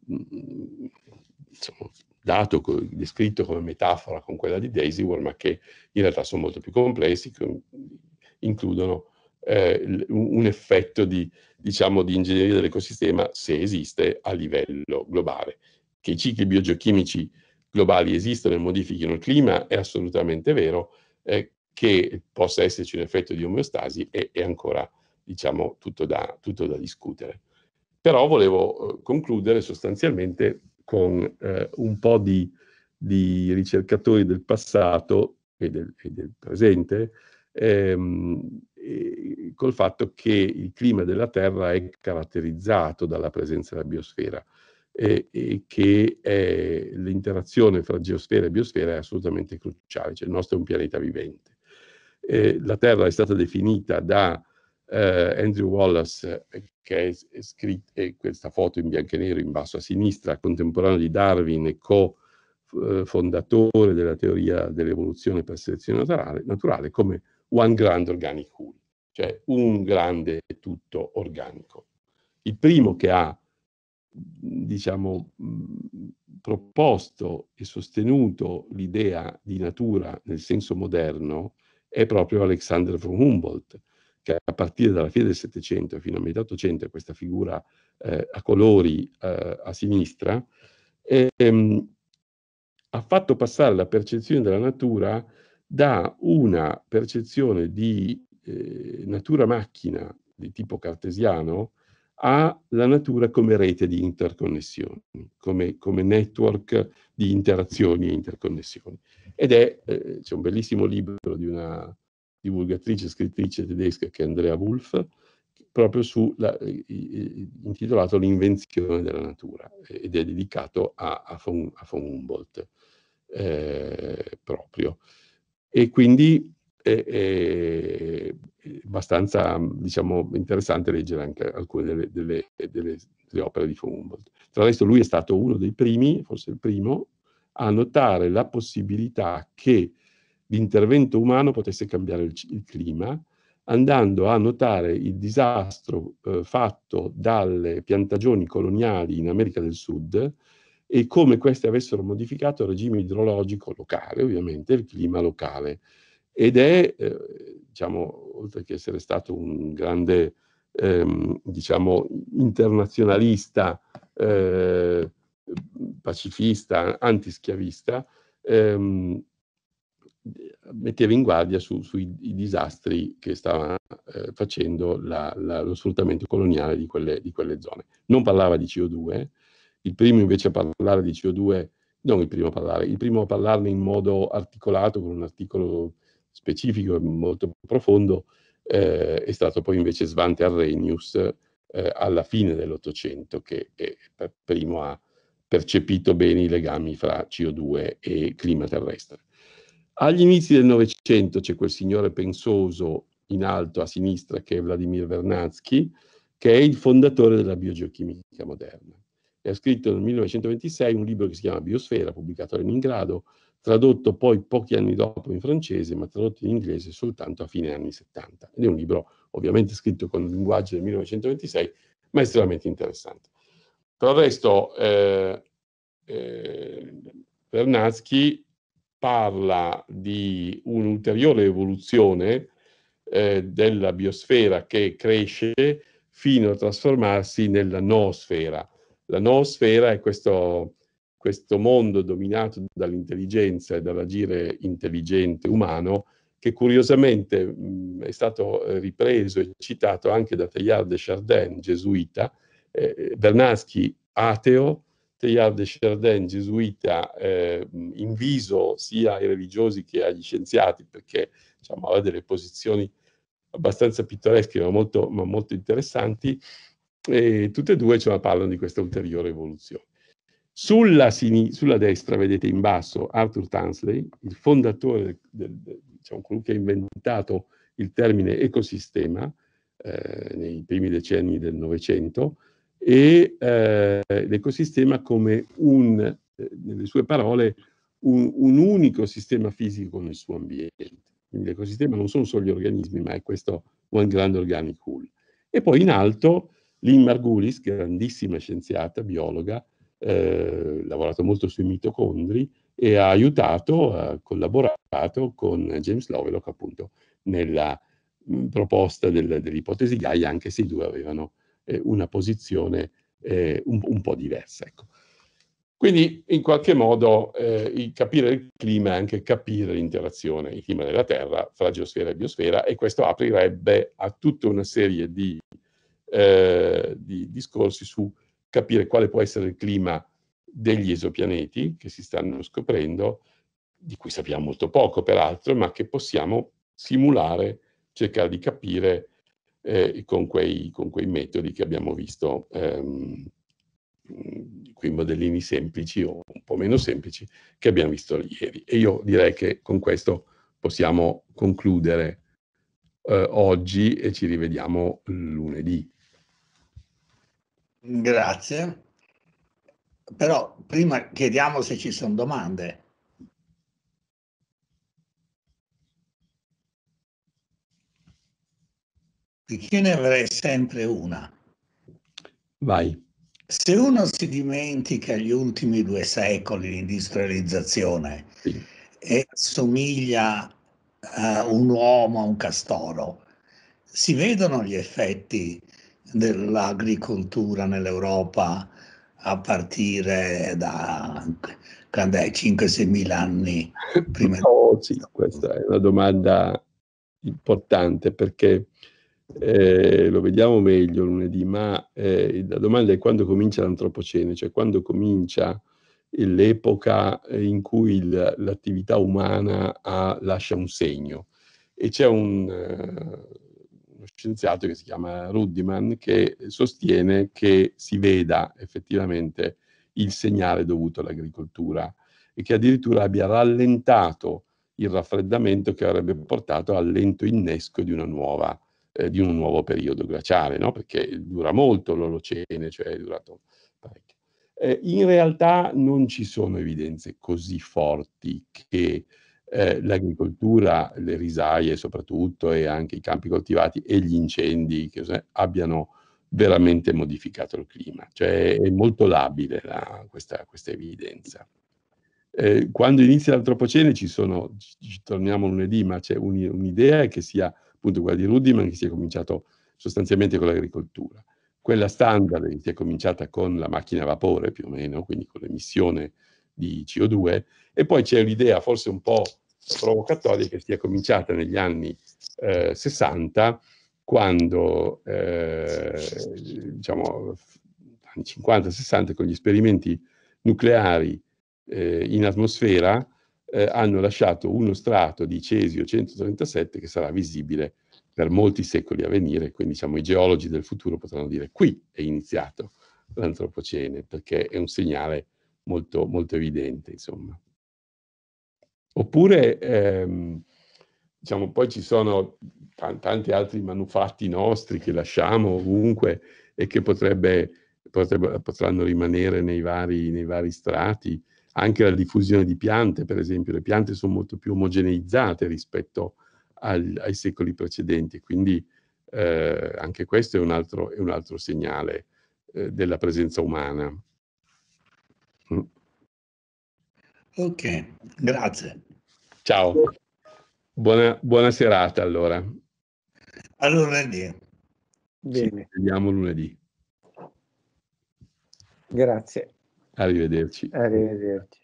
insomma, dato, descritto come metafora con quella di Daisy World, ma che in realtà sono molto più complessi, che includono eh, un effetto di, diciamo, di ingegneria dell'ecosistema, se esiste, a livello globale. Che i cicli biogeochimici globali esistono e modifichino il clima è assolutamente vero, eh, che possa esserci un effetto di omeostasi è, è ancora, diciamo, tutto da, tutto da, discutere. Però volevo eh, concludere sostanzialmente con eh, un po' di, di, ricercatori del passato e del, e del presente, ehm, col fatto che il clima della Terra è caratterizzato dalla presenza della biosfera e, e che l'interazione fra geosfera e biosfera è assolutamente cruciale, cioè il nostro è un pianeta vivente. Eh, la Terra è stata definita da eh, Andrew Wallace, che è, è scritto, è questa foto in bianco e nero in basso a sinistra, contemporaneo di Darwin e co-fondatore eh, della teoria dell'evoluzione per selezione naturale, naturale come One Grand Organic Whole, cioè un grande tutto organico. Il primo che ha, diciamo, proposto e sostenuto l'idea di natura nel senso moderno è proprio Alexander von Humboldt, che a partire dalla fine del Settecento fino a metà Ottocento è questa figura eh, a colori eh, a sinistra, ehm, ha fatto passare la percezione della natura da una percezione di eh, natura-macchina di tipo cartesiano alla natura come rete di interconnessioni, come, come network di interazioni e interconnessioni. Ed è, eh, c'è un bellissimo libro di una divulgatrice e scrittrice tedesca che è Andrea Wolf, proprio su la, intitolato L'invenzione della natura ed è dedicato a, a, von, a von Humboldt eh, proprio e quindi è, è, abbastanza diciamo, interessante leggere anche alcune delle, delle, delle, delle opere di Humboldt. Tra l'altro lui è stato uno dei primi, forse il primo, a notare la possibilità che l'intervento umano potesse cambiare il, il, clima, andando a notare il disastro eh, fatto dalle piantagioni coloniali in America del Sud, e come queste avessero modificato il regime idrologico locale, ovviamente, il clima locale. Ed è, eh, diciamo, oltre che essere stato un grande, ehm, diciamo, internazionalista, eh, pacifista, antischiavista, ehm, metteva in guardia su, sui disastri che stava eh, facendo la, la, lo sfruttamento coloniale di quelle, di quelle, zone. Non parlava di CO2, il primo invece a parlare di CO2, non il primo a parlare, il primo a parlarne in modo articolato, con un articolo specifico e molto profondo, eh, è stato poi invece Svante Arrhenius eh, alla fine dell'Ottocento, che è per primo ha percepito bene i legami fra CO2 e clima terrestre. Agli inizi del Novecento c'è quel signore pensoso in alto a sinistra che è Vladimir Vernadsky, che è il fondatore della biogeochimica moderna e ha scritto nel 1926 un libro che si chiama Biosfera, pubblicato a Leningrado, tradotto poi pochi anni dopo in francese, ma tradotto in inglese soltanto a fine anni 70. Ed è un libro ovviamente scritto con il linguaggio del 1926, ma estremamente interessante. Per il resto, eh, eh, parla di un'ulteriore evoluzione eh, della biosfera che cresce fino a trasformarsi nella noosfera, la noosfera è questo, questo mondo dominato dall'intelligenza e dall'agire intelligente umano che curiosamente mh, è stato eh, ripreso e citato anche da Teilhard de Chardin, gesuita, eh, Bernansky ateo, Teilhard de Chardin, gesuita, eh, inviso sia ai religiosi che agli scienziati, perché diciamo, aveva delle posizioni abbastanza pittoresche ma molto, ma molto interessanti, e tutte e due cioè, parlano di questa ulteriore evoluzione. Sulla, sulla, destra vedete in basso Arthur Tansley, il fondatore, del, del, diciamo, colui che ha inventato il termine ecosistema eh, nei primi decenni del Novecento, e eh, l'ecosistema come un, eh, nelle sue parole, un, un, unico sistema fisico nel suo ambiente. Quindi l'ecosistema non sono solo gli organismi, ma è questo One Grand Organic Whole. E poi in alto Lynn Margulis, grandissima scienziata, biologa, eh, lavorato molto sui mitocondri e ha aiutato, ha collaborato con James Lovelock appunto nella mh, mm, proposta del, dell'ipotesi Gaia, anche se i due avevano eh, una posizione eh, un, un, po' diversa. Ecco. Quindi in qualche modo eh, capire il clima è anche capire l'interazione, il clima della Terra fra geosfera e biosfera e questo aprirebbe a tutta una serie di, eh, di discorsi su capire quale può essere il clima degli esopianeti che si stanno scoprendo, di cui sappiamo molto poco peraltro, ma che possiamo simulare, cercare di capire eh, con, quei, con, quei, metodi che abbiamo visto, ehm, quei modellini semplici o un po' meno semplici che abbiamo visto ieri. E io direi che con questo possiamo concludere eh, oggi e ci rivediamo lunedì. Grazie. Però prima chiediamo se ci sono domande. Perché ne avrei sempre una. Vai. Se uno si dimentica gli ultimi due secoli di industrializzazione sì. e assomiglia a un uomo, a un castoro, si vedono gli effetti dell'agricoltura nell'Europa a partire da 5-6 mila anni prima. Oh, sì, questa è una domanda importante perché eh, lo vediamo meglio lunedì, ma eh, la domanda è quando comincia l'antropocene, cioè quando comincia l'epoca in cui il, l'attività umana ha, lascia un segno. E c'è un, uh, uno scienziato che si chiama Ruddiman che sostiene che si veda effettivamente il segnale dovuto all'agricoltura e che addirittura abbia rallentato il raffreddamento che avrebbe portato al lento innesco di, nuova, eh, di un nuovo periodo glaciale, no? perché dura molto l'Olocene, cioè è durato parecchio. Eh, in realtà non ci sono evidenze così forti che eh, l'agricoltura, le risaie soprattutto e anche i campi coltivati e gli incendi che, abbiano veramente modificato il clima. Cioè è molto labile la, questa, questa, evidenza. Eh, quando inizia l'antropocene ci sono, ci torniamo lunedì, ma c'è un, un'idea che sia appunto quella di Rudiman che sia cominciato sostanzialmente con l'agricoltura. Quella standard che sia cominciata con la macchina a vapore più o meno, quindi con l'emissione di CO2, e poi c'è l'idea forse un po' provocatoria che sia cominciata negli anni eh, 60, quando, eh, diciamo, anni 50-60, con gli esperimenti nucleari eh, in atmosfera, eh, hanno lasciato uno strato di cesio 137 che sarà visibile per molti secoli a venire, quindi diciamo, i geologi del futuro potranno dire qui è iniziato l'antropocene, perché è un segnale molto, molto evidente, insomma. Oppure, ehm, diciamo, poi ci sono tanti altri manufatti nostri che lasciamo ovunque e che potrebbe, potrebbe, potranno rimanere nei vari, nei vari strati. Anche la diffusione di piante, per esempio, le piante sono molto più omogeneizzate rispetto al, ai secoli precedenti, quindi eh, anche questo è un altro, è un altro segnale eh, della presenza umana. Mm. Ok, grazie. Ciao. Buona, buona serata allora. A lunedì. Bene. Ci vediamo lunedì. Grazie. Arrivederci. Arrivederci.